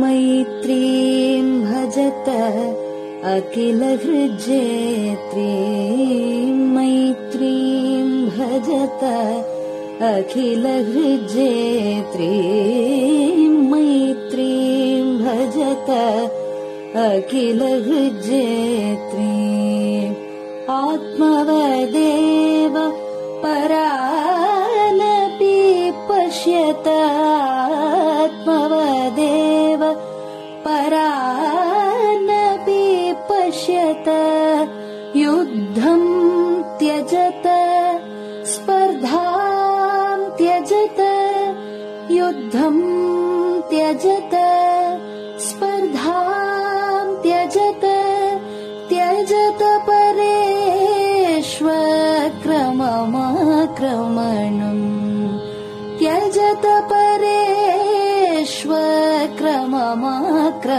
मैत्रीं भजत अखिलहृजेत्रीं मैत्रीं भजत अखिलहृजेत्रीं मैत्रीं भजत अखिलहृजेत्रीम् आत्मवदेव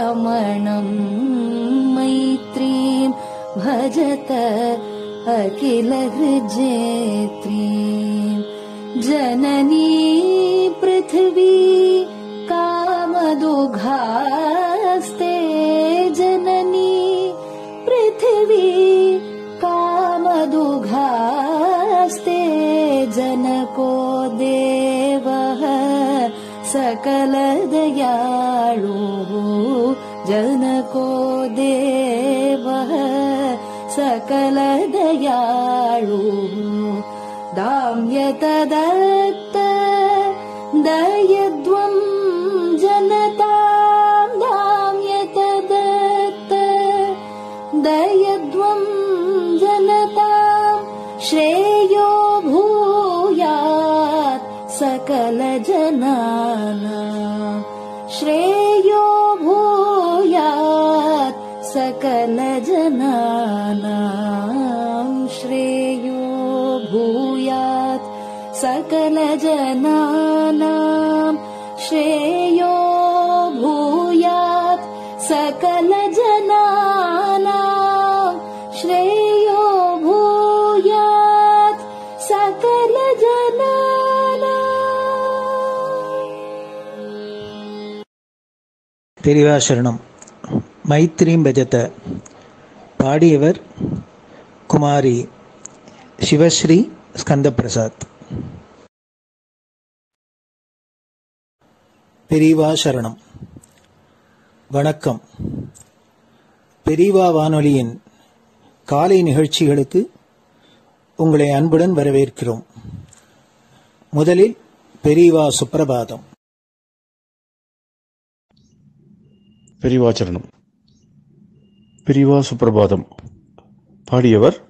परेष्वक्रममाक्रमणम् मैत्रीं भजत अखिलहृजेत्रीम् जननी पृथिवी कामदुघास्ते जननी पृथिवी कामदुघास्ते जनको देवः सकलदयाळुः जनको देवः सकलदयाळुः दाम्यत दत्त दयद्वम् सकलजनानां श्रेयो भूयात् सकलजनानां श्रेयो भूयात् सकलजनानाम् தெரிவாசரணம் மைத்ரீம் பஜத பாடியவர் குமாரி சிவஸ்ரீ ஸ்கந்தபிரசாத் பெரியவா சரணம். வணக்கம். பெரியவா வானொலியின் காலை நிகழ்ச்சிகளுக்கு உங்களை அன்புடன் வரவேற்கிறோம். முதலில் பெரியவா சுப்பிரபாதம். பெரிவாச்சரணம் பெரிவா சுப்பிரபாதம். பாடியவர்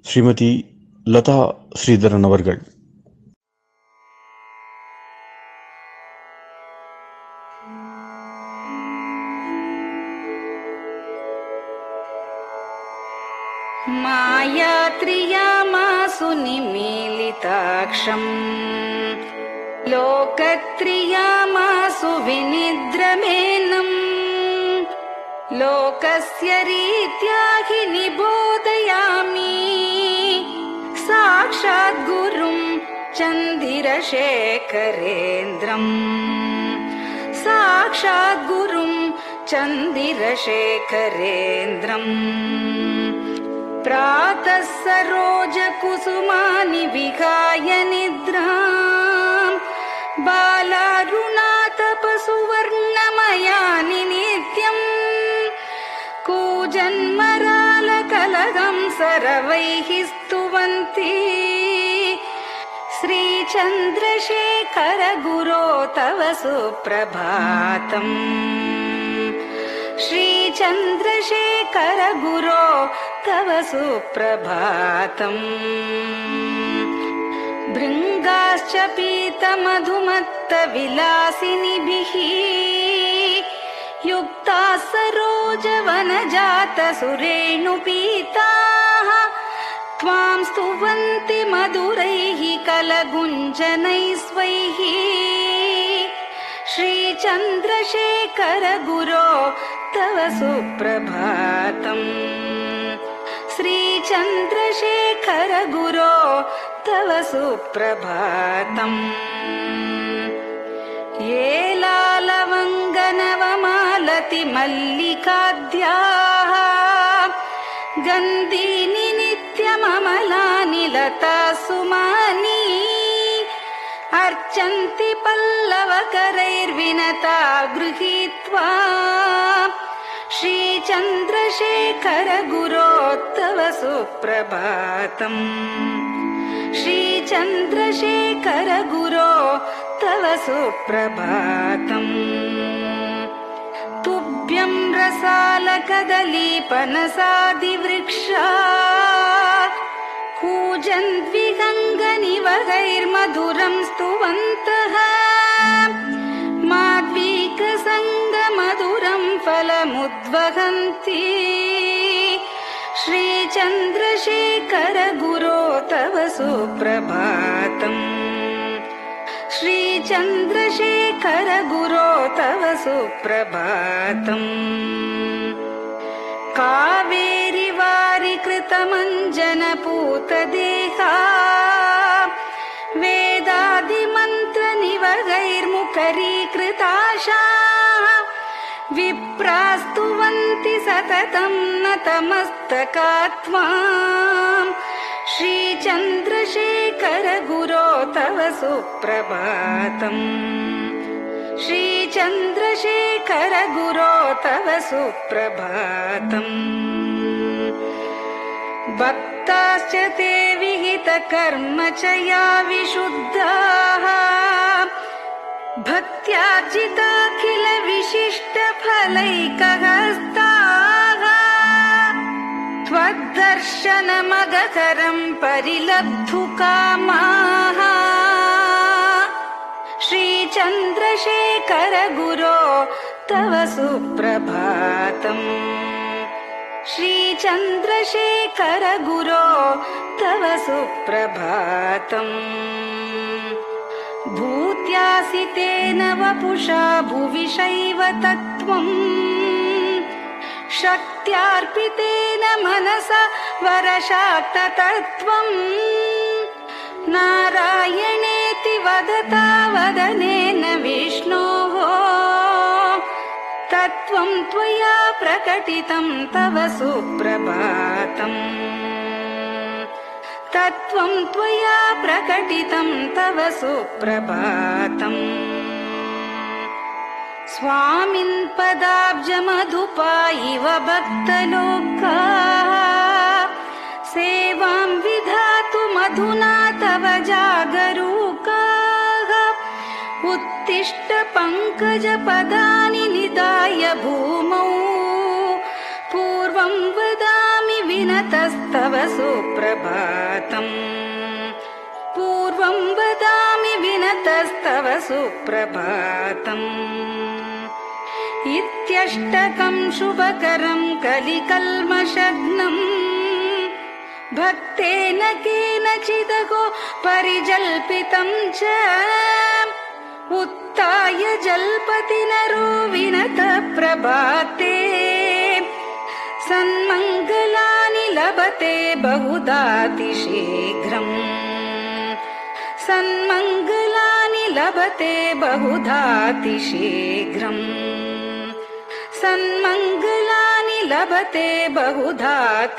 ஸ்ரீமதி லதா ஸ்ரீதரன் அவர்கள். निमीलिताक्षम् लोकत्रियामासु विनिद्रमेनम् लोकस्य रीत्या हि निबोधयामि साक्षात् गुरुम् चन्दिरशेखरेन्द्रम् साक्षात् गुरुम् चन्दिरशेखरेन्द्रम् प्रातः सरोजकुसुमानि विहाय निद्राम्। बालारुणातपसुवर्णमयानि नित्यम्। कूजन्मरालकलगम् सरवैः स्तुवन्ति। श्रीचन्द्रशेखर गुरो तव सुप्रभातम्। श्रीचन्द्रशेखर गुरो तव सुप्रभातम्। भृङ्गाश्च पीतमधुमत्तविलासिनिभिः युक्ताः सरोजवनजातसुरेणुपीताः त्वां स्तुवन्ति मधुरैः कलगुञ्जनैः स्वैः श्रीचन्द्रशेखर गुरो तव सुप्रभातम् श्रीचन्द्रशेखर गुरो तव सुप्रभातम्। येलालवङ्गनवमालति मल्लिकाद्याः गन्धीनि नित्यममलानि लता सुमानी अर्चन्ति पल्लवकरैर्विनता गृहीत्वा श्रीचन्द्रशेखरगुरोत्तव सुप्रभातम् श्रीचन्द्रशेखरगुरो तव सुप्रभातम् तुभ्यं रसालकदलीपनसादिवृक्षा। कूजन्द्विगङ्गनिवगैर्मधुरं स्तुवन्तः। मुद्वदन्ति श्रीचन्द्रशेखरगुरो तव सुप्रभातम्। श्रीचन्द्रशेखरगुरो तव सुप्रभातम्। कावेरि वारि कृतमञ्जनपूतदेका वेदादिमन्त्रनिवर्गैर्मुखरीकृताशा विप्रास्तुवन्ति सततं तव सुप्रभातम् श्रीचन्द्रशेखर गुरो तव सुप्रभातम् भक्ताश्च ते विहितकर्म च या विशुद्धाः भक्त्यार्जिताखिल विशिष्टफलैकहस्ताः त्वद्दर्शनमगकरम् परिलब्धु कामाः श्रीचन्द्रशेखर गुरो तव सुप्रभातम्। श्रीचन्द्रशेखर गुरो तव सुप्रभातम् भूत्यासि तेन वपुषा भुविषैव तत्त्वम्। शक्त्यार्पितेन मनसा वरशाक्ततत्त्वम्। नारायणेति वदता वदनेन विष्णोः। तत्त्वं त्वया प्रकटितं तव सुप्रभातम् तत्त्वं त्वया प्रकटितं तव सुप्रभातम्। स्वामिन् पदाब्जमधुपा इव भक्तलोकाः। सेवां विधातु मधुना तव जागरूकाः। उत्तिष्ठ पङ्कजपदानि निदाय भूमौ विनतस्तव सुप्रभातम्। पूर्वं वदामि विनतस्तव सुप्रभातम्। इत्यष्टकं शुभकरं कलिकल्मषग्नम् भक्तेन केनचिदगो परिजल्पितं च। उत्थाय जल्पति नरो विनत प्रभाते सन्मङ्गलानि लभते बहुधातिशीघ्रम् सन्मङ्गलानि लभते बहुधातिशीघ्रम् सन्मङ्गलानि लभते बहुधातिशीघ्रम्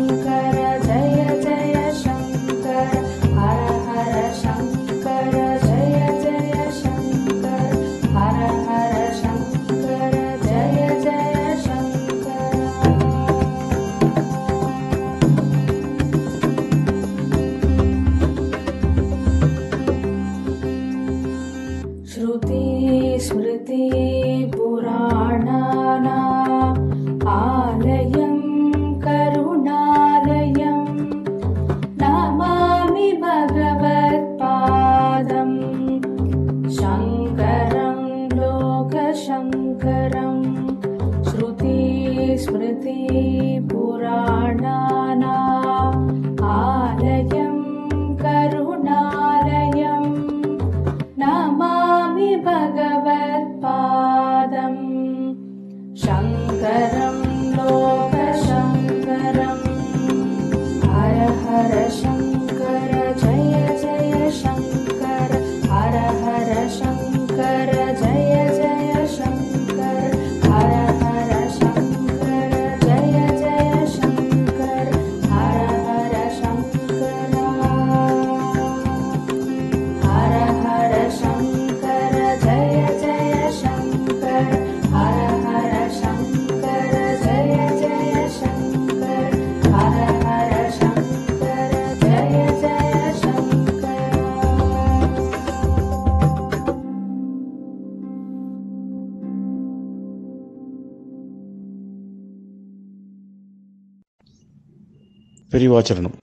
பெரியவாச்சரணம்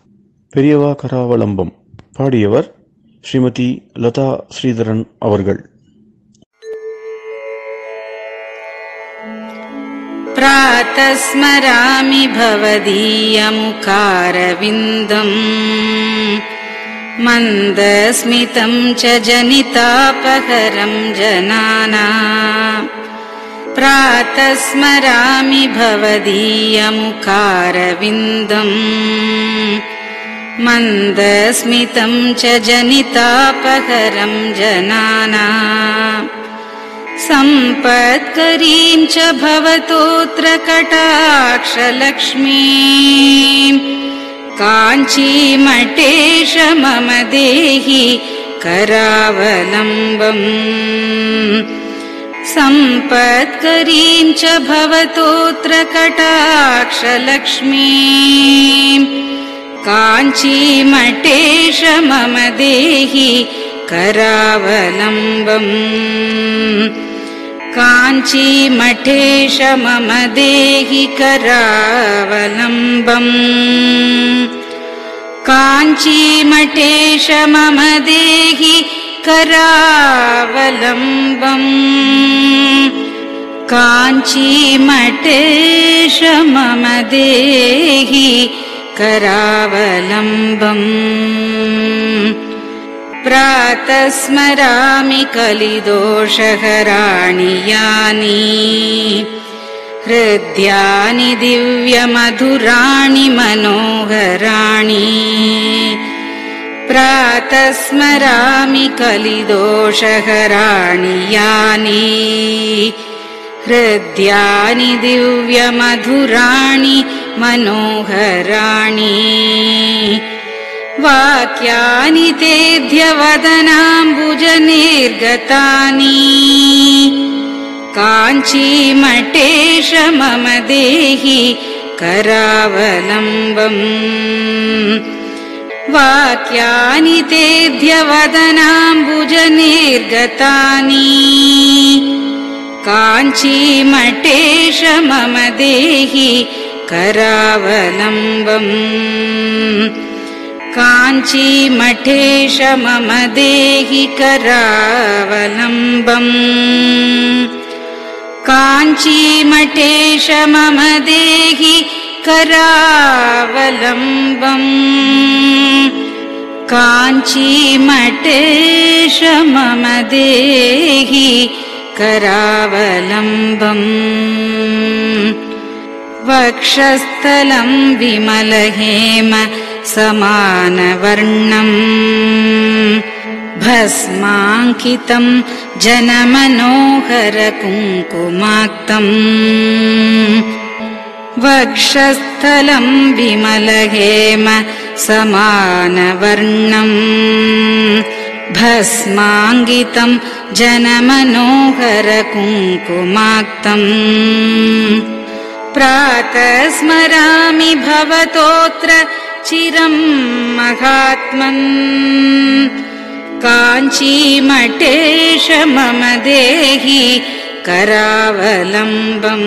பெரியவா கராவலம்பம் பாடியவர் ஸ்ரீமதி லதா ஸ்ரீதரன் அவர்கள் प्रातः स्मरामि भवदीयमुखारविन्दम् मन्दस्मितं च जनितापहरं जनाना प्रातः स्मरामि भवदीयमुखारविन्दम् मन्दस्मितं च जनितापहरं जनाना। सम्पत्करीं च भवतोऽत्र कटाक्षलक्ष्मीम् काञ्चीमठेश मम देहि करावलम्बम् सम्पत्करीं च देहि करावलम्बम्। काञ्चीमठेश मम देहि करावलम्बम्। काञ्चीमठेश मम देहि करावलम्बम्। काञ्चीमठेश मम देहि करावलम्बम्। प्रातः स्मरामि कलिदोषहराणि यानि हृद्यानि दिव्यमधुराणि मनोहराणि प्रातः स्मरामि कलिदोषहराणि यानि हृद्यानि दिव्यमधुराणि मनोहराणि वाक्यानि तेऽध्यवदनाम्बुजनिर्गतानि काञ्चीमठेश मम देहि करावलम्बम् वाक्यानि तेऽध्यवदनाम्बुजनिर्गतानि काञ्चीमठेश मम देहि करावलम्बम्। काञ्चीमठेश मम देहि करावलम्बम्। काञ्चीमठेश मम देहि करावलम्बम्। काञ्चीमठेश मम देहि करावलम्बम्। वक्षस्थलं विमलहेम समानवर्णम्। भस्माङ्कितं जनमनोहरकुङ्कुमाक्तम् वक्षस्थलं विमलहेम समानवर्णम् भस्माङ्गितं जनमनोहरकुङ्कुमाक्तम् प्रातः स्मरामि भवतोऽत्र चिरं महात्मन् काञ्चीमठेश मम देहि करावलम्बम्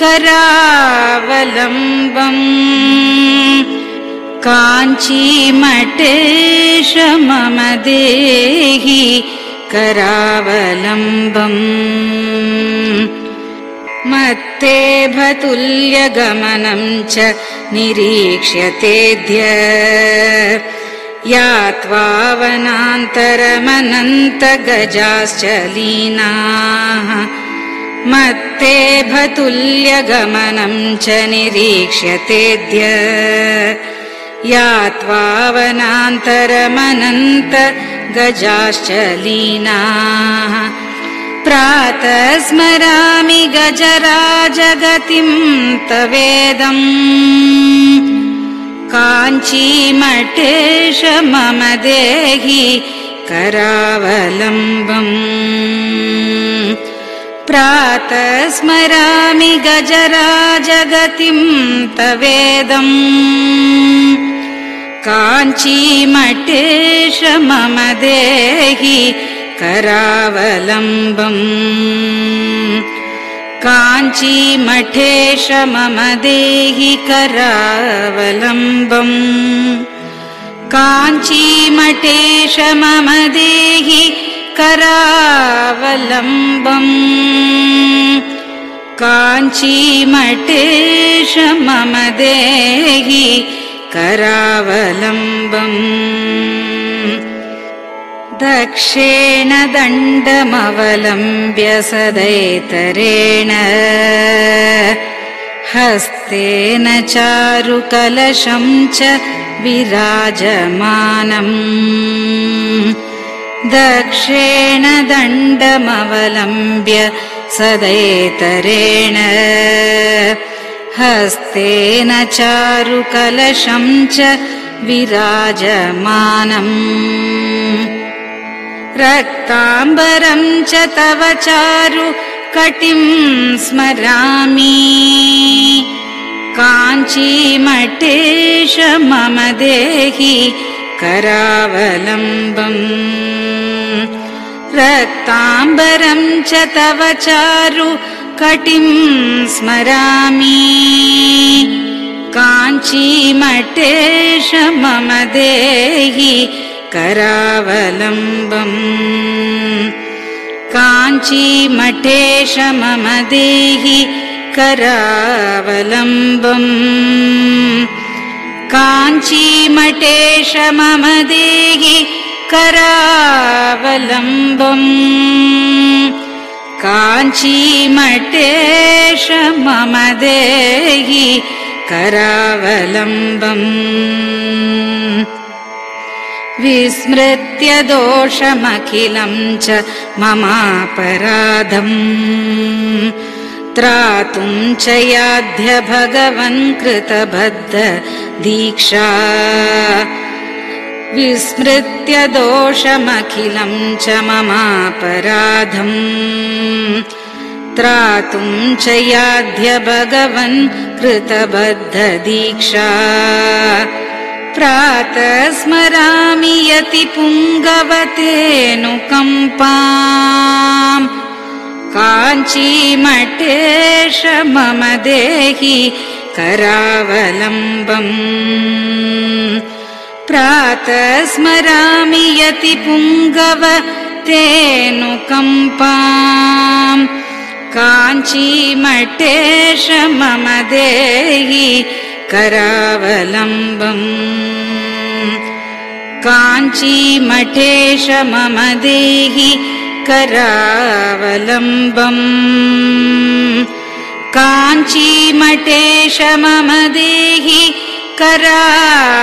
करावलम्बम्। काञ्चीमठेश मम देहि करावलम्बम्। मत्तेभतुल्यगमनम् च निरीक्ष्यतेऽद्य यात्वावनान्तरमनन्तगजाश्च लीनाः मत्तेभतुल्यगमनम् च निरीक्ष्यतेऽद्य यात्वावनान्तरमनन्त गजाश्च लीनाः। प्रातः स्मरामि गजराजगतिम् तवेदम् काञ्चीमठेश मम देहि करावलम्बम् प्रातः स्मरामि गजराजगतिम् तवेदम् काञ्चीमठेश मम देहि करावलम्बम्। काञ्चीमठेश मम देहि करावलम्बम्। काञ्चीमठेश मम देहि करावलम्बम्। काञ्चीमठेश मम देहि करावलम्बम्। दक्षेण दण्डमवलम्ब्य सदैतरेण। हस्तेन चारुकलशम् च विराजमानम् दक्षेण दण्डमवलम्ब्य सदैतरेण। हस्तेन चारुकलशम् च विराजमानम्। रक्ताम्बरम् च तव चारु कटिम् स्मरामि। काञ्चीमठेश मम देहि करावलम्बम् रक्ताम्बरम् च तव चारु कटिम् स्मरामि। काञ्चीमठेश मम देहि करावलम्बम्। काञ्चीमठेश मम देहि करावलम्बम् काञ्चीमठेश मम देहि करावलम्बम्। काञ्चीमठेश मम देहि करावलम्बम्। विस्मृत्य दोषमखिलम् च ममापराधम् त्रातुम् च याध्य भगवन् कृतबद्ध दीक्षा। विस्मृत्य दोषमखिलम् च ममापराधम्। त्रातुम् च याध्य भगवन् कृतबद्ध दीक्षा। प्रातः स्मरामि यति पुङ्गवतेऽनुकम्पाम् काञ्चीमठेश मम देहि करावलम्बम्। प्रातः स्मरामि यति पुङ्गवतेऽनुकम्पाम् काञ्चीमठेश मम देहि करावलम्बम्। काञ्चीमठेश मम देहि करावलम्बम्। काञ्चीमठेश मम देहि करावलम्बम्।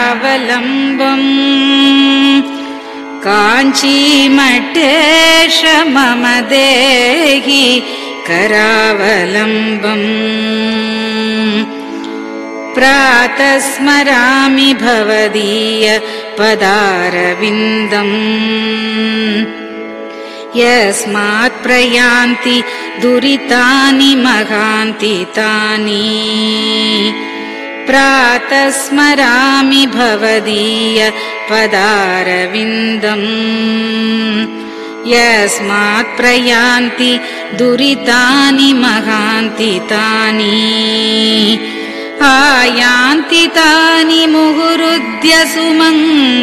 काञ्चीमठेश मम देहि करावलम्बम्। प्रातः स्मरामि भवदीय पदारविन्दम् यस्मात् प्रयान्ति दुरितानि महान्ति तानि। प्रातः स्मरामि भवदीय पदारविन्दम्। यस्मात् प्रयान्ति दुरितानि महान्ति तानि। आयान्ति तानि मुहुरुद्य सुमङ्गलानि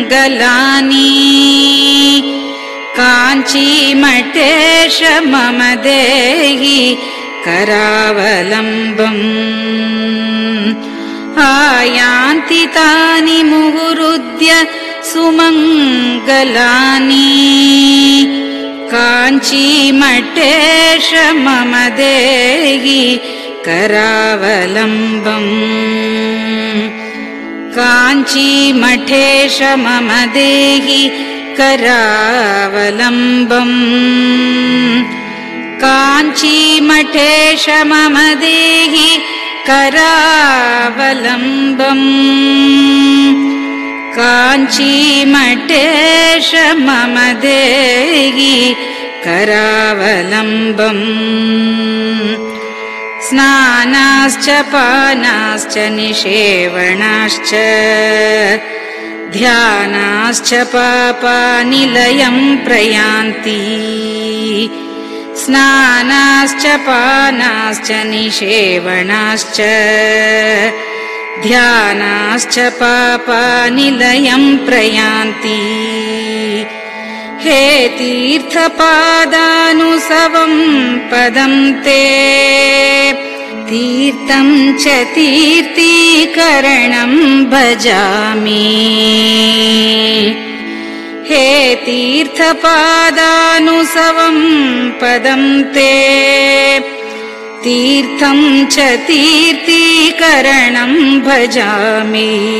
काञ्चीमठेश मम देहि करावलम्बम्। आयान्ति तानि मुहुरुद्य सुमङ्गलानि। काञ्चीमठेश मम देहि करावलम्बम्। काञ्चीमठेश मम देहि करावलम्बम् काञ्चीमठेश मम देहि करावलम्बम्। काञ्चीमठेश मम देहि करावलम्बम्। स्नानाश्च पानाश्च निषेवणाश्च ध्यानाश्च पापानिलयम् प्रयान्ति। स्नानाश्च पानाश्च निषेवणाश्च। ध्यानाश्च पापानिलयम् प्रयान्ति। हे तीर्थपादानुसवम् पदम् ते तीर्थम् च तीर्थीकरणम् भजामि। हे तीर्थपादानुसवम् पदम् ते। तीर्थम् च तीर्थीकरणम् भजामि।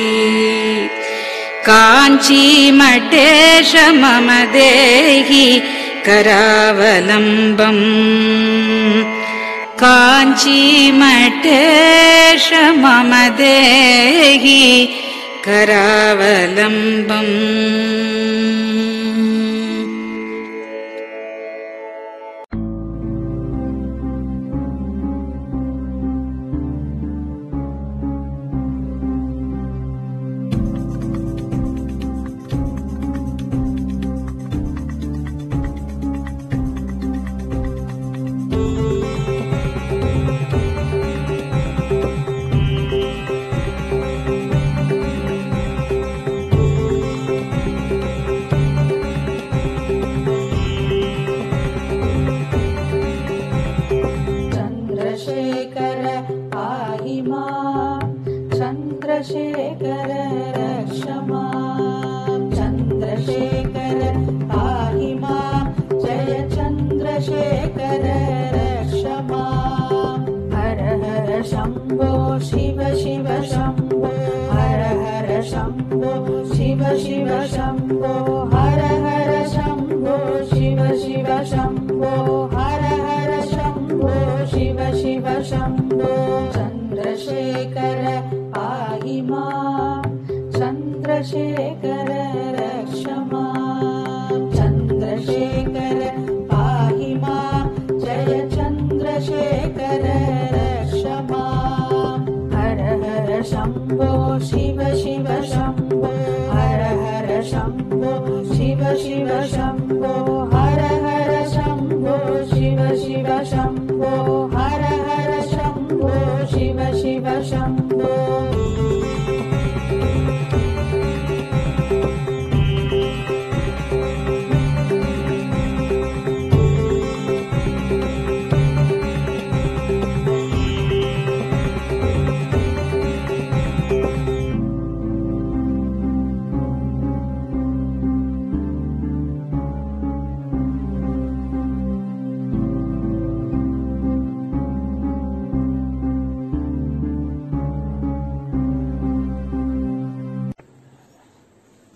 काञ्चीमठेश मम देहि करावलम्बम् काञ्चीमठेश मम देहि करावलम्बम् शम्भो शिव शिव शम्भो हर हर शम्भो शिव शिव शम्भो हर हर शम्भो शिव शिव शम्भो। चन्द्रशेखर पाहि माम् चन्द्रशेखर रक्ष माम् चन्द्रशेखर पाहि माम् जय चन्द्रशेखर रक्ष माम् हर हर शम्भो शिव शिव शम्भो हर हर शम्भो शिव शिव शम्भो हर हर शम्भो शिव शिव शम्भो हर हर शम्भो शिव शिव शम्भो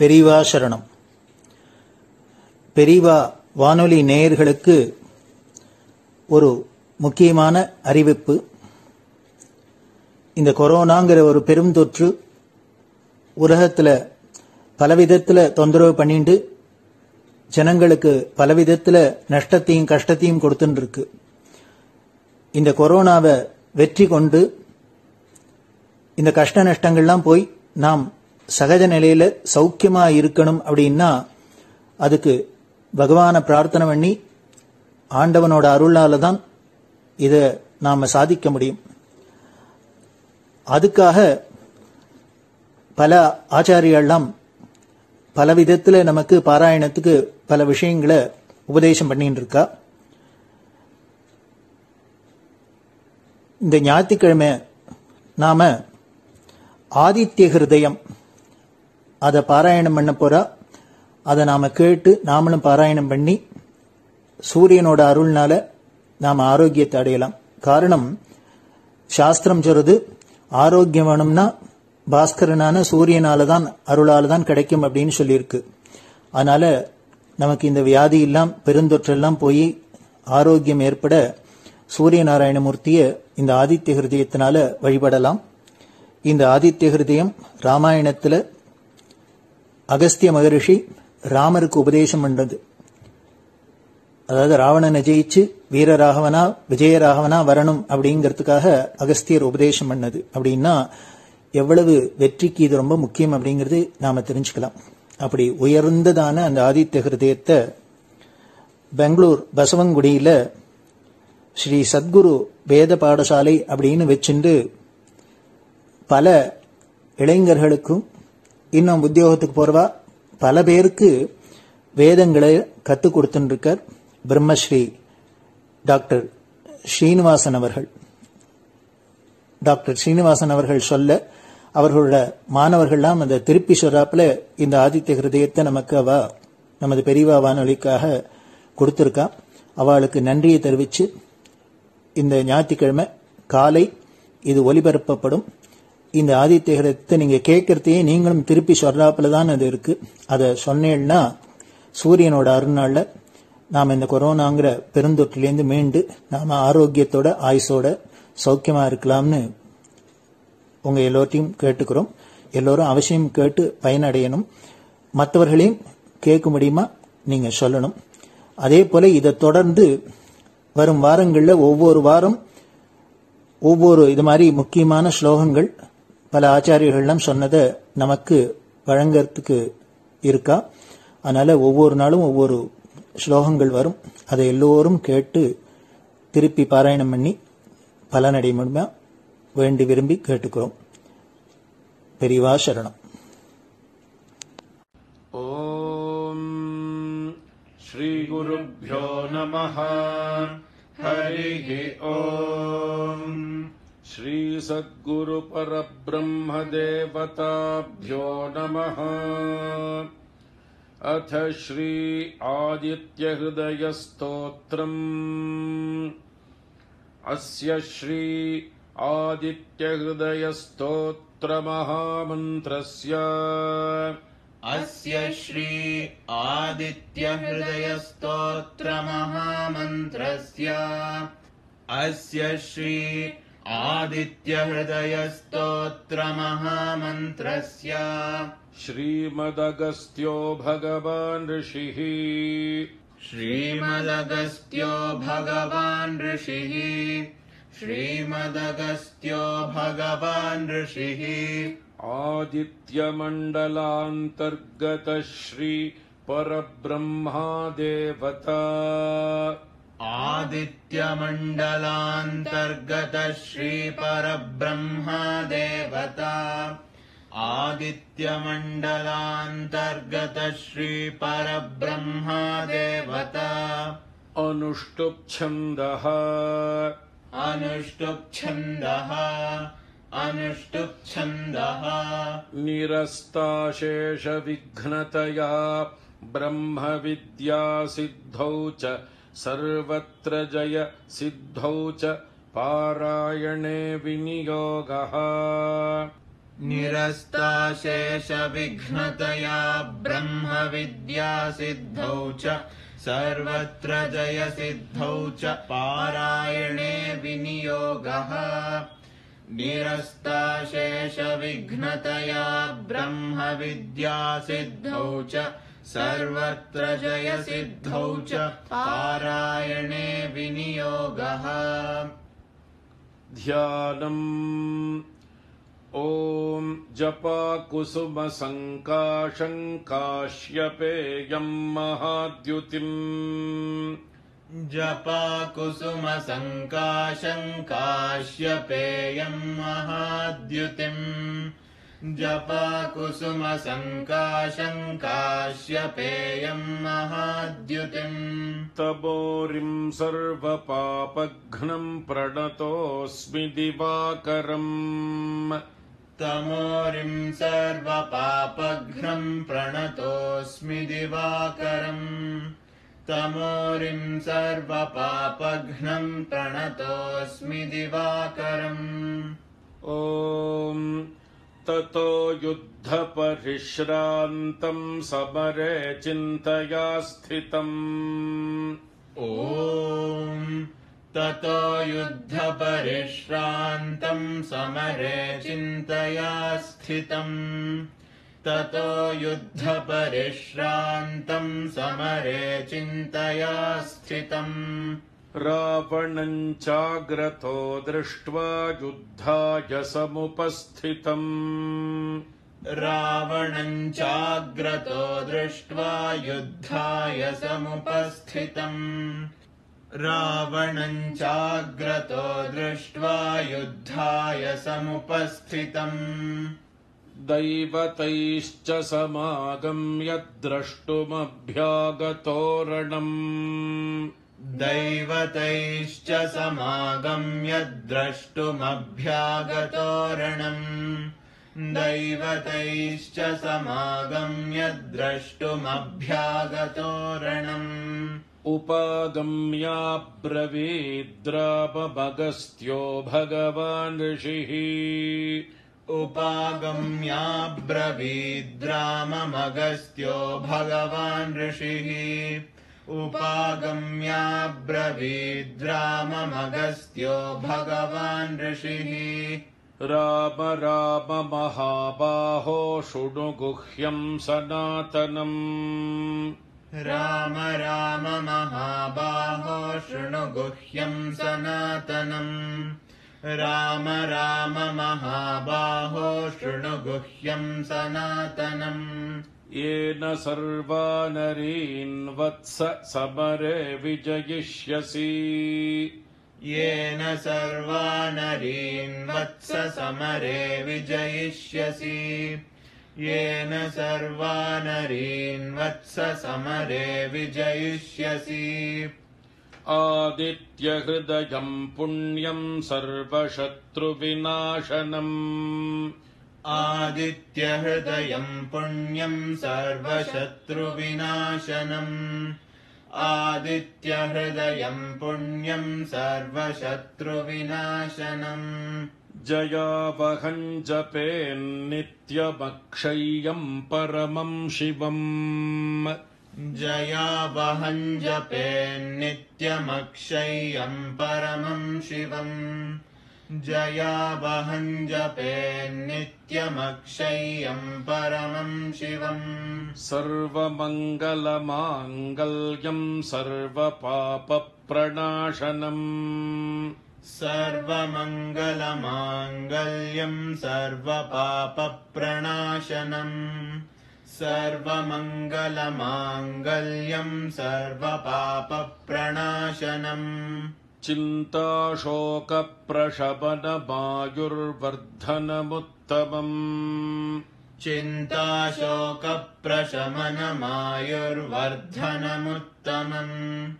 பெரிவா சரணம். பெரிவா வானொலி நேயர்களுக்கு ஒரு முக்கியமான அறிவிப்பு. இந்த கொரோனாங்கிற ஒரு பெரும் தொற்று உலகத்தில் பலவிதத்தில் தொந்தரவு பண்ணிட்டு ஜனங்களுக்கு பலவிதத்தில் நஷ்டத்தையும் கஷ்டத்தையும் கொடுத்துட்டு இருக்கு இந்த கொரோனாவை வெற்றி கொண்டு இந்த கஷ்ட நஷ்டங்கள்லாம் போய் நாம் சகஜ நிலையில சௌக்கியமா இருக்கணும் அப்படின்னா அதுக்கு பகவானை பிரார்த்தனை பண்ணி ஆண்டவனோட அருளால தான் இதை நாம சாதிக்க முடியும். அதுக்காக பல ஆச்சாரியெல்லாம் பல விதத்துல நமக்கு பாராயணத்துக்கு பல விஷயங்களை உபதேசம் பண்ணிட்டு இருக்கா இந்த ஞாயிற்றுக்கிழமை நாம ஆதித்ய ஹிருதயம் அதை பாராயணம் பண்ண போறா. அதை நாம கேட்டு நாமளும் பாராயணம் பண்ணி சூரியனோட அருள்னால நாம் ஆரோக்கியத்தை அடையலாம். காரணம் சாஸ்திரம் சொல்றது ஆரோக்கியம் வேணும்னா பாஸ்கரனான சூரியனால தான் அருளால தான் கிடைக்கும் அப்படின்னு சொல்லியிருக்கு. அதனால நமக்கு இந்த வியாதி எல்லாம் பெருந்தொற்றெல்லாம் போய் ஆரோக்கியம் ஏற்பட சூரிய நாராயணமூர்த்தியை இந்த ஆதித்ய ஹிருதயத்தினால வழிபடலாம். இந்த ஆதித்ய ஹிருதயம் ராமாயணத்துல அகஸ்திய மகரிஷி ராமருக்கு உபதேசம் பண்ணது அதாவது ராவணனை ஜெயிச்சு வீரராகவனா விஜயராகவனா வரணும் அப்படிங்கிறதுக்காக அகஸ்தியர் உபதேசம் பண்ணது. அப்படின்னா எவ்வளவு வெற்றிக்கு இது ரொம்ப முக்கியம் அப்படிங்கிறது நாம தெரிஞ்சுக்கலாம். அப்படி உயர்ந்ததான அந்த ஆதித்ய ஹிருதயத்தை பெங்களூர் பசவங்குடியில ஸ்ரீ சத்குரு வேத பாடசாலை அப்படின்னு வச்சுண்டு பல இளைஞர்களுக்கும் இன்னும் உத்தியோகத்துக்கு போறவா? பல பேருக்கு வேதங்களை கற்றுக் கொடுத்துருக்கார் பிரம்மஸ்ரீ டாக்டர் ஸ்ரீனிவாசன் அவர்கள். டாக்டர் ஸ்ரீனிவாசன் அவர்கள் சொல்ல அவர்களோட மாணவர்கள்லாம் அந்த திருப்பி சொல்றாப்புல இந்த ஆதித்ய ஹிருதயத்தை நமக்கு அவ நமது பெரியவா வானொலிக்காக கொடுத்துருக்கா. அவளுக்கு நன்றியை தெரிவித்து இந்த ஞாயிற்றுக்கிழமை காலை இது ஒலிபரப்பப்படும். இந்த ஆதித்ய ஹிருதயத்தை நீங்க கேட்கறதையே நீங்களும் திருப்பி சொல்றாப்புல தான் அது இருக்கு. அதை சொன்னேன்னா சூரியனோட அருணால நாம் இந்த கொரோனாங்கிற பெருந்தொற்றிலேருந்து மீண்டு நாம ஆரோக்கியத்தோட ஆயுசோட சௌக்கியமா இருக்கலாம்னு உங்க எல்லோர்ட்டையும் கேட்டுக்கிறோம். எல்லோரும் அவசியம் கேட்டு பயனடையணும். மற்றவர்களையும் கேட்க முடியுமா? நீங்க சொல்லணும். அதே போல இதை தொடர்ந்து வரும் வாரங்களில் ஒவ்வொரு வாரம் ஒவ்வொரு இது மாதிரி முக்கியமான ஸ்லோகங்கள் பல ஆச்சாரியர்கள்லாம் சொன்னதை நமக்கு வழங்கிறதுக்கு இருக்கா? அதனால ஒவ்வொரு நாளும் ஒவ்வொரு ஸ்லோகங்கள் வரும். அதை எல்லோரும் கேட்டு திருப்பி பாராயணம் பண்ணி பலனடை முடியுமா வேண்டி விரும்பி கேட்டுக்கிறோம். பெரிவா சரணம். ஓம் ஸ்ரீ குருப்போ நம ஹரி ஓம். श्रीसद्गुरुपरब्रह्मदेवताभ्यो नमः। अथ श्री आदित्यहृदयस्तोत्रम्। अस्य श्री आदित्यहृदयस्तोत्रमहामन्त्रस्य। अस्य श्री आदित्यहृदयस्तोत्रमहामन्त्रस्य। अस्य श्री आदित्यहृदयस्तोत्रमहामन्त्रस्य श्रीमदगस्त्यो भगवान् ऋषिः श्रीमदगस्त्यो भगवान् ऋषिः श्रीमदगस्त्यो भगवान् ऋषिः आदित्यमण्डलान्तर्गतः श्री परब्रह्मा देवता आदित्यमण्डलान्तर्गत श्रीपरब्रह्मा देवता आदित्यमण्डलान्तर्गत श्रीपरब्रह्मा देवता अनुष्टुप्छन्दः। अनुष्टुप्छन्दः। अनुष्टुप्छन्दः। निरस्ताशेषविघ्नतया ब्रह्मविद्यासिद्धौ च सर्वत्र जय सिद्धौ च पारायणे विनियोगः। निरस्ताशेषविघ्नतया ब्रह्मविद्यासिद्धौ च सर्वत्र जयसिद्धौ च पारायणे विनियोगः। निरस्ताशेषविघ्नतया ब्रह्मविद्यासिद्धौ च सर्वत्र जयसिद्धौ च पारायणे विनियोगः। ध्यानम्। ॐ जपाकुसुमसङ्काशङ्काश्यपेयम् महाद्युतिम्। जपाकुसुमसङ्काशङ्काश्यपेयम् महाद्युतिम्। जपाकुसुमसङ्काशङ्काश्यपेयम् महाद्युतिम्। तपोरिम् सर्वपापघ्नम् प्रणतोऽस्मि दिवाकरम्। तमोरिम् सर्वपापघ्नम् प्रणतोऽस्मि दिवाकरम्। तमोरिम् सर्वपापघ्नम् प्रणतोऽस्मि दिवाकरम्। ॐ ततो युद्धपरिश्रान्तम् समरे चिन्तया स्थितम्। ॐ ततो युद्धपरिश्रान्तम् समरे चिन्तया स्थितम्। ततो युद्धपरिश्रान्तम् समरे चिन्तया स्थितम् रावणम् चाग्रतो दृष्ट्वा युद्धाय समुपस्थितम्। रावणम् चाग्रतो दृष्ट्वा युद्धाय समुपस्थितम्। रावणम् चाग्रतो दृष्ट्वा युद्धाय समुपस्थितम्। दैवतैश्च समागम्य द्रष्टुमभ्यागतोरणम् दैवतैश्च समागम्य द्रष्टुमभ्यागतोरणम्। दैवतैश्च समागम्य द्रष्टुमभ्यागतोरणम्। उपागम्याब्रवीद्रामभगस्त्यो भगवान् ऋषिः। उपागम्याब्रवीद्राममगस्त्यो भगवान् ऋषिः उपागम्याब्रवीद्राममगस्त्यो भगवान् ऋषिः। राम राम महाबाहो शृणु गुह्यम् सनातनम्। राम राम महाबाहो शृणु गुह्यम् सनातनम्। राम राम महाबाहो शृणु गुह्यम् सनातनम् येन सर्वानरीन् वत्स समरे विजयिष्यसि। येन सर्वानरीन् वत्स समरे विजयिष्यसि। येन सर्वानरीन् वत्स समरे विजयिष्यसि। आदित्यहृदयम् पुण्यम् सर्वशत्रुविनाशनम् आदित्यहृदयम् पुण्यम् सर्वशत्रुविनाशनम्। आदित्यहृदयम् पुण्यम् सर्वशत्रुविनाशनम्। जयावहम् जपेन्नित्यमक्षय्यम् परमम् शिवम्। जयावहम् जपेन्नित्यमक्षय्यम् परमम् शिवम् जयावहम् जपेन्नित्यमक्षय्यम् परमम् शिवम्। सर्वमङ्गलमाङ्गल्यम् सर्वपापप्रणाशनम्। सर्वमङ्गलमाङ्गल्यम् सर्वपापप्रणाशनम्। सर्वमङ्गलमाङ्गल्यम् सर्वपापप्रणाशनम् चिन्ताशोकप्रशमनमायुर्वर्धनमुत्तमम्। चिन्ताशोकप्रशमनमायुर्वर्धनमुत्तमम्।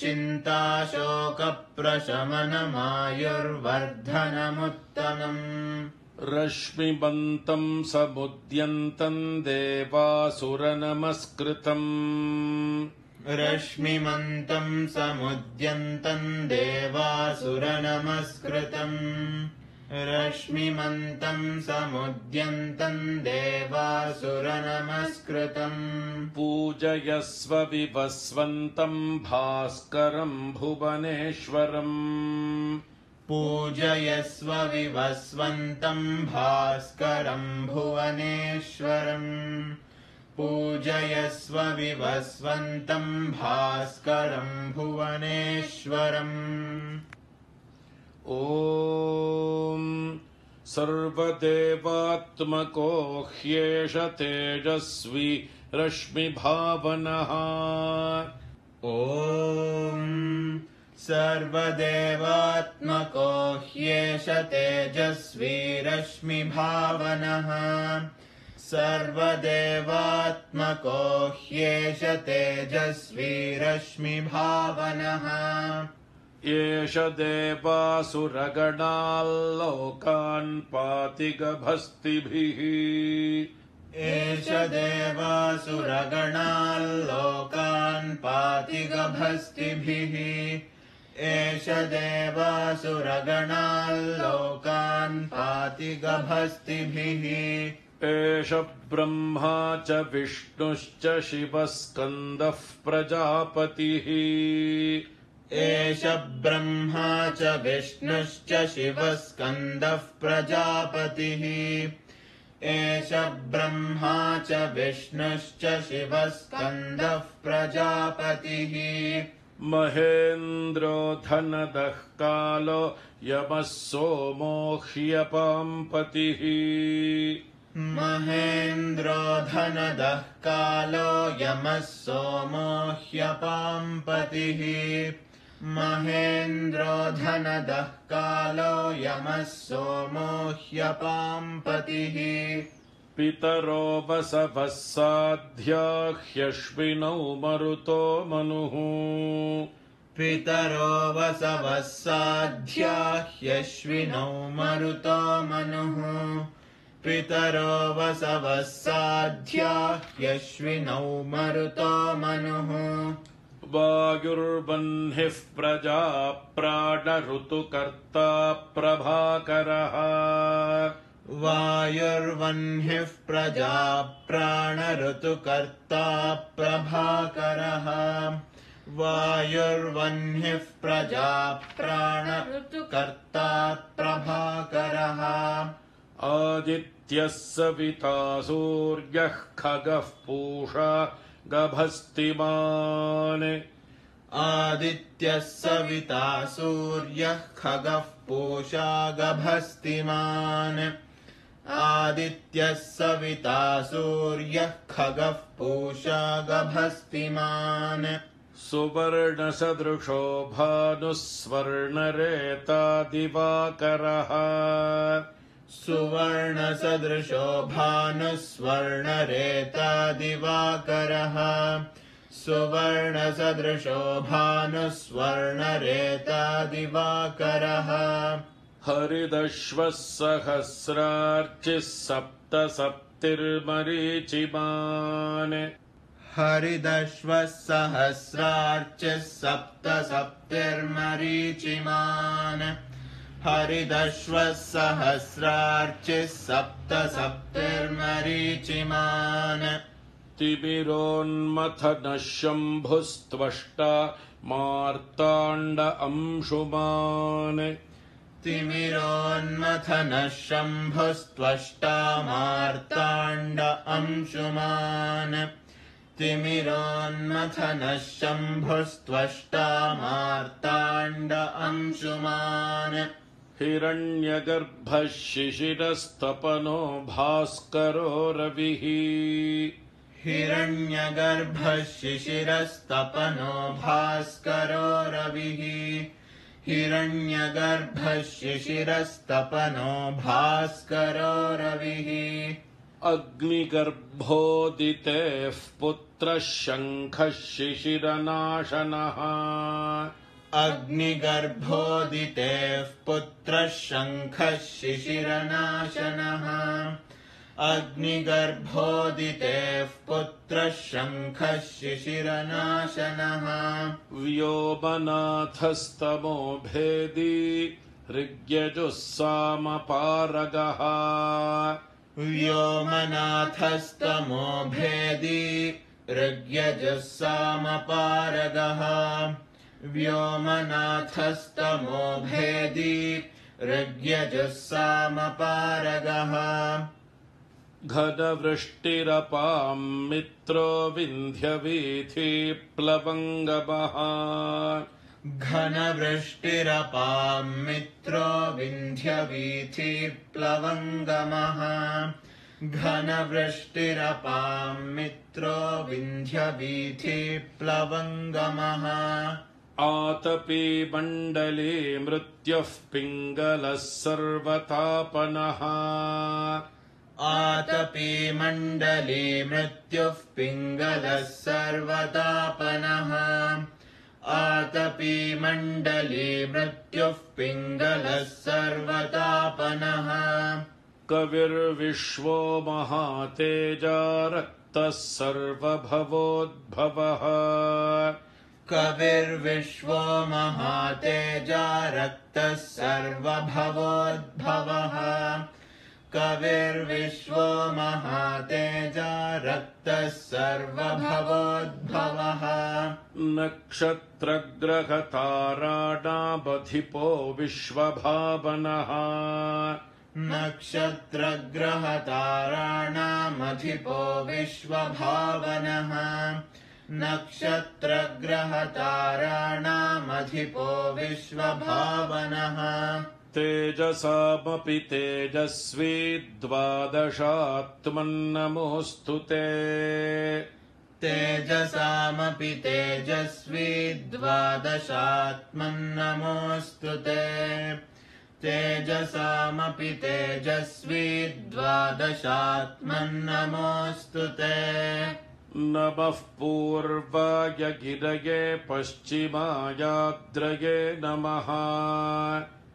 चिन्ताशोकप्रशमनमायुर्वर्धनमुत्तमम्। रश्मिबन्तम् समुद्यन्तम् देवासुरनमस्कृतम् रश्मिमन्तम् समुद्यन्तम् देवासुरनमस्कृतम् रश्मिमन्तम् समुद्यन्तम् देवासुरनमस्कृतम् पूजयस्व विवस्वन्तम् भास्करम् भुवनेश्वरम्। पूजयस्व विवस्वन्तम् भास्करम् भुवनेश्वरम् पूजयस्व विवस्वन्तम् भास्करम् भुवनेश्वरम्। ॐ सर्वदेवात्मको ह्येष तेजस्वी रश्मिभावनः। ॐ सर्वदेवात्मको ह्येष तेजस्वी रश्मिभावनः। सर्वदेवात्मको ह्येष तेजस्वी रश्मिभावनः एष देवासुरगणाल्लोकान् पाति गभस्तिभिः एष देवासुरगणाल्लोकान् पाति गभस्तिभिः एष देवासुरगणाल्लोकान् पाति गभस्तिभिः एष ब्रह्मा च विष्णुश्च शिवः स्कन्दः प्रजापतिः। एष ब्रह्मा च विष्णुश्च शिवः स्कन्दः प्रजापतिः। एष ब्रह्मा च विष्णुश्च शिवः स्कन्दः प्रजापतिः। महेन्द्रो धनदः कालो यमः सोमो ह्यपाम्पतिः। महेन्द्रो धनदः कालो यमः सोमो ह्यपाम्पतिः महेन्द्रो धनदः कालो यमः सोमो ह्यपाम्पतिः पितरो वसवः साध्या ह्यश्विनौ मरुतो मनुः। पितरो वसवः साध्या ह्यश्विनौ मरुतो मनुः पितरो वसवः साध्या ह्यश्विनौ मरुतो मनुः। वायुर्वह्निः प्रजा प्राणऋतुकर्ता प्रभाकरः। वायुर्वह्निः प्रजा प्राणऋतुकर्ता प्रभाकरः। वायुर्वह्निः प्रजा प्राणऋतुकर्ता प्रभाकरः। आदित्यः सविता सूर्यः खगः पूषा गभस्तिमान्। आदित्यः सविता सूर्यः खगः पूषा गभस्तिमान्। आदित्यः सविता सूर्यः खगः पूषा गभस्तिमान्। सुवर्णसदृशो भानुः स्वर्णरेता दिवाकरः सुवर्णसदृशो सुवर्णसदृशो भानुस्वर्णरेता दिवाकरः हरिदश्वः सहस्रार्चिः सप्त सप्तिर्मरीचिमान् हरिदश्वः सहस्रार्चिः सप्त सप्तिर्मरीचिमान् हरिदश्वः सहस्रार्चिः सप्त सप्तिर्मरीचिमान् तिमिरोन्मथनः शम्भुस्त्वष्टा मार्ताण्ड अंशुमान् तिमिरोन्मथनः शम्भुस्त्वष्टा मार्ताण्ड अंशुमान् तिमिरोन्मथनः शम्भुस्त्वष्टा मार्ताण्ड अंशुमान् हिरण्यगर्भः शिशिरस्तपनो भास्करो रविः। हिरण्यगर्भः शिशिरस्तपनो भास्करो रविः। हिरण्यगर्भः शिशिरस्तपनो भास्करो रविः। अग्निगर्भोदितेः पुत्रः शङ्खः शिशिरनाशनः अग्निगर्भोदितेः पुत्रः शङ्खः शिशिरनाशनः अग्निगर्भोदितेः पुत्रः शङ्खः शिशिरनाशनः व्योमनाथस्तमो भेदी ऋग्यजुस्सामपारगः व्योमनाथस्तमो भेदी ऋग्यजुस्सामपारगः व्योमनाथस्तमो भेदी ऋग्यजुस्सामपारगः घनवृष्टिरपाम् मित्रो विन्ध्यवीथि प्लवङ्गमः घनवृष्टिरपां मित्रो विन्ध्यवीथिप्लवङ्गमः। घनवृष्टिरपां मित्रो विन्ध्यवीथिप्लवङ्गमः। आतपे मण्डले मृत्युः पिङ्गलः सर्वतापनः। आतपी मण्डले मृत्युः पिङ्गलः सर्वतापनः। आतपी मण्डले मृत्युः पिङ्गलः सर्वतापनः। कविर्विश्वो महातेजा रक्तः सर्वभवोद्भवः कविर्विश्वो महातेजा रक्तः सर्वभवोद्भवः कविर्विश्वो महातेजा रक्तः सर्वभवोद्भवः नक्षत्रग्रहताराणामधिपो विश्वभावनः नक्षत्रग्रहताराणामधिपो विश्वभावनः नक्षत्रग्रहताराणामधिपो विश्वभावनः। तेजसामपि तेजस्वी द्वादशात्मन्नमोऽस्तु ते। तेजसामपि तेजस्वी द्वादशात्मन्नमोऽस्तु ते। तेजसामपि तेजस्वी द्वादशात्मन्नमोऽस्तु ते। नमः पूर्वाय गिरये पश्चिमायाद्रये नमः।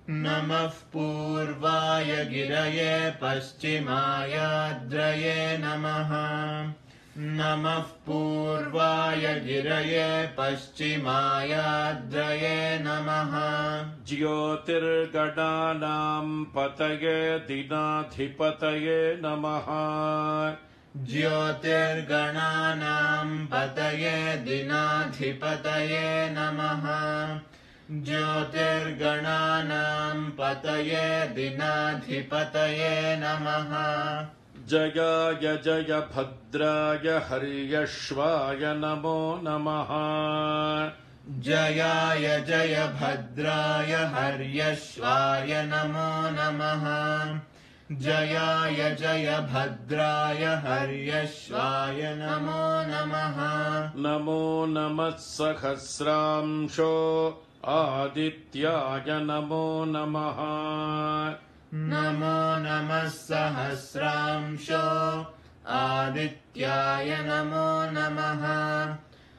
नमः पूर्वाय गिरये पश्चिमायाद्रये नमः। नमः पूर्वाय गिरये पश्चिमायाद्रये नमः। ज्योतिर्गणानाम् पतये दिनाधिपतये नमः ज्योतिर्गणानाम् पतये दिनाधिपतये नमः। ज्योतिर्गणानाम् पतये दिनाधिपतये नमः। जयाय जय भद्राय हर्यश्वाय नमो नमः। जयाय जय भद्राय हर्यश्वाय नमो नमः। जयाय जय भद्राय हर्यश्वाय नमो नमः। नमो नमः सहस्रांशो आदित्याय नमो नमः। नमो नमः सहस्रांशो आदित्याय नमो नमः।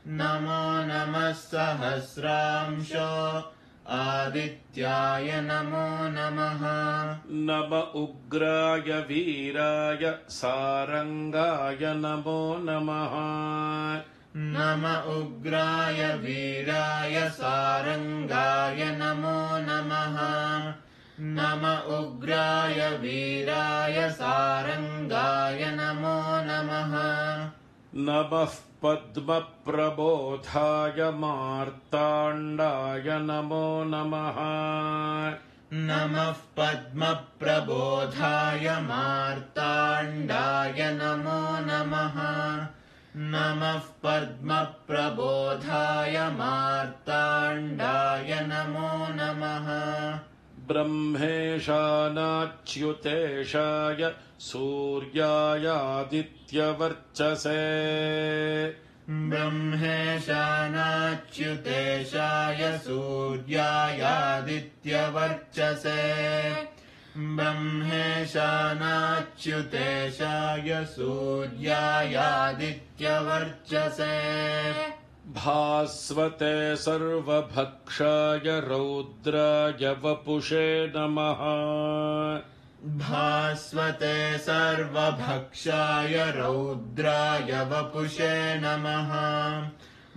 नमो नमः सहस्रांशो आदित्याय नमो नमः। नम उग्राय वीराय सारङ्गाय नमो नमः। नम उग्राय वीराय सारङ्गाय नमो नमः। नम उग्राय वीराय सारङ्गाय नमो नमः नमः पद्मप्रबोधाय मार्ताण्डाय नमो नमः। नमः पद्मप्रबोधाय मार्ताण्डाय नमो नमः। नमः पद्मप्रबोधाय मार्ताण्डाय नमो नमः ब्रह्मेशानाच्युतेशाय सूर्यायादित्यवर्चसे। ब्रह्मेशानाच्युतेशाय सूर्यायादित्यवर्चसे। ब्रह्मेशानाच्युतेशाय सूर्यायादित्यवर्चसे। भास्वते सर्वभक्षाय रौद्राय वपुषे नमः। भास्वते सर्वभक्षाय रौद्राय वपुषे नमः।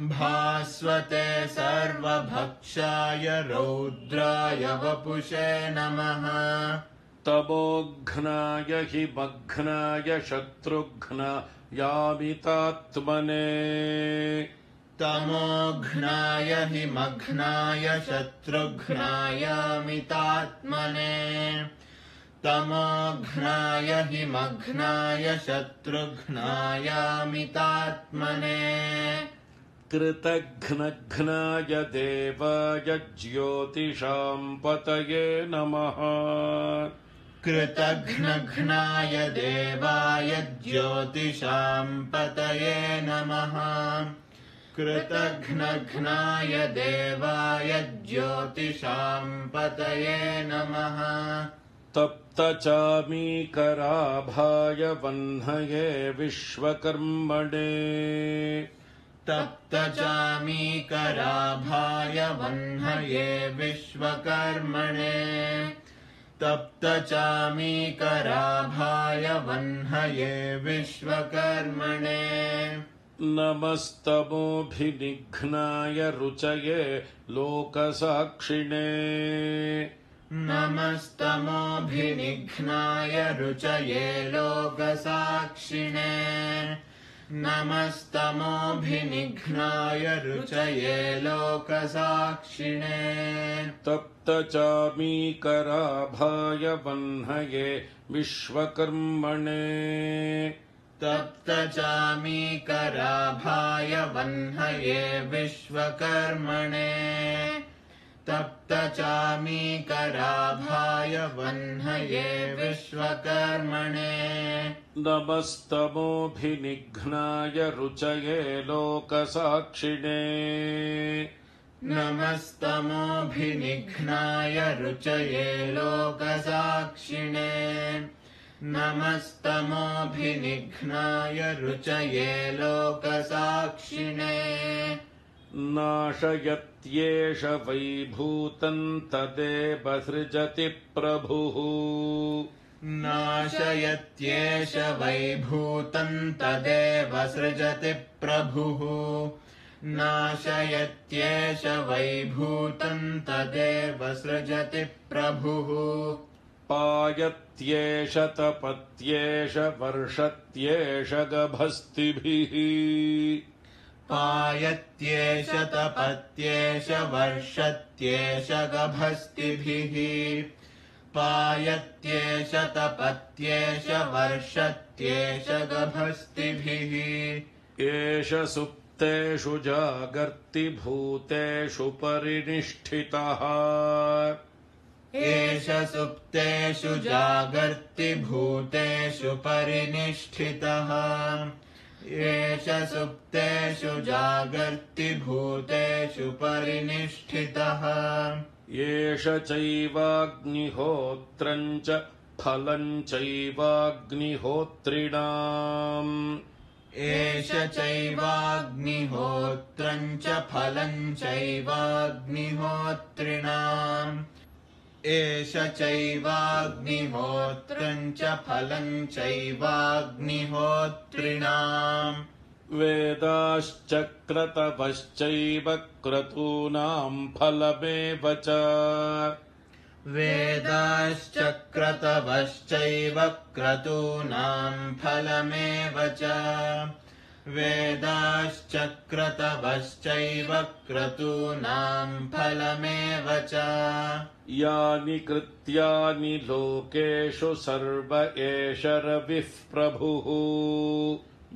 भास्वते सर्वभक्षाय रौद्राय वपुषे नमः। तमोघ्नाय हि मघ्नाय शत्रुघ्नायामितात्मने। तमोघ्नाय हि मघ्नाय शत्रुघ्नायामितात्मने तमोघ्नाय हि मघ्नाय शत्रुघ्नायामितात्मने कृतघ्नघ्नाय देवाय ज्योतिषाम् पतये नमः। कृतघ्नघ्नाय देवाय ज्योतिषाम् पतये नमः। कृतघ्नघ्नाय देवाय ज्योतिषाम् पतये नमः। तप्तचामीकराभाय वह्नये विश्वकर्मणे। तप्तचामीकराभाय वह्नये विश्वकर्मणे। तप्तचामीकराभाय वह्नये विश्वकर्मणे। नमस्तमोभिनिघ्नाय रुचये लोकसाक्षिणे। नमस्तमोभिनिघ्नाय रुचये लोकसाक्षिणे। नमस्तमोभिनिघ्नाय रुचये लोकसाक्षिणे। तप्तचामीकराभाय वह्नये विश्वकर्मणे। तप्तचामीकराभाय वह्नये विश्वकर्मणे। तप्तचामीकराभाय वह्नये विश्वकर्मणे। नमस्तमोभिनिघ्नाय रुचये लोकसाक्षिणे। नमस्तमोभिनिघ्नाय रुचये लोकसाक्षिणे। नमस्तमोभिनिघ्नाय रुचये लोकसाक्षिणे। नाशयत्येष वैभूतम् तदेव सृजति प्रभुः। नाशयत्येष वैभूतम् तदेव सृजति प्रभुः। नाशयत्येष वैभूतम् तदेव सृजति प्रभुः पायत्येष तपत्येष वर्षत्येष गभस्तिभिः पायत्येष तपत्येष वर्षत्येष गभस्तिभिः पायत्येष तपत्येष वर्षत्येष गभस्तिभिः एष सुप्तेषु जागर्ति भूतेषु परिनिष्ठितः एष सुप्तेषु जागर्ति भूतेषु परिनिष्ठितः। एष सुप्तेषु जागर्ति भूतेषु परिनिष्ठितः। एष चैवाग्निहोत्रम् च फलम् चैवाग्निहोत्रिणाम्। एष चैवाग्निहोत्रम् च फलम् चैवाग्निहोत्रिणाम्। एष चैवाग्निहोत्रम् च फलम् चैवाग्निहोत्रिणाम्। वेदाश्च क्रतवश्चैव क्रतूनाम् फलमेव च। वेदाश्च क्रतवश्चैव क्रतूनाम् फलमेव च वेदाश्च क्रतवश्चैव क्रतूनाम् फलमेव च। यानि कृत्यानि लोकेषु सर्व एष रविः प्रभुः।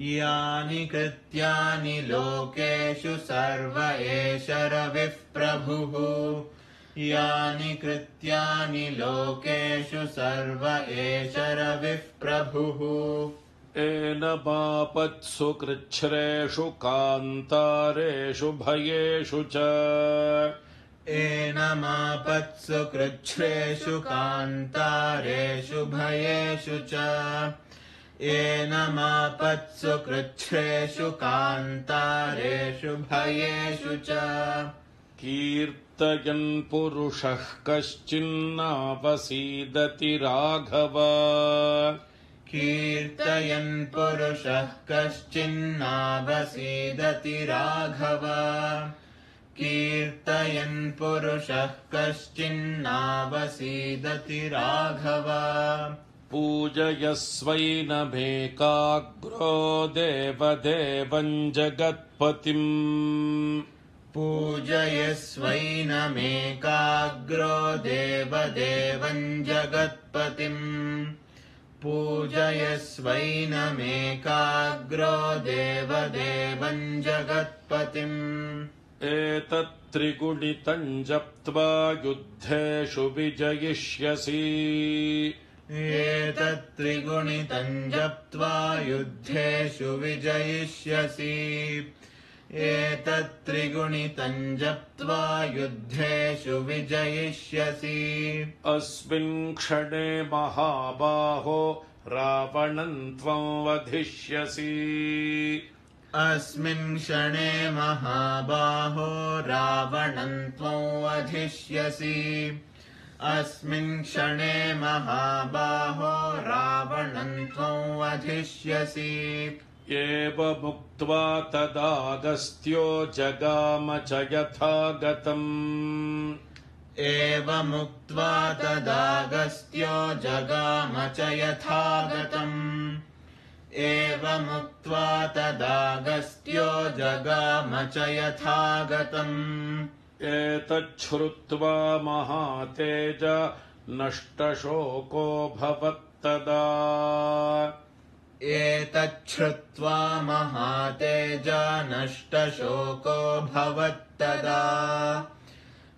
यानि कृत्यानि लोकेषु सर्व एष रविः प्रभुः। यानि कृत्यानि लोकेषु सर्व एष रविः प्रभुः। एनमापत्सु कृच्छ्रेषु कान्तारेषु भयेषु च। एनमापत्सु कृच्छ्रेषु कान्तारेषु भयेषु च। एनमापत्सु कृच्छ्रेषु कान्तारेषु भयेषु च। कीर्तयन् पुरुषः कश्चिन्नावसीदति राघव कीर्तयन् पुरुषः कश्चिन्नावसीदति राघव। कीर्तयन् पुरुषः कश्चिन्नावसीदति राघव। पूजयस्वैनमेकाग्रो देवदेवम् जगत्पतिम्। पूजयस्वैनमेकाग्रो देवदेवम् जगत्पतिम् पूजयस्वैनमेकाग्रो देवदेवम् जगत्पतिम्। एतत्त्रिगुणितम् जप्त्वा युद्धेषु विजयिष्यसि। एतत्त्रिगुणितम् जप्त्वा युद्धेषु विजयिष्यसि एतत्त्रिगुणितम् जप्त्वा युद्धेषु विजयिष्यसि। अस्मिन् क्षणे महाबाहो रावणम् त्वम् वधिष्यसि। अस्मिन् क्षणे महाबाहो रावणम् त्वं वधिष्यसि। अस्मिन् क्षणे महाबाहो रावणम् त्वं वधिष्यसि। एवमुक्त्वा तदागस्त्यो जगाम च यथा गतम् एवमुक्त्वा तदागस्त्यो जगाम च यथा गतम् एवमुक्त्वा तदागस्त्यो जगाम च यथा गतम् एतच्छ्रुत्वा महातेज नष्टशोको भवत्तदा। एतच्छ्रुत्वा महातेजा नष्टशोको भवत्तदा।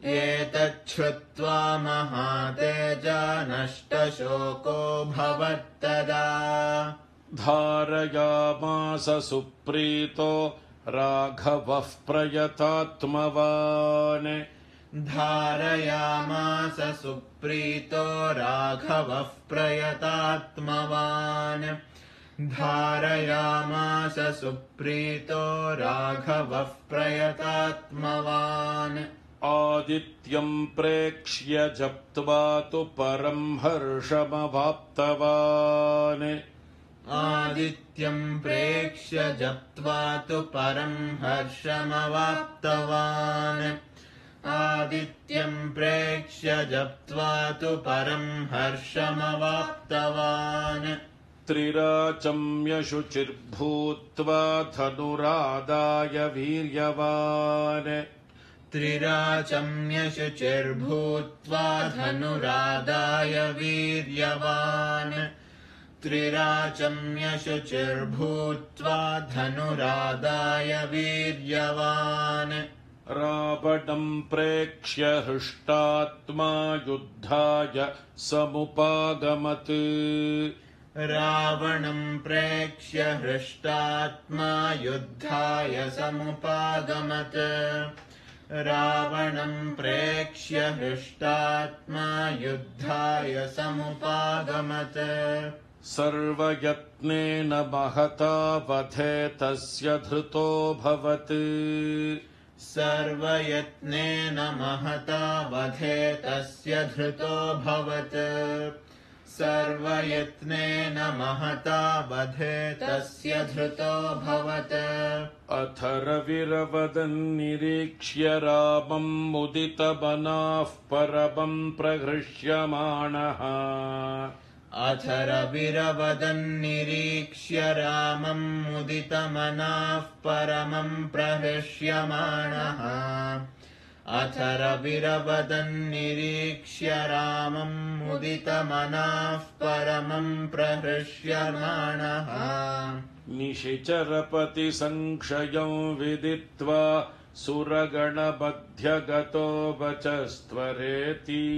एतच्छ्रुत्वा महातेजा नष्टशोको भवत्तदा। धारयामास सुप्रीतो राघवः प्रयतात्मवान्। धारयामास सुप्रीतो राघवः प्रयतात्मवान्। धारयामास सुप्रीतो राघवः प्रयतात्मवान्। आदित्यम् प्रेक्ष्य जप्त्वा तु परम् हर्षमवाप्तवान्। आदित्यम् प्रेक्ष्य जप्त्वा तु परम् हर्षमवाप्तवान्। आदित्यम् प्रेक्ष्य जप्त्वा तु परम् हर्षमवाप्तवान्। त्रिराचम्यशुचिर्भूत्वा धनुरादाय वीर्यवान्। त्रिराचम्यशुचिर्भूत्वा धनुरादाय वीर्यवान्। त्रिराचम्यशुचिर्भूत्वा धनुरादाय वीर्यवान्। रावणम् प्रेक्ष्य हृष्टात्मा युद्धाय समुपागमत् रावणम् प्रेक्ष्य हृष्टात्मा युद्धाय समुपागमत्। रावणम् प्रेक्ष्य हृष्टात्मा युद्धाय समुपागमत्। सर्वयत्नेन महता वधे तस्य धृतोऽभवत् सर्वयत्नेन महता वधे तस्य धृतोऽभवत् सर्वयत्नेन महता वधे तस्य धृतो भवत्। अथर निरीक्ष्य रामम् उदित मनाः परमम् प्रहृष्यमाणः। अथर निरीक्ष्य रामम् मुदितमनाः परमम् प्रहृष्यमाणः। अथ रविरवदन्निरीक्ष्य रामम् मुदितमनाः परमम् प्रहृष्यमाणः। निशिचरपतिसंक्षयम् विदित्वा सुरगणमध्यगतो वचस्त्वरेति।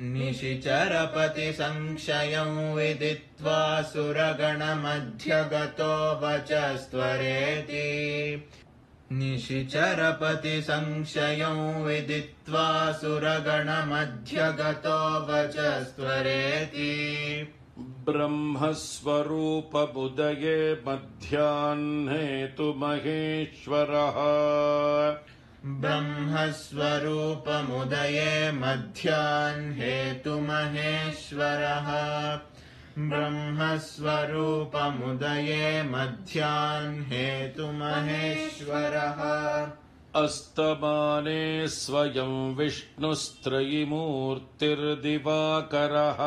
निशिचरपतिसंक्षयम् विदित्वा सुरगणमध्यगतो वचस्त्वरेति निशिचरपतिसंक्षयम् विदित्वा सुरगणमध्यगतो वचस्त्वरेति। ब्रह्मस्वरूपबुदये मध्याह्ने तु महेश्वरः ब्रह्मस्वरूपमुदये मध्याह्नेतु महेश्वरः ब्रह्मस्वरूपमुदये मध्याह्नेतु महेश्वरः अस्तमाने स्वयम् विष्णुस्त्रयिमूर्तिर्दिवाकरः।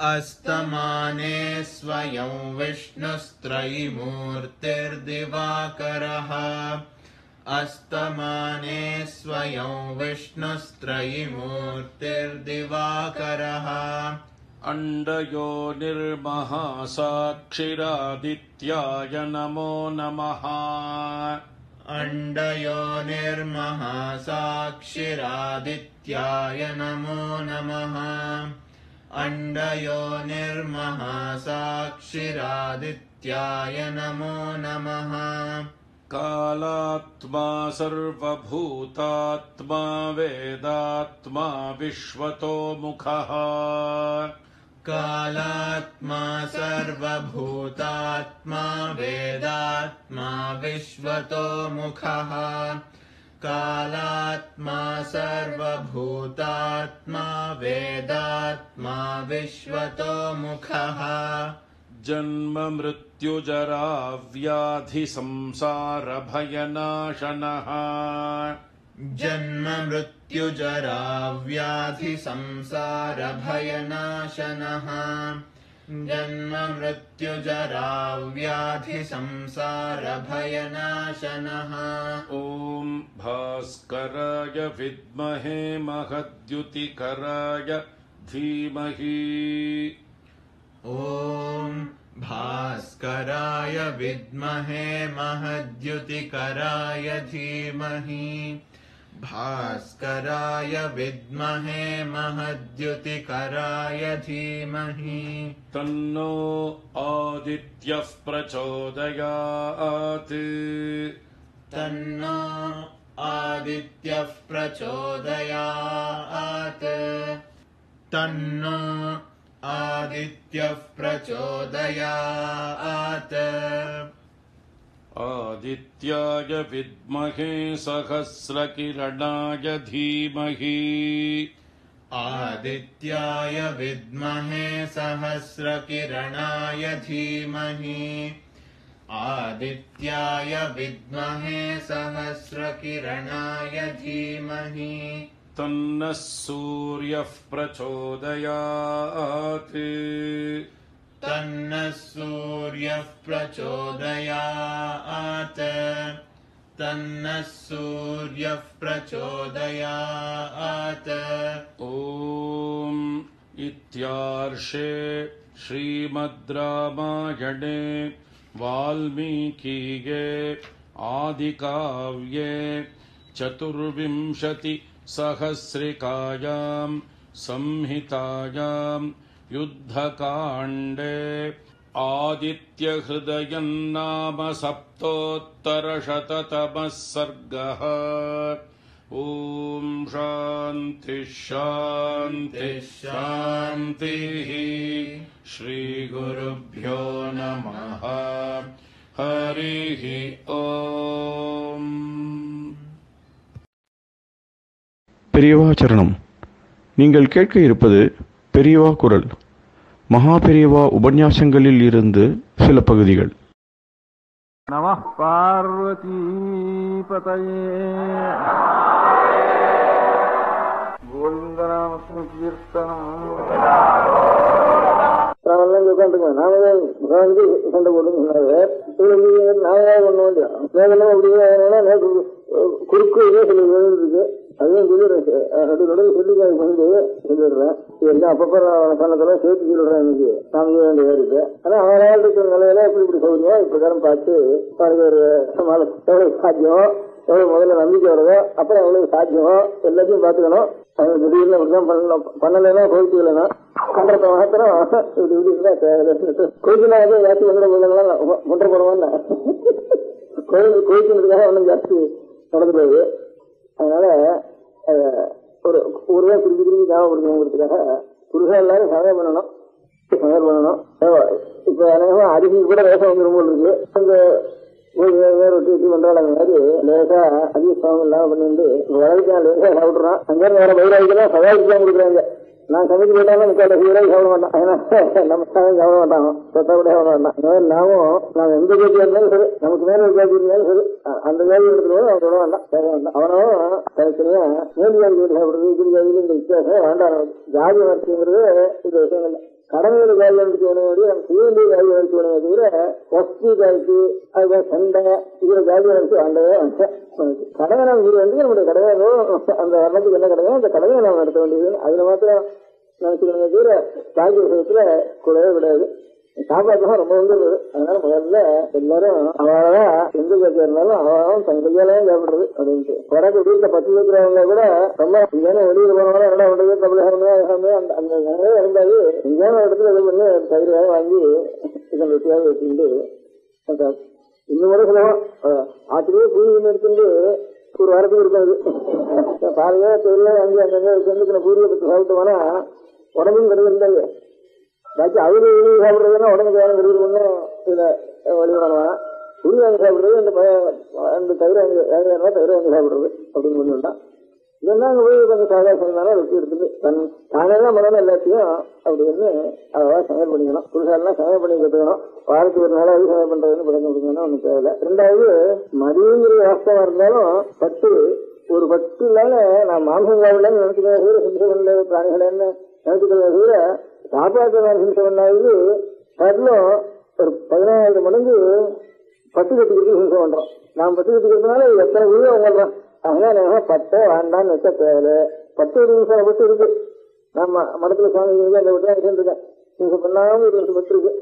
अस्तमाने स्वयं विष्णुस्त्रयिमूर्तिर्दिवाकरः। अस्तमाने स्वयं विष्णुस्त्रयिमूर्तिर्दिवाकरः अण्डयो निर्महासाक्षिरादित्याय नमो नमः। अण्डयो निर्महासाक्षिरादित्याय नमो नमः। अण्डयो निर्महासाक्षिरादित्याय नमो नमः। कालात्मा सर्वभूतात्मा वेदात्मा विश्वतो मुखः कालात्मा सर्वभूतात्मा वेदात्मा विश्वतो मुखः। कालात्मा सर्वभूतात्मा वेदात्मा विश्वतो मुखः। जन्म जन्म मृत्युज्या संसार भयनाशन जन्म मृत्यु रव्या संसार भयनाशन ॐ भास्कराय विद्महे महद्युतिकराय धीमहि। ॐ भास्कराय विद्महे महद्युतिकराय धीमहि। भास्कराय विद्महे महद्युतिकराय धीमहि। तन्नो आदित्यः प्रचोदयात्। तन्नो आदित्यः प्रचोदयात्। तन्नो आदित्यः प्रचोदयात् आदित्याय विद्महे सहस्रकिरणाय धीमहि आदित्याय विद्महे सहस्रकिरणाय धीमहि आदित्याय विद्महे सहस्रकिरणाय धीमहि तन्नः सूर्यः प्रचोदयात् तन्नः सूर्यः प्रचोदयात्। तन्नः सूर्यः प्रचोदयात्। ॐ इत्यार्षे श्रीमद् रामायणे वाल्मीकीये आदिकाव्ये चतुर्विंशतिसहस्रिकायाम् संहितायाम् युद्धकाण्डे आदित्यहृदयन्नाम सप्तोत्तरशततमः सर्गः ॐ शान्तिः शान्तिः शान्तिः श्रीगुरुभ्यो नमः हरिः ॐ பெரியவா சரணம் நீங்கள் கேட்க இருப்பது பெரியவா குரல் மகாபெரிவா உபன்யாசங்களில் இருந்து சில பகுதிகள். நம பார்வதி உட்காந்துங்க நாம உட்காந்து சண்டை போட்டுங்க நாம ஒண்ணு வேண்டிய நேரம் குறுக்கு இதே சில இருக்கு அதையும் சொல்லிடுறேன் ரெண்டு நடுவில் சொல்லி வந்து சொல்லிடுறேன். இதெல்லாம் அப்பப்போ சொன்னதெல்லாம் சேர்த்து சொல்லிடுறேன் இன்னைக்கு நாம செய்ய வேண்டியதா இருக்கு. ஆனா இருக்கிற நிலையில இப்படி இப்படி சௌரியம் இப்படிதான் பார்த்து அவருக்கு ஒரு எவ்வளவு சாத்தியம் எவ்வளவு முதல்ல நம்பிக்கை வருதோ அப்புறம் எவ்வளவு சாத்தியமோ எல்லாத்தையும் பார்த்துக்கணும். திடீர்னு இப்படிதான் பண்ணணும். பண்ணலைன்னா போயிட்டு இல்லைன்னா பண்றத மாத்திரம் இப்படி இப்படி ஜாஸ்தி வந்துட போதெல்லாம் முட்டை போடுவாங்க கோயில் கோயிலுக்காக ஒன்றும் ஜாஸ்தி நடந்துடாது அதனால ஒரு ஒரு ரூபாய் திருப்பி திருப்பி ஞாபகப்படுத்தணுங்கிறதுக்காக புருஷன் எல்லாரும் சமயம் பண்ணணும். சமையல் பண்ணணும். இப்ப அநேகமா அரிசி கூட வேஷம் வந்துடும் இருக்கு. அந்த வேறு வேறு ஒட்டி ஒட்டி பண்றாள் அந்த மாதிரி லேசா அதிக சுவாமி இல்லாம பண்ணிட்டு வளர்க்க லேசா சாப்பிடுறான் அங்கே வேற வைராய்க்கெல்லாம் சவாலுக்கு தான் கொடுக்குறாங்க. நான் சமைச்சு போயிட்டாலும் முக்கால் ஹீரோய் சாப்பிட மாட்டான். ஏன்னா நம்ம சாமி சாப்பிட மாட்டாங்க சொத்தா கூட சாப்பிட மாட்டான். இந்த மாதிரி நாமும் நாம எந்த கேட்டி இருந்தாலும் சரி நமக்கு மேல ஒரு கேட்டி இருந்தாலும் சரி அந்த கேள்வி எடுத்துட்டு அவன் விட வேண்டாம் தேவை வேண்டாம் அவனும் தனித்தனியா மேல் ஜாதி கேட்டு சாப்பிடுறது இப்படி ஜாதியில இந்த வித்தியாசம் வேண்டாம். ஜாதி வரிசைங்கிறது இது விஷயம் இல்லை கடமையில காலில் எடுத்து வேணும் வேண்டிய நம்ம செய்ய வேண்டிய காலி வளர்ச்சி வேணுமே தவிர வஸ்தி காய்ச்சி அதுதான் சண்டை இதுல ஜாதி வளர்ச்சி ஆண்டவே கடமை நம்ம இது வந்து நம்முடைய கடமை அந்த வர்ணத்துக்கு என்ன கடமையோ அந்த கடமையை நாம் நடத்த வேண்டியது. அதுல மாத்திரம் நினைச்சுக்கணுங்க தவிர பாக்கி விஷயத்துல கூடவே விடாது சாப்பாடுலாம் ரொம்ப வந்து அதனால முதல்ல எல்லாரும் அவளா எந்த பேச்சு இருந்தாலும் அவளும் தன் கையாலையும் சாப்பிடுறது அப்படின்ட்டு. வடக்கு வீட்டுல பத்து இருக்கிறவங்க கூட ரொம்ப இங்கேயும் வெளியில் போனவங்க என்ன பண்றது? தமிழகம் அந்த அந்த நிறைய இருந்தாது இங்கேயான இடத்துல இது பண்ணி தயிராக வாங்கி இதன் ரொட்டியாக வச்சுட்டு இன்னும் கூட சொல்லுவோம் ஆற்றுலேயே பூஜை எடுத்துட்டு ஒரு வாரத்துக்கு இருக்காது. பாருங்க தொழில வாங்கி அங்கங்க வச்சு பூரியை பற்றி சாப்பிட்டோம்னா உடம்பும் கிடையாது இருந்தாங்க பாக்கி அவரு சாப்பிடுறதுன்னா உடம்புக்கு வேணும் கிடையாது ஒன்றும் வழி பண்ணுவாங்க பூரி வாங்கி சாப்பிடுறது அந்த அந்த தவிர வாங்கி வேலையா தவிர வாங்கி சாப்பிடுறது அப்படின்னு ஒன்று இதெல்லாம் அங்க போய் கொஞ்சம் சாதா சொன்னாலும் வெட்டி எடுத்துட்டு தன் தானே தான் முதல்ல எல்லாத்தையும் அப்படின்னு அவா சமையல் பண்ணிக்கணும். புருஷாலாம் சமையல் பண்ணி கற்றுக்கணும் வாரத்துக்கு ஒரு நாளாவது சமையல் பண்றதுன்னு பழக்கம் கொடுக்கணும் ஒன்றும் தேவையில்லை. ரெண்டாவது மதியங்கிற வாஸ்தவம் இருந்தாலும் பட்டு ஒரு பத்து இல்லாம நான் மாம்சம் சாப்பிடலன்னு நினைச்சுக்கிறத தவிர ஹிம்சை பண்ணல பிராணிகளன்னு நினைச்சுக்கிறத தவிர சாப்பாட்டு நான் ஹிம்சை பண்ணாவது ஒரு பதினாயிரம் மடங்கு பத்து கட்டிக்கிறது ஹிம்சை பண்றோம். நான் பத்து கட்டிக்கிறதுனால எத்தனை வீடியோ வாழ்றோம் அதனால பட்டை வேண்டாம்னு வச்ச தேவை பத்து ஒரு நிமிஷம் பட்டு இருக்கு. நம்ம மடத்துல சுவாமி இருக்கு, அந்த விட்டு இருக்கேன் நீங்க பண்ணாம ஒரு நிமிஷம் பட்டு இருக்கு.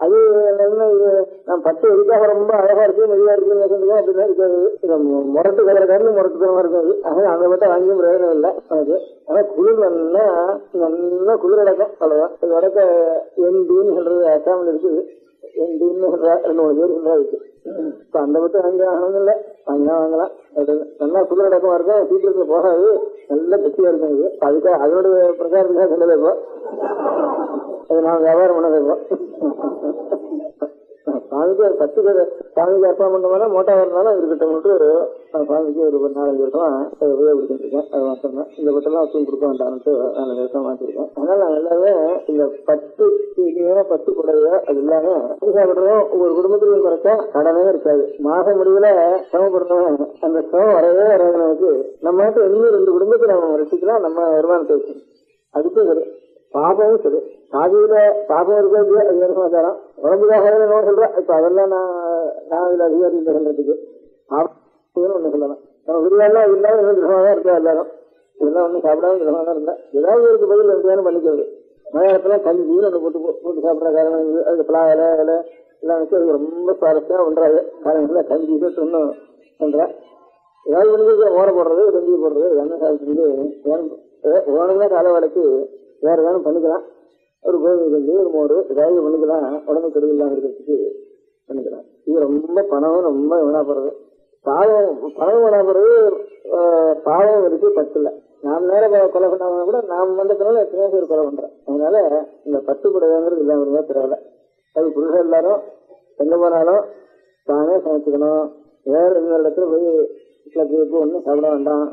அது என்ன இது. நான் பட்டு எதுக்காக ரொம்ப அழகா இருக்கு மெதுவா இருக்கு அப்படின்னா இருக்காது முரட்டு கலர் கரண்டு முரட்டு தரமா இருக்காது. அதனால அந்த மட்டும் வாங்கியும் பிரயோஜனம் இல்லை எனக்கு. ஆனா குளிர் நல்லா நல்லா குளிர் அடக்கம் அவ்வளவுதான். அது வடக்க எந்தின்னு சொல்றது அசாமில் இருக்குது. எந்தின்னு சொல்றா ரெண்டு மூணு பேர் சொல்றா இருக்கு இப்ப அந்த மட்டும் வாங்கி ஆகணும் இல்லை வாங்கினா வாங்கலாம் நல்லா குளிர் அடக்கமா இருக்கும் சீக்கிரத்துல போகாது. நல்ல புத்தியா இருக்கும் இது. அதுக்காக அதோட பிரகாரத்துக்காக சொல்லலை இப்போ. அது நான் வியாபாரம் பண்ணதை இப்போ. சுவாமிக்கு பத்து பேர் சுவாமிக்கு அர்ப்பணம் பண்ணோம்னா மோட்டா வரனாலும் இருக்கட்டும் நான் சுவாமிக்கு ஒரு நாலஞ்சு வருஷமா இருக்கேன் அது மாத்திரம் தான். இந்த பட்டெல்லாம் வச்சு கொடுக்க வேண்டாம்னு நாலஞ்சு வருஷம் மாத்திருக்கேன் அதனால நான் எல்லாமே இந்த பத்து பத்து புடவை அது இல்லாம சாப்பிடுறோம் ஒவ்வொரு குடும்பத்திலையும் குறைச்சா கடனே இருக்காது. மாச முடிவுல சிரமப்படுறவன் அந்த சிரமம் வரவே வராது நமக்கு. நம்ம நாட்டு இன்னும் ரெண்டு குடும்பத்தை நம்ம ரசிக்கலாம் நம்ம வருமானத்தை வச்சு அதுக்கும் சரி. பாபம் சரி சாதியில பாபம் இருக்கோ இல்லையோ உடம்புக்காக நான் சொல்றேன் இப்ப அதெல்லாம் நான் நான் இதுல அதிகாரி இல்லை சொல்றதுக்கு. பாபம்னு ஒண்ணு சொல்லலாம். நம்ம விருதாலாம் இல்லாம இன்னும் தான் இருக்கா எல்லாரும்? இதெல்லாம் ஒண்ணும் சாப்பிடாம கிரகமாக தான் இருந்தா? ஏதாவது இருக்கு பதில் ரெண்டு பண்ணிக்கிறது மலையாளத்துல கஞ்சின்னு ஒன்று போட்டு போட்டு சாப்பிட்ற காரணம் இருக்குது. அதுக்கு பலா இலை இலை எல்லாம் வச்சு அது ரொம்ப சுவாரஸ்யமா ஒன்றாது காரணம் கஞ்சி போட்டு ஒன்றும் பண்றேன் ஏதாவது பண்ணிக்கிறது ஓர போடுறது கஞ்சி போடுறது என்ன சாப்பிட்டு வேணும் கால வேலைக்கு வேற ஏதாவது பண்ணிக்கலாம். ஒரு கோதுமை ஒரு மோர் ஏதாவது பண்ணிக்கலாம். உடம்பு கெடுதல் இல்லாமல் இருக்கிறதுக்கு பண்ணிக்கலாம். இது ரொம்ப பணம் ரொம்ப வீணாப்படுறது பாவம் பணம் வீணாப்படுறது ஆஹ், பாவம் இருக்கு பத்து நாம் நேரம் கொலை பண்ணாம கூட நாம் வந்ததுனால எத்தனையோ பேர் கொலை பண்றோம். அதனால இந்த பத்து புடவைங்கிறது இல்லாம இருந்தா தேவையில்ல அது புருஷன் எல்லாரும் எங்க போனாலும் தானே சமைச்சுக்கணும். வேற எந்த இடத்துல போய் கிளப்பு ஒன்றும் சாப்பிட வேண்டாம்.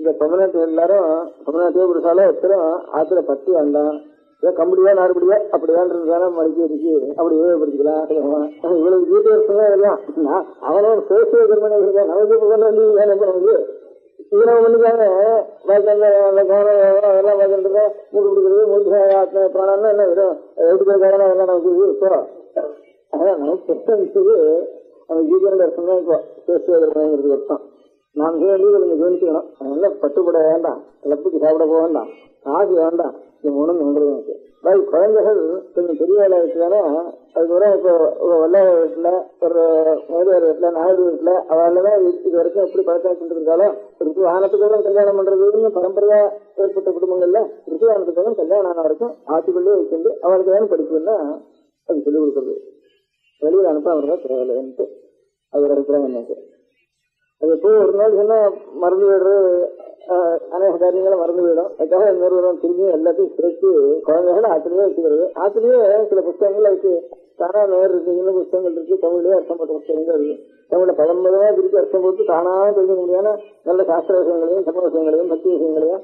இந்த தமிழ்நாட்டு எல்லாரும் தமிழ்நாட்டிலே புருஷாலும் எத்தனை ஆத்துல பத்து வேண்டாம். ஏதோ கம்படியா நாடுபடியா அப்படி தானே மடிக்கி இருக்கு. அப்படி உபயோகப்படுத்திக்கலாம். இவ்வளவு வீட்டு தான் எல்லாம் நான் அவனும் சேர்த்து கர்மனை இருக்கேன் நமக்கு இப்போ கொண்டு வந்து வேலை இப்போ நமக்கு இவனை பண்ணிக்காங்க அதெல்லாம் மூட்டு கொடுக்குறது மூட்டு பிராணம்னா என்ன வெறும் எப்படி போயிருக்காங்க எல்லாம் நமக்கு அதான் நமக்கு பெருசா நிச்சது அந்த தான் இப்போ சோசியோ அர்த்தம் நாம் செய்ய வேண்டியது கவனிச்சுக்கணும். அதனால பட்டுப்பட வேண்டாம். இழப்புக்கு சாப்பிட போக வேண்டாம். காசு வேண்டாம். இது மூணும் நம்புறது எனக்கு பாய் குழந்தைகள் கொஞ்சம் பெரிய வேலை வச்சுதானே அதுக்கப்புறம் இப்போ ஒரு வல்லார வீட்டில் ஒரு மேலியார் வீட்டில் நாயுடு வீட்டில் அவெல்லாம் இது வரைக்கும் எப்படி பழக்கம் வச்சுட்டு இருக்காலும் கல்யாணம் பண்றதுன்னு பரம்பரையா ஏற்பட்ட குடும்பங்கள்ல ரித்துவானத்துக்காக கல்யாணம் ஆன வரைக்கும் ஆத்துக்குள்ளே வச்சுட்டு அவளுக்கு வேணும் படிப்புன்னா அது சொல்லிக் கொடுக்குறது. வெளியில் அனுப்ப அவர்கள் தேவையில்லைன்ட்டு அது ஒரு அபிப்பிராயம் எனக்கு. அது போய் ஒரு நாள் சொன்னா மறந்து விடுறது அநேக காரியங்களை மறந்து போயிடும். அதுக்காக இன்னொரு தடவை திரும்பி எல்லாத்தையும் சிறைச்சு குழந்தைகளை ஆத்திலேயே வச்சுக்கிறது. ஆத்திலேயே சில புத்தகங்கள் அதுக்கு தானா நேர் இருக்கு. இன்னும் புத்தகங்கள் இருக்கு. தமிழ்லயே அர்த்தம் போட்ட புத்தகங்கள் இருக்கு. தமிழ்ல பழம்பதமா திருப்பி அர்த்தம் போட்டு தானா தெரிஞ்சுக்க முடியாத நல்ல சாஸ்திர விஷயங்களையும் சம விஷயங்களையும் பக்தி விஷயங்களையும்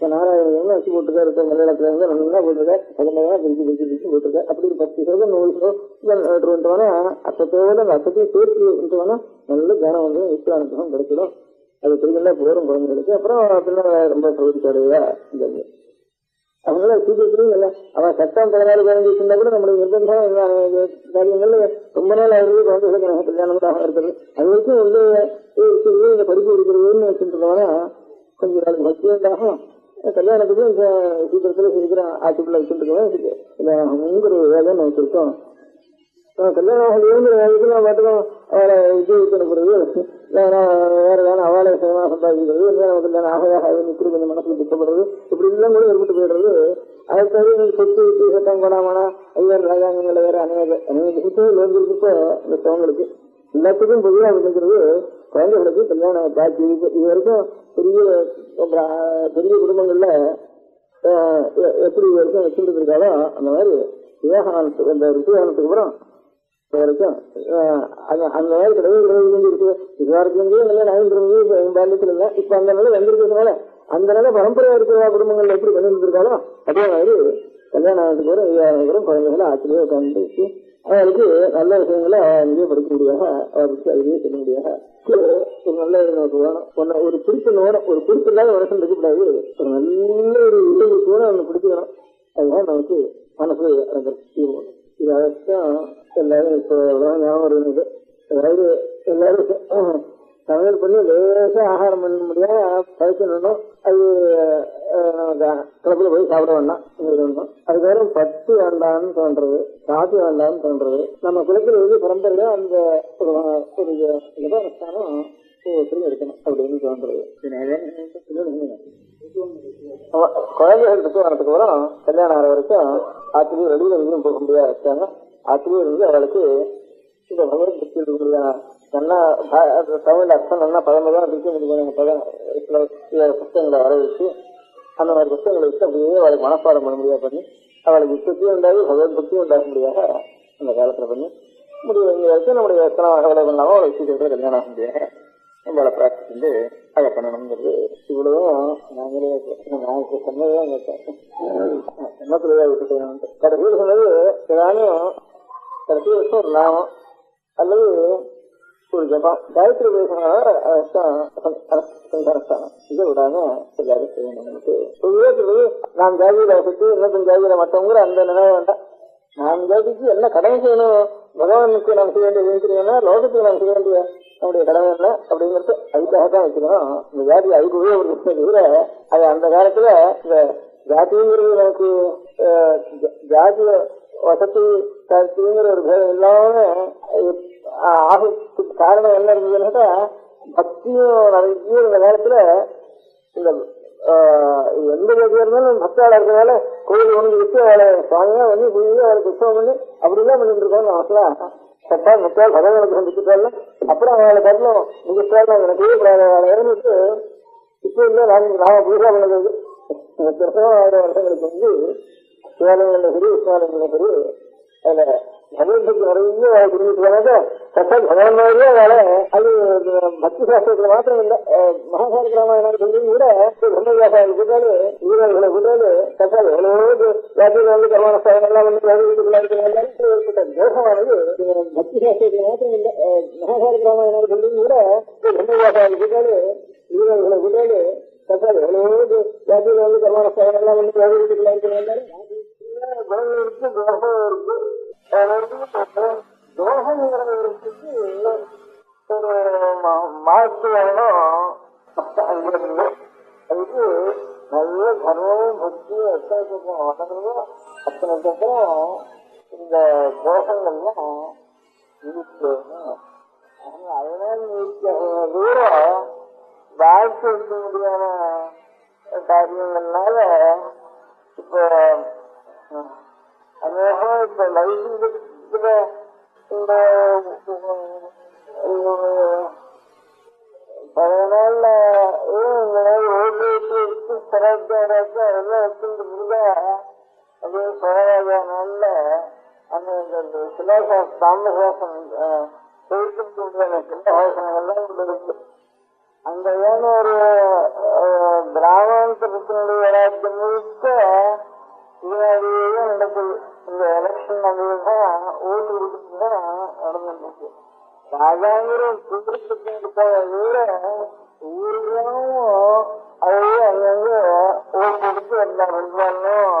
நாராயணன் வச்சு போட்டிருக்காரு இருக்க மலையாளத்துல இருந்து நல்லா போட்டிருக்காரு பதம்பதமா பிரிச்சு பிரிச்சு பிரிச்சு போட்டிருக்காரு. அப்படி ஒரு பத்து சதவீதம் நூறு சதவீதம் அர்த்தத்தோட அந்த அர்த்தத்தையும் சேர்த்து விட்டுவானா நல்ல கனம் வந்து விஸ்வானுபவம் கிடைச்சிடும் அது தெரிஞ்சா போரும் குழந்தைகளுக்கு அப்புறம் பின்ன ரொம்ப சௌகரியப்படுவா இந்த அவங்கள சீக்கிரத்திலையும் இல்லை அவன் சட்டம் பதினாறு பதினஞ்சு இருந்தா கூட நம்மளுக்கு நிர்பந்தம் என்ன காரியங்கள்ல ரொம்ப நாள் ஆகுது குழந்தைகளுக்கு நம்ம கல்யாணம் கூட ஆக இருக்கிறது. அது வரைக்கும் உள்ள இந்த படிப்பு இருக்கிறதுன்னு வச்சுருந்தோம்னா கொஞ்சம் நாள் பக்தி உண்டாகும் கல்யாணத்துக்கு இந்த சூத்திரத்துல சீக்கிரம் ஆட்சிக்குள்ள வச்சுருக்கோம். முங்குற வேலை நமக்கு இருக்கும் கல்யாணம் ஆகுதுங்கிற வேலைக்கு நான் மட்டும் அவளை இது பண்ணப்படுறது வேற வேணும் அவளை சிரமமா சம்பாதிக்கிறது. நமக்கு கல்யாணம் ஆகையாக நிற்கிறது கொஞ்சம் மனசுல திட்டப்படுறது இப்படி எல்லாம் கூட ஏற்பட்டு போயிடுறது. அதை தவிர சொத்து விட்டு சட்டம் கொடாமனா ஐயர் ராஜாங்கங்கள வேற அநேக அநேக விஷயங்கள் வந்துருக்கு இந்த சவங்களுக்கு எல்லாத்துக்கும் பொதுவாக இருக்கிறது குழந்தைகளுக்கு கல்யாணம் காட்சி இது வரைக்கும் பெரிய பெரிய குடும்பங்கள்ல எப்படி வரைக்கும் வச்சுட்டு இருக்காரோ அந்த மாதிரி விவேகானந்தத்துக்கு அந்த ரிஷிகானத்துக்கு அப்புறம் வரைக்கும் அந்த அந்த மாதிரி கிடையவே கிடையாது வந்து இருக்கு. விசாரத்துலேருந்து நல்ல நயன்றது பால்யத்தில் இல்லை. இப்ப அந்த நிலை வந்திருக்கிறதுனால அந்த நிலை பரம்பரையா இருக்கிற குடும்பங்கள்ல எப்படி பண்ணிட்டு அதே மாதிரி கல்யாணம் ஆனதுக்கு அப்புறம் விவாகம் குழந்தைகளை ஆச்சரியம் உட்காந்து வச்சு நல்ல விஷயங்களை அங்கேயே படிக்க முடியாத அவருக்கு அதுலேயே சொல்ல முடியாது ஒரு நல்ல இது நமக்கு வேணும் ஒரு பிடிப்பு வேணும் ஒரு பிடிப்பு இல்லாத மனுஷன் இருக்கக்கூடாது. ஒரு நல்ல ஒரு உதவி கூட அவனை பிடிக்கணும். அதுதான் நமக்கு மனசு அந்த தீர்வு. இது அதைத்தான் எல்லாரும் இப்போ ஞாபகம் இருந்தது அதாவது எல்லாரும் சமையல் பண்ணி லேசா ஆகாரம் பண்ண முடியாது பழக்கணும் அது கிளப்பில் போய் சாப்பிட வேண்டாம். அதுக்கப்புறம் பத்து வேண்டாம்னு தோன்றது. காசு வேண்டாம்னு தோன்றது. நம்ம குலத்துல வந்து பரம்பரையா அந்த ஒரு ஒரு ஒவ்வொருத்தரும் இருக்கணும் அப்படின்னு தோன்றது. குழந்தைகள் இருக்கு வரதுக்கு அப்புறம் கல்யாணம் ஆகிற வரைக்கும் ஆத்திரியம் வெளியில எங்கேயும் போக முடியாது வச்சாங்க ஆத்திரியம் இருந்து அவளுக்கு இந்த பகவத் பக்தி இருக்கக்கூடிய தமிழ் அர்த்தம் நல்லா பழமைதான் பிடிக்க சில சில புத்தகங்களை வர வச்சு அந்த மாதிரி புத்தகங்களை வச்சு அப்படியே அவளுக்கு மனப்பாடம் பண்ண முடியாது பண்ணி அவளுக்கு யுத்தத்தையும் உண்டாகி பகவத் பக்தியும் உண்டாக முடியாத அந்த காலத்துல பண்ணி முடிவு இங்கே வச்சு நம்முடைய எத்தனை வகை பண்ணாலும் அவளை சீக்கிரத்தில் கல்யாணம் ஆக முடியாது. நம்மளை பிராக்டிஸ் அதை பண்ணணுங்கிறது இவ்வளவும் நாங்களே நான் சொன்னதான் சொன்னதுதான் கேட்டேன். எண்ணத்துல விட்டுட்டேன்? கடைசியில் சொன்னது ஏதானும் கடைசி வருஷம் ஒரு நாமம் அல்லது ஒரு ஜபம் காயத்ரி பேசுனாலும் இதை விடாம எல்லாரும் செய்யணும் நமக்கு. பொதுவாக சொல்றது நாம் ஜாதியில வசதி இன்னும் ஜாதியில மற்றவங்க அந்த நினைவு வேண்டாம். நாம் ஜாதிக்கு என்ன கடமை செய்யணும்? பகவானுக்கு நாம் செய்ய வேண்டிய இருக்கிறீங்கன்னா லோகத்துக்கு நாம் செய்ய வேண்டிய நம்முடைய கடமை என்ன அப்படிங்கிறது அதுக்காக தான் வைக்கிறோம் இந்த ஜாதி அதுக்கு உபயோகப்படுத்த தவிர அது அந்த காலத்துல இந்த ஜாதிங்கிறது நமக்கு ஜாதிய வசதி கருத்துங்கிற ஒரு பேதம் இல்லாம அஹ், காரணம் என்ன இருந்ததுன்னாக்கா பக்தியும் நிறைய இந்த நேரத்துல இந்த எந்த ஜாதியா இருந்தாலும் பக்தாளா இருக்கிறனால கோயில் ஒன்று வச்சு அவளை சுவாமியா வந்து புரியுது அவளை உற்சவம் பண்ணி அப்படிதான் பண்ணிட்டு இருக்கோம் அவசலாம் சட்டா முத்தாள் பகவானுக்கு சந்திச்சுட்டால அப்புறம் அவளை கட்டணும் முடிச்சாலும் எனக்கு இறந்துட்டு இப்போ இல்லை நான் நாம புதுசா பண்ணது வருஷங்களுக்கு வந்து சிவாலயங்கள்ல சரி விஸ்வாலயங்கள்ல சரி அதுல பகவத்பக்தி நிறைய அவளை புரிஞ்சுட்டு போனாக்க சட்டா பகவான் மாதிரியே அவளை அது பக்தி சாஸ்திரத்துல மாத்திரம் இல்ல அஹ், மகாபாரத ராமாயணம் சொல்லி கூட பிரம்மவியாசாயம் கூட்டாலு வீரர்களை கூட்டாலு சட்டா எவ்வளவோ ஜாத்தியில வந்து கர்மானஸ்தானம் எல்லாம் வந்து வீட்டுக்குள்ள இருக்கிற எல்லாருக்கும் ஏற்பட்ட தோஷமானது அஹ், பக்தி சாஸ்திரத்துல மாத்திரம் இல்ல அஹ், மகாபாரத ராமாயணம் சொல்லி கூட பிரம்மவியாசாயம் ஒரு அதுக்கு நல்ல கர்மமும் பக்தியும் எத்தாச்சும் வளர்ந்ததும் இந்த தோஷங்கள்லாம் இருக்கு அதனால தூர வாழ்க்கை இருக்க முடியாத காரியங்கள்னால இப்போ அதனால இப்ப லைஃப்ல இந்த பழைய நாள்ல இந்த மாதிரி ஓட்டு எடுத்து சிறப்பாக எல்லாம் எடுத்துட்டு அது நாள்ல அந்த சிலாசாஸ் தாமசாசன் பேசுறது சிலாசாசனங்கள்லாம் இருக்கு. அந்த ஏன் ஒரு பிராமணத்தினுடைய ராஜ்யம் முழுக்க இதனாலேயே நடக்குது இந்த எலெக்ஷன் அதுதான் ஓட்டு கொடுத்து தான் நடந்துருக்கு ராஜாங்கிற குதிரத்துக்கு விட ஊர்களும் அதையே அங்கங்க ஓட்டு கொடுத்து எல்லா ரெண்டாலும்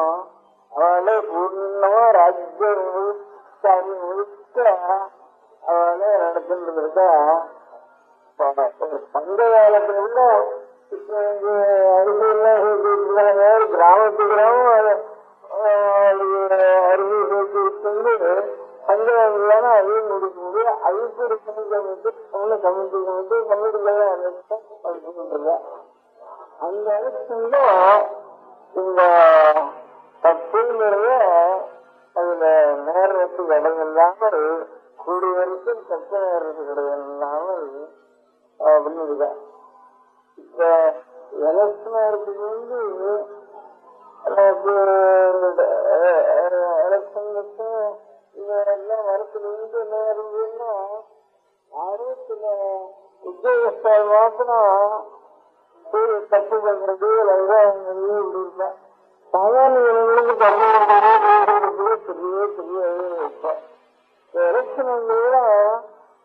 அவளே பூர்ணமா ராஜ்யம் முழுக்க முழுக்க அவளே நடந்துட்டு இருக்கா சங்க காலத்துல விட இப்போ இங்க அருமையெல்லாம் கிராமத்து கிராமம் அது, ஆஹ், அது அருமை சேர்த்து அங்க இல்லைன்னா அதையும் முடிக்க வந்து அந்த இடத்துல இந்த தப்புங்கிறத அதுல நேரத்துக்கு இடம் கூடிய வரைக்கும் நேரத்துக்கு இடம் இல்லாமல் இப்ப எலக்ஷன் இருக்குது வந்து எனக்கு எலக்ஷனுக்கு இதெல்லாம் என்ன யாரும் சில மாத்திரம் ஒரு தப்பு இருப்பேன் சாதாரண ஜனங்களுக்கு பெரிய பெரிய வைப்பேன் எலெக்ஷனுங்கிறத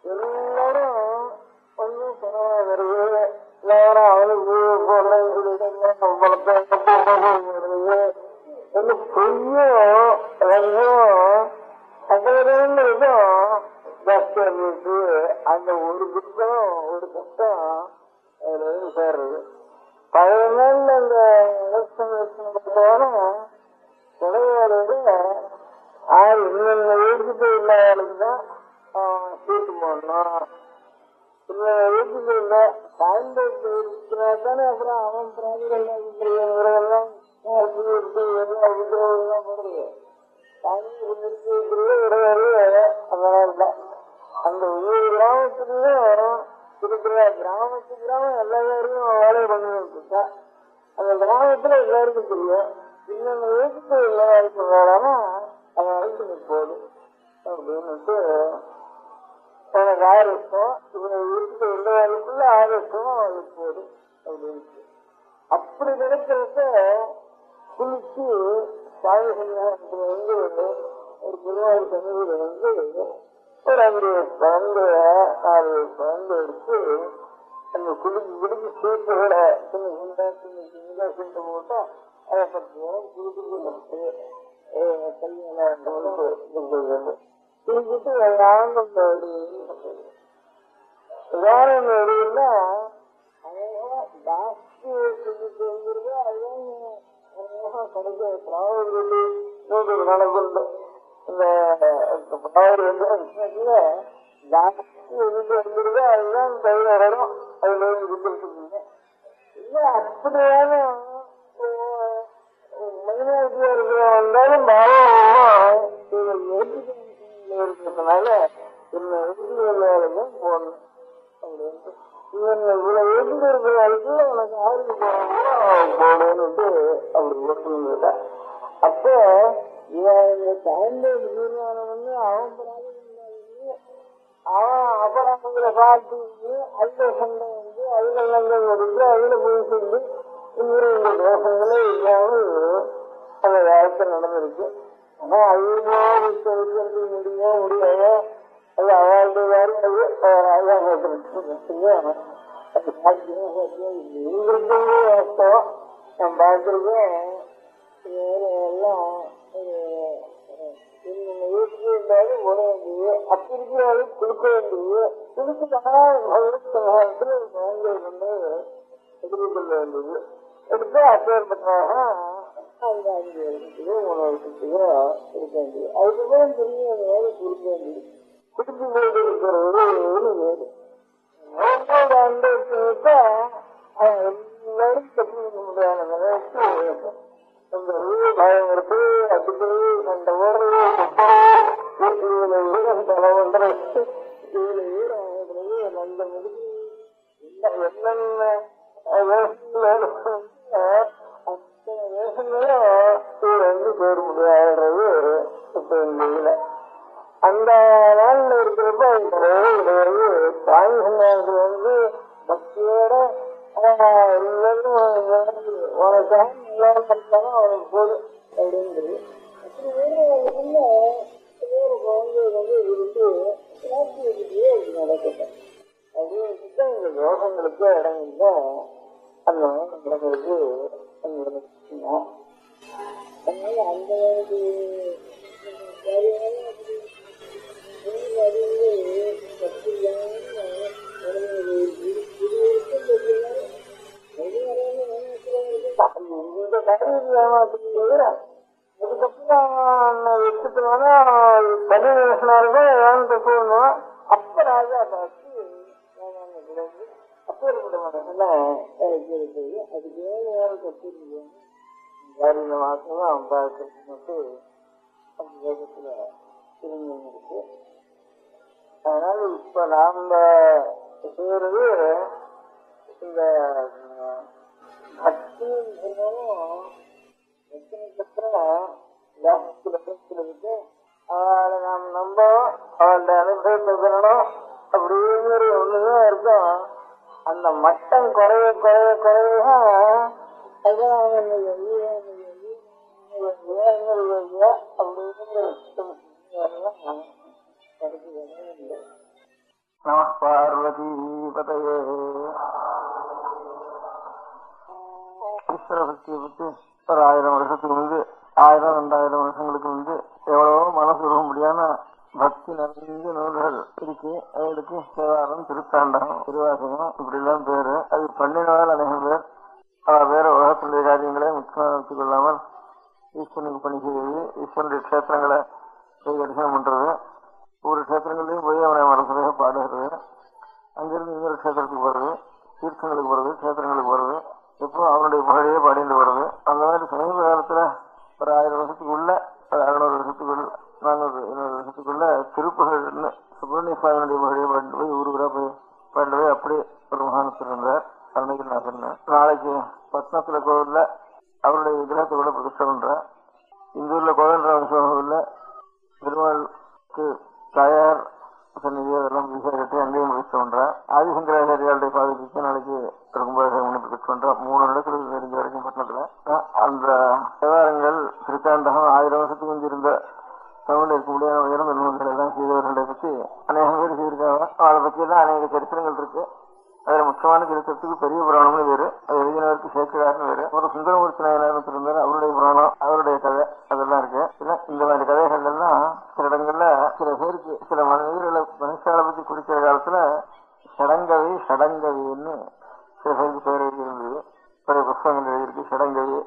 எல்லாரும் வந்து பரவாயில்லை. வருது அவனுக்கு வந்து பொய்யும் லஞ்சம் சகலரும் ஜாஸ்தியா இருந்துச்சு அந்த ஒரு குத்தம் ஒரு கஷ்டம் அதுல வந்து சேர்றது பழைய நாள்ல இந்த ஆறு வீட்டுக்கு இல்லாதவளுக்கு தான் சீட்டு போடணும் இன்னொரு வீட்டுக்கு இருக்கிறா தானே அப்புறம் அவன் பிராணிகள்லாம் எல்லாம் போடுறது சாயந்தரம் நிறுத்தி வைக்கிறது கிடையாது அதெல்லாம் இல்லை அந்த ஒவ்வொரு கிராமத்துலயும் இருக்கிற கிராமத்து கிராமம் எல்லா பேரும் வேலை பண்ணிட்டு இருக்கா அந்த கிராமத்துல எல்லாருக்கும் தெரியும். இன்னொன்று வீட்டுக்கு எல்லாருக்கும் வேலைன்னா அவன் வீட்டுக்கு போதும் அப்படின்னுட்டு எனக்கு ஆரோக்கியம் இவனை வீட்டுக்கு எல்லாருக்குள்ள ஆரோக்கியமும் அவனுக்கு போடும் அப்படின்னு அப்படி கிடைக்கிறத குளிச்சு சாமி சன்னியாசத்துல வந்து ஒரு குருவாயூர் சன்னதியில வந்து ஒரு அவருடைய குழந்தைய நாலு குழந்தை எடுத்து அந்த குளிச்சு குளிச்சு சேர்த்துகளை சின்ன சின்ன சின்ன சின்ன சீட்டு போட்டா அதை பத்து நேரம் குளிச்சு தூக்கிட்டு குளிச்சுட்டு ஆனந்தம் வேற எப்படின்னா அழகா ஜாஸ்தி குளிச்சுட்டு அதுதான் அழகா கிடைக்க பிராவர்கள் நூறு நடக்குண்டு இந்த பிராவர் ஜாஸ்தி எதுக்கு வந்துருது அதுதான் கையில் இடம் அதுல இருந்து கொடுத்துருக்கீங்க இல்ல அப்படியான மைனாரிட்டியா இருக்கிற வந்தாலும் பாவம் இருக்கிறதுனால என்ன வீட்டுக்கு போடணும் அப்படின்ட்டு. இவன் இவ்வளவு வீட்டுக்கு இருக்கிற உனக்கு ஆளுக்கு போடணும்ட்டு அப்படி போட்டுருந்தா அப்போ இவன் இந்த அவன் அவன் பார்த்து அதுல சண்டை வந்து அதுல லங்கம் எடுத்து அதுல போய் சொல்லி இவரு இந்த தோஷங்களே இல்லாமல் அந்த காலத்தில் நடந்திருக்கு. ஆனா முடியுமோ முடியாதோ அது அவளுடைய வேறு அது ராஜாங்க வாஸ்தவம் நான் பார்க்கறதும் எல்லாம் இருந்தாலும் போட வேண்டியது. அப்படி இருக்கிறாலும் கொடுக்க வேண்டியது. கொடுத்துட்டா நேரத்தில் குழந்தை வந்து எதிர்கொள்ள வேண்டியது. எடுத்து அது அஞ்சு வருஷத்துக்கு இருக்க வேண்டியது அதுக்கப்புறம் திரும்பி அந்த வேலை கொடுக்க வேண்டியது கொடுத்து போயிட்டு இருக்கிறது வேறு மூன்றாவது ஆண்டு எடுத்துக்கிட்டா எல்லாரும் கற்றுக்க முடியாத நிலைக்கு இந்த பயம் இருக்கு அடிக்கடி அந்த ஓடுறது இதுல இதுல நல்ல முடிஞ்சு என்னென்ன வேஷங்களும் அத்தனை வேஷங்களும் பேர் முடியாடுறது இப்ப இந்த அந்த நாள்ல இருக்கிறப்ப கிடையாது சாமி வந்து பக்தியோட உனக்கு எல்லாரும் அவனுக்கு போதும் அப்படின்றது அதுக்கு ஏழு ஏழு தப்பு இந்த மாசம் தான் மட்டும் அந்த வேகத்துல திரும்பி இருக்கு அதனால இப்ப நாம செய்யறது இந்த பக்தி இருந்தாலும் இருக்கு அவளை நாம் நம்ப அவளோட அனுபவத்தை பெறணும் அப்படிங்கிற ஒண்ணுதான் இருக்கும். அந்த மட்டம் குறைய குறைய குறைய நம பார்வதி பதையே. ஈஸ்வர பக்தியை பத்தி ஒரு ஆயிரம் வருஷத்துக்கு முன்பு ஆயிரம் ரெண்டாயிரம் வருஷங்களுக்கு முன்பு எவ்வளவோ மனசு விட முடியாத பக்தி நிறைஞ்ச நூல்கள் இருக்கு. அதுக்கு சேவாரம் திருத்தாண்டம் திருவாசகம் இப்படி எல்லாம் பேரு. அது பண்ணினால் அநேகம் பேர் அவ வேற உலகத்தினுடைய காரியங்களை முக்கியமாக வைத்துக் கொள்ளாமல் ஈஸ்வரனுக்கு பணி செய்வது ஈஸ்வரனுடைய கஷேத்திரங்களை போய் தரிசனம் பண்றது. ஒவ்வொரு கஷேத்திரங்களையும் போய் அவனை மனசுலையாக பாடுகிறது அங்கிருந்து இன்னொரு கஷேத்திரத்துக்கு போறது. தீர்த்தங்களுக்கு போறது கஷேத்திரங்களுக்கு போறது. எப்போ அவனுடைய புகழையே பாடிட்டு வருது. அந்த மாதிரி சமீப காலத்துல ஒரு ஆயிரம் வருஷத்துக்குள்ள ஒரு அறுநூறு வருஷத்துக்குள்ள நானூறு இருநூறு வருஷத்துக்குள்ள திருப்புகழ்னு சுப்பிரமணிய சுவாமியுடைய புகழையே பாண்டு போய் ஊரு ஊரா போய் பாண்டு போய் அப்படியே ஒரு மகானத்தில் இருந்தார் அன்னைக்கு நான் சொன்னேன். நாளைக்கு பத்மத்துல கோவில்ல அவருடைய விக்கிரகத்தை கூட பிரதிஷ்டை பண்றேன். இந்த ஊர்ல கோவில்ராம கோவில்ல பெருமாளுக்கு தாயார் சன்னிதி அதெல்லாம் பிரதிஷ்டை கட்டி அங்கேயும் பிரதிஷ்டை பண்றேன். ஆதிசங்கராச்சாரியாளுடைய பாதுகாப்பு நாளைக்கு கும்பாபிஷேகம் பண்ணி பிரதிஷ்டை பண்றேன். மூணு இடத்துல தெரிஞ்ச வரைக்கும் பட்டணத்துல. அந்த விவகாரங்கள் திருத்தாண்டகம் ஆயிரம் வருஷத்துக்கு முந்தி இருந்த தமிழ்ல இருக்க முடியாத உயர்ந்த நூல்கள் எல்லாம் செய்தவர்களை பற்றி அநேகம் பேர் செய்திருக்காங்க. அவளை பற்றி எல்லாம் அநேக சரித்திரங்கள் இருக்கு. அதுல முக்கியமான சரித்திரத்துக்கு பெரிய புராணம்னு வேறு. அது எழுதினவருக்கு சேர்க்கிறார்னு வேறு. ஒரு சுந்தரமூர்த்தி நாயனார் இருந்தார். அவருடைய புராணம் அவருடைய கதை அதெல்லாம் இருக்கு. இல்ல இந்த மாதிரி கதைகள் எல்லாம் சில இடங்கள்ல சில பேருக்கு சில மனிதர்களை மனுஷாலை பத்தி குடிக்கிற காலத்துல சடங்கவி சடங்கவின்னு சில பேருக்கு பேர் எழுதியிருந்தது. பிற புஸ்தகங்கள் எழுதியிருக்கு. சடங்கவி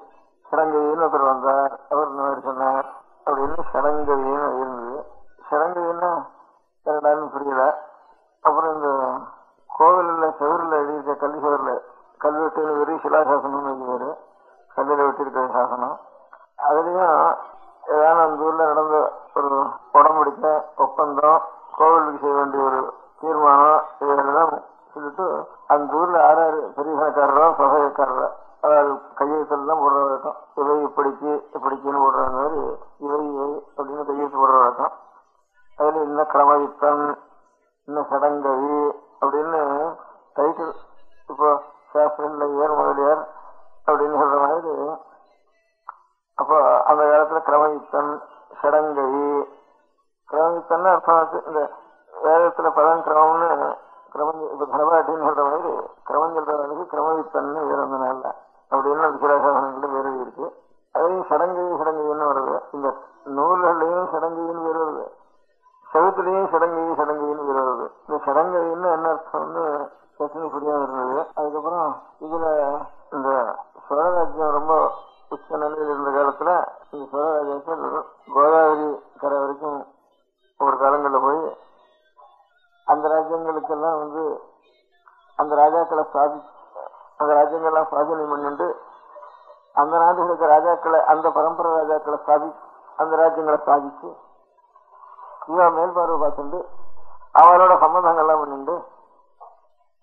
சடங்கவின்னு ஒருத்தர் வந்தார். அவர் இந்த மாதிரி சொன்னார். அப்படின்னு சடங்கவின்னு இருந்தது சடங்கவின்னா என்னடான்னு புரியல. அப்புறம் இந்த கோவிலில் செவரில் எழுதியிருக்க கல்வி செவரில் கல்வெட்டுன்னு வெறும் சிலாசாசனம்னு எழுதிவாரு கல்லில் வெட்டியிருக்கிற சாசனம். அதுலேயும் ஏதாவது அந்த ஊரில் நடந்த ஒரு உடம்புடிக்க ஒப்பந்தம் கோவிலுக்கு செய்ய வேண்டிய ஒரு தீர்மானம் இதெல்லாம் சொல்லிட்டு அந்த ஊரில் ஆறாறு பெரிய கணக்காரரோ சகோதரக்காரரோ அதாவது கையெழுத்தெல்லாம் போடுற வழக்கம் இவை இப்படிக்கு இப்படிக்குன்னு போடுற மாதிரி இவை இவை அப்படின்னு கையெழுத்து போடுற வழக்கம் அதில் என்ன கிரமயுத்தம் என்ன சடங்கவி அப்படின்னு டைட்டில் இப்போ சாஸ்திரன்ல ஏர் முதலியார் அப்படின்னு சொல்ற மாதிரி அப்போ அந்த காலத்துல கிரமயுத்தம் சடங்கவி. கிரமயுத்தம்னு அர்த்தம் இந்த வேதத்துல பதம் கிரமம்னு கிரமம் இப்ப தனபாட்டின்னு சொல்ற மாதிரி கிரமம் சொல்றவனுக்கு கிரமயுத்தம்னு வேற அப்படின்னு அந்த சிலாசாசனங்கள்ல வேறு இருக்கு. அதையும் சடங்கவி சடங்கவின்னு வருது. இந்த நூல்கள்லயும் சடங்கவின்னு வேறு வருது. செவத்துலயும் சடங்கவி சடங்கவின்னு வேறு வருது. இந்த சடங்கவின்னு என்ன அர்த்தம்னு பிரச்சனை புரியாம இருந்தது. அதுக்கப்புறம் இதுல இந்த சோழராஜ்யம் ரொம்ப உச்ச நிலையில் இருந்த காலத்துல இந்த சோழராஜ்யத்தில் கோதாவரி கரை வரைக்கும் ஒரு காலங்களில் போய் அந்த ராஜ்யங்களுக்கெல்லாம் வந்து அந்த ராஜாக்களை சாதி ராஜ்யங்கள்லாம் சுவாதீனம் பண்ணிட்டு அந்த நாடுகளுக்கு ராஜாக்களை அந்த பரம்பரை ராஜாக்களை சாதி அந்த ராஜ்யங்களை சாதிச்சு இவன் மேல்பார்வை பார்த்துட்டு அவளோட சம்பந்தங்கள்லாம் பண்ணிட்டு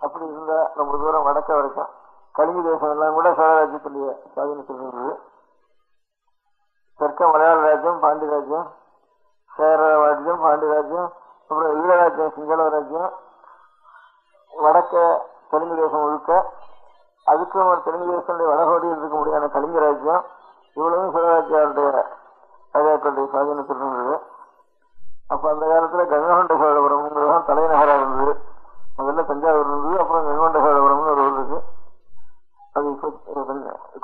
அப்படி இருந்தா ரொம்ப தூரம் வடக்க வரைக்கும் கலிங்கு தேசம் எல்லாம் கூட சோழராஜ்யத்துடைய சுவாதீனத்தில் இருந்தது தெற்க மலையாள ராஜ்யம் பாண்டி ராஜ்யம் சேர ராஜ்யம் பாண்டி ராஜ்யம் அப்புறம் ஈழராஜ்யம் சிங்கள ராஜ்யம் வடக்க தெலுங்கு தேசம் முழுக்க அதுக்கும் ஒரு தெலுங்கு தேசத்துடைய வடகோடியில் இருக்க முடியாத கலிங்க ராஜ்யம் இவ்வளவும் சிவராஜ்யாருடைய ராஜாக்களுடைய சுவாதீனத்தில் இருந்தது அப்ப அந்த காலத்துல கங்ககொண்ட தான் தலைநகராக இருந்தது. முதல்ல தஞ்சாவூர் இருந்தது அப்புறம் கங்கொண்ட சோழபுரம்னு ஒரு ஊர் இருக்கு. அது இப்போ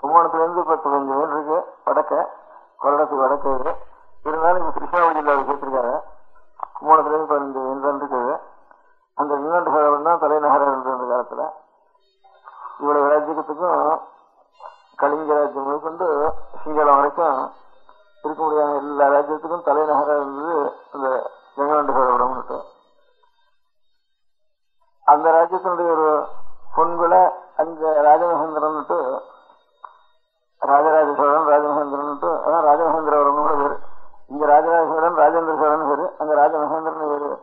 கும்பகணத்துலேருந்து பத்து பதினஞ்சு பேர் இருக்கு. வடக்க கொரடத்துக்கு வடக்க இது. இருந்தாலும் இப்ப கிருஷ்ணாபுரி ஜில்லாவில் கேட்டிருக்காரு கும்பகோணத்திலேருந்து பதினஞ்சு மைல் தான் இருக்குது. அந்த கங்கொண்ட சோழபுரம் தான் தலைநகராக இருந்தது அந்த காலத்துல. இவ்வளவு ராஜ்யத்துக்கும் கலிங்க ராஜ்யம் முதற்கொண்டு சிங்களம் வரைக்கும் இருக்க முடியாத எல்லா ராஜ்யத்துக்கும் தலைநகரம் இருந்தது இந்த ஜெகநாண்டு சோழபுரம்னுட்டு அந்த ராஜ்யத்தினுடைய ஒரு பொன்குல அங்க ராஜமகேந்திரன்ட்டு ராஜராஜ சோழன் ராஜமகேந்திரன்ட்டு அதான் ராஜமகேந்திரவரம் கூட பேரு. இங்க ராஜராஜ சோழன் ராஜேந்திர சோழன் பேரு. அங்க ராஜமகேந்திரன் பேரு.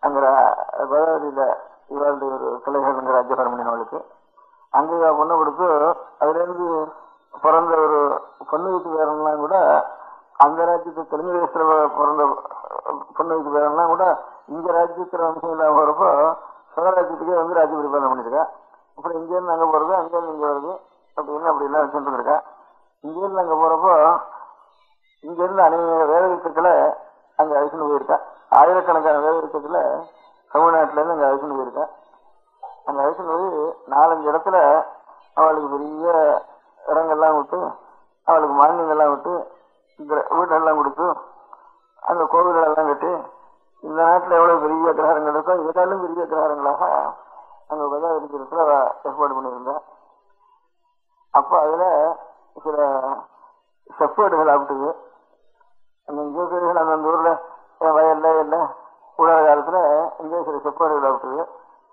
அங்க ரா- கோதாவரியில இவருடைய ஒரு கலைகள் ராஜ்யபரமணியன் அவளுக்கு. அங்க இவ பொண்ணு கொடுத்து அதுலேருந்து பிறந்த ஒரு பொண்ணு வீட்டு பேரெல்லாம் கூட அந்த ராஜ்யத்து தெலுங்கு தேசத்துல பிறந்த பொண்ணு வீட்டு பேரெல்லாம் கூட இங்க ராஜ்யத்துல வம்சம் இல்லாம போறப்போ சுகராஜ்யத்துக்கே வந்து ராஜ்ய பரிபாலனை பண்ணிருக்கா அப்புறம் இங்கேருந்து அங்கே அங்க போறது இங்கே இங்க வருது அப்படின்னு அப்படி எல்லாம் வச்சுட்டு இருக்கா இங்க இருந்து அங்க போறப்போ இங்க அநேக வேத வித்துக்களை அங்க அழிச்சுட்டு போயிருக்கா. ஆயிரக்கணக்கான வேத வித்துக்களை தமிழ்நாட்டுல இருந்து அங்க அழிச்சுட்டு போயிருக்கா. அந்த வயசுல போய் நாலஞ்சு இடத்துல அவளுக்கு பெரிய இடங்கள்லாம் விட்டு அவளுக்கு மானியங்கள்லாம் விட்டு இந்த வீடெல்லாம் கொடுத்து அந்த கோவில்கள் எல்லாம் கட்டி இந்த நாட்டில் எவ்வளவு பெரிய கிரகங்கள் இருக்கோ இதெல்லாம் பெரிய கிரகங்களாக அங்கே கோதாவரி தீரத்துல ஏற்பாடு பண்ணியிருந்தேன் அப்போ அதில் சில செப்பேடுகள் ஆப்பிட்டுது அந்த இந்தியர்கள் அந்த ஊரில் வயல்ல இல்லை உலக காலத்தில் இங்கே சில செப்பேடுகள் ஆப்பிட்டுது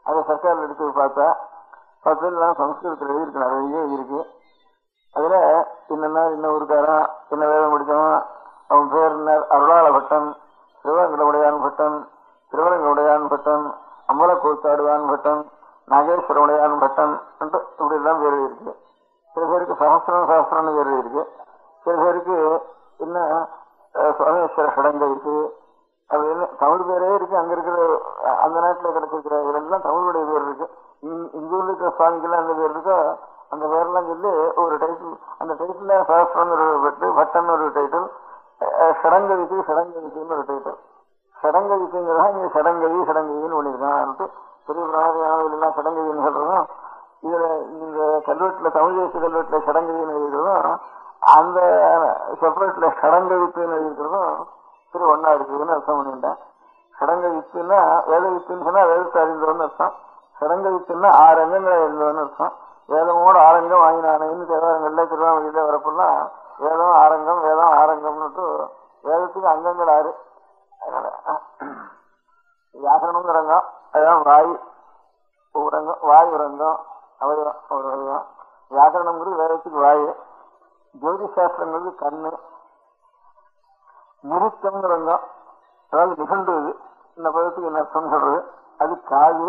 அதை சர்க்கார் எடுத்து பார்த்தா பார்த்ததுலாம் சம்ஸ்கிருதத்தில் எழுதியிருக்கு நிறைய எழுதியிருக்கு அதுல என்னென்ன என்ன ஊருக்காரன் என்ன வேதம் முடிச்சவன் அவன் பேர் என்ன? அருளாள பட்டன் திருவரங்கடவுடையான் பட்டன் திருவரங்கவுடையான் பட்டன் அம்பல கூத்தாடுவான் பட்டன் நாகேஸ்வரமுடையான் பட்டன் என்று இப்படி எல்லாம் பேர் எழுதியிருக்கு. சில பேருக்கு சகசிரம் சகசிரம்னு பேர் எழுதியிருக்கு. சில பேருக்கு என்ன சுவாமேஸ்வர சோமேஸ்வர சடங்கு இருக்கு. அப்படின்னு தமிழ் பேரே இருக்கு அங்க இருக்கிற அந்த நாட்டுல கிடைச்சிருக்கிற இதெல்லாம் தமிழுடைய பேர் இருக்கு. இங்க- இருக்கிற சுவாமிக்கெல்லாம் அந்த பேர் இருக்கோ? அந்த பேர்லாம் சொல்லி ஒரு டைட்டில் அந்த டைட்டில் சகசிரம் ஒரு பட்டு பட்டன் ஒரு டைட்டில் சடங்கவிக்கு சடங்கவிக்குன்னு ஒரு டைட்டில் சடங்கவிக்குங்கிறதா இங்க சடங்கவி சடங்கவின்னு பண்ணியிருக்கான் பெரிய பிராணிகள் சடங்கவின்னு சொல்றதும் இதுல இந்த கல்வெட்டுல தமிழ் தேசிய கல்வெட்டுல சடங்கவின்னு எழுதுறதும் அந்த செப்பரேட்ல சடங்கவிக்குன்னு எழுதிக்கிறதும் சரி ஒன்னா இருக்குதுன்னு அர்த்தம் பண்ணிட்டேன். சடங்க வித்துன்னா வேத வித்துன்னு சொன்னா வேதத்தை அறிந்தவன்னு அர்த்தம். சடங்க வித்துன்னா ஆறு அங்கங்களை அர்த்தம். வேதமோடு ஆரங்கம் வாங்கினானேன்னு தேவாரங்கள்ல திருவாமொழியில வரப்பெல்லாம் வேதம் ஆரங்கம் வேதம் ஆரங்கம்னுட்டு வேதத்துக்கு அங்கங்கள் ஆறு. அதனால வியாக்கரணங்கிற ரங்கம் அதுதான் வாய் உரங்கம் வாய் உரங்கம் அவயம் ஒரு வயம் வியாக்கரணங்கிறது வேதத்துக்கு வாய். ஜோதி சாஸ்திரங்கிறது கண்ணு. நிறுத்தம்ங்கிறங்க அதாவது நிகழ்ந்தது. இந்த பதத்துக்கு என்ன அர்த்தம் சொல்றது? அது காது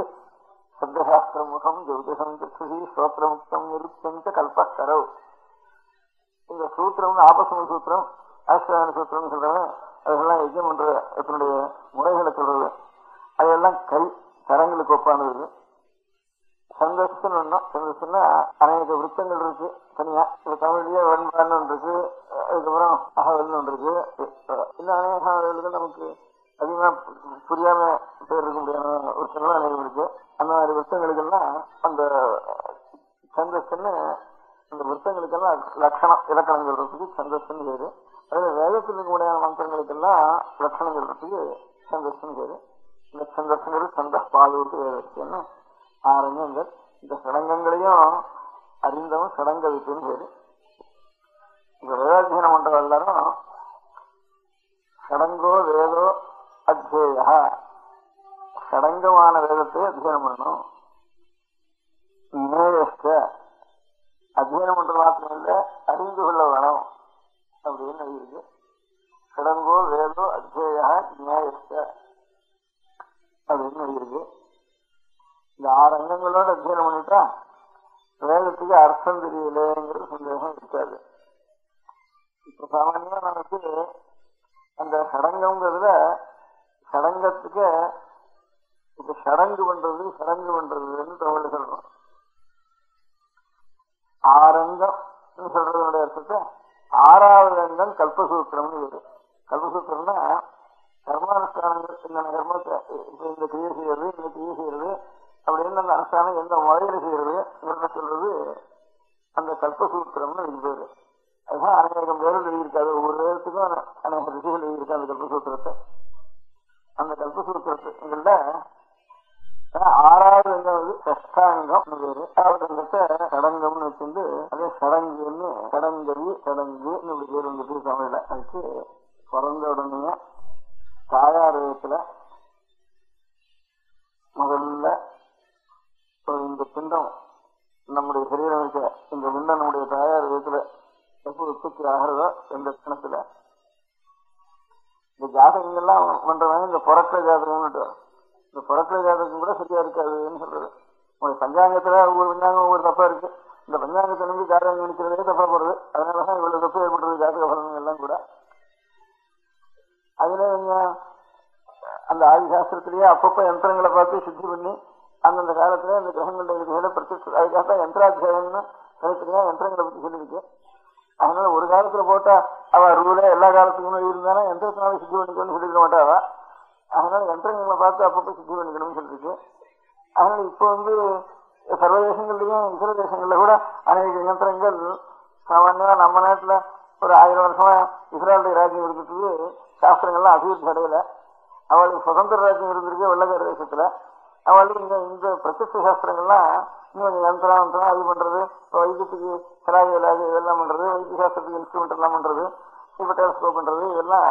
சப்தசாஸ்திர முகம் ஜோதிஷம் சக்ஷுஷி ஸ்ரோத்திரமுக்தம் நிருத்தம் கல்பஸ்தரவு இந்த சூத்திரம் ஆபசம சூத்திரம் ஆஸ்திராயண சூத்திரம் சொல்றவன் அதெல்லாம் யஜ்யம் பண்ற எத்தனுடைய முறைகளை சொல்றது. அதெல்லாம் கை தரங்களுக்கு ஒப்பானது. சந்தஸ்துன்னு ஒண்ணும் அநேக விருத்தங்கள் இருக்கு. தனியா இது தமிழ்லயே வெண்பான்னு ஒன்று இருக்கு அதுக்கப்புறம் அகவல்னு ஒன்று இருக்கு. இன்னும் அநேக அகவல்கள் நமக்கு அதிகமா புரியாம பேர் இருக்க முடியாத விருத்தங்களும் அநேகம் இருக்கு. அந்த மாதிரி விருத்தங்களுக்கெல்லாம் அந்த சந்தஸ்துன்னு அந்த விருத்தங்களுக்கெல்லாம் லட்சணம் இலக்கணம் சொல்றதுக்கு சந்தஸ்துன்னு பேரு. அதுல வேதத்தில் இருக்கக்கூடிய முடியாத மந்திரங்களுக்கெல்லாம் லட்சணம் சொல்றதுக்கு சந்தஸ்துன்னு பேரு. இந்த சந்தஸ்துங்கிறது சந்த பாலூட்டு வேதத்துன்னு ஆரங்கங்கள் இந்த சடங்கங்களையும் அறிந்தவன் சடங்க வித்துன்னு பேரு. இந்த வேதாத்தியனம் பண்ற எல்லாரும் சடங்கோ வேதோ அத்தியேய சடங்கமான வேதத்தை அத்தியனம் பண்ணணும். நேயஸ்ட அத்தியனம் பண்ற மாத்திரம் இல்ல அறிந்து கொள்ள வேணும் அப்படின்னு இருக்கு சடங்கோ வேதோ அத்தியேய நியாயஸ்ட அப்படின்னு இருக்கு இந்த ஆறு அங்கங்களோட அத்தியனம் பண்ணிட்டா வேதத்துக்கு அர்த்தம் தெரியலேங்கிற சந்தேகம் இருக்காது. இப்ப சாமானியமா நமக்கு அந்த சடங்கம்ங்கிறதுல சடங்கத்துக்கு இப்ப சடங்கு பண்றது சடங்கு பண்றதுன்னு தமிழ் சொல்றோம். ஆரங்கம் சொல்றதனுடைய அர்த்தத்தை ஆறாவது அங்கம் கல்பசூத்திரம்னு இருக்கு கல்பசூத்திரம்னா கர்மானுஷ்டானங்கள் இந்த கர்மத்தை இப்ப இந்த கிரியை செய்யறது இந்த கிரியை செய்யறது அப்படி என்ன அனுஷ்டானம் எந்த முறையில் செய்யறது சொல்றது அந்த கல்பசூத்திரம்னு இது பேரு. அதுதான் அநேகம் பேரும் எழுதியிருக்காது ஒவ்வொரு வேதத்துக்கும் அநேக ரிஷிகள் எழுதியிருக்காங்க அந்த கல்பசூத்திரத்தை. அந்த கல்பசூத்திரத்துல ஆறாவது நாலாவது கஷ்டாங்கம் பேரு. ஆறாவது அங்கத்தை சடங்கம்னு வச்சிருந்து அதே சடங்குன்னு சடங்கவி சடங்குன்னு இப்படி பேர் வந்துட்டு தமிழ்ல. அதுக்கு பிறந்த உடனே தாயார் விதத்துல முதல்ல இந்த பிண்டம் நம்முடைய சரீரம் இருக்க இந்த பிண்டம் நம்முடைய தாயார் விதத்துல எப்போ உற்பத்தி ஆகிறதோ எந்த கணத்துல இந்த ஜாதகங்கள்லாம் பண்றவங்க இந்த புறக்கிற ஜாதகம்னு இந்த புறக்கிற ஜாதகம் கூட சரியா இருக்காதுன்னு சொல்றது. உங்களுக்கு பஞ்சாங்கத்துல ஒவ்வொரு பஞ்சாங்கம் ஒவ்வொரு தப்பா இருக்கு. இந்த பஞ்சாங்கத்தை நம்பி ஜாதகம் நினைக்கிறதே தப்பா போடுறது அதனாலதான் இவ்வளவு தப்பு ஏற்படுறது ஜாதக பலன்கள் எல்லாம் கூட. அதுல அந்த ஆதி சாஸ்திரத்திலேயே அப்பப்ப யந்திரங்களை பார்த்து சுத்தி பண்ணி அந்தந்த காலத்துல அந்த கிரகங்களுடைய விதிகளை பிரத்யட்ச அதுக்காக யந்திராத்தியாயம்னு தனித்தனியா யந்திரங்களை பத்தி சொல்லியிருக்கு அதனால ஒரு காலத்துல போட்டா அவ ரூல எல்லா காலத்துக்கும் இருந்தானா? யந்திரத்தினால சுத்தி பண்ணிக்கணும்னு சொல்லியிருக்க மாட்டாவா அதனால யந்திரங்களை பார்த்து அப்பப்ப சுத்தி பண்ணிக்கணும்னு சொல்லியிருக்கு அதனால இப்போ வந்து சர்வ தேசங்கள்லயும் இதர தேசங்கள்ல கூட அநேக யந்திரங்கள் சாமானியமா நம்ம நாட்டுல ஒரு ஆயிரம் வருஷமா இஸ்ரேலுடைய ராஜ்யம் இருக்கிறதுக்கு சாஸ்திரங்கள்லாம் அபிவிருத்தி அடையல. அவளுக்கு சுதந்திர ராஜ்யம் இருந்திருக்கு வெள்ளக்கார தேசத்துல. அவளுக்கு இந்த இந்த பிரத்யட்ச சாஸ்திரங்கள்லாம் இன்னும் கொஞ்சம் யந்திரம் யந்திரம் அது பண்றது இப்போ வைத்தியத்துக்கு சிராக இல்லாது இதெல்லாம் பண்றது வைத்திய சாஸ்திரத்துக்கு இன்ஸ்ட்ருமெண்ட் எல்லாம் பண்றது இப்போ டெலஸ்கோப் பண்றது இதெல்லாம்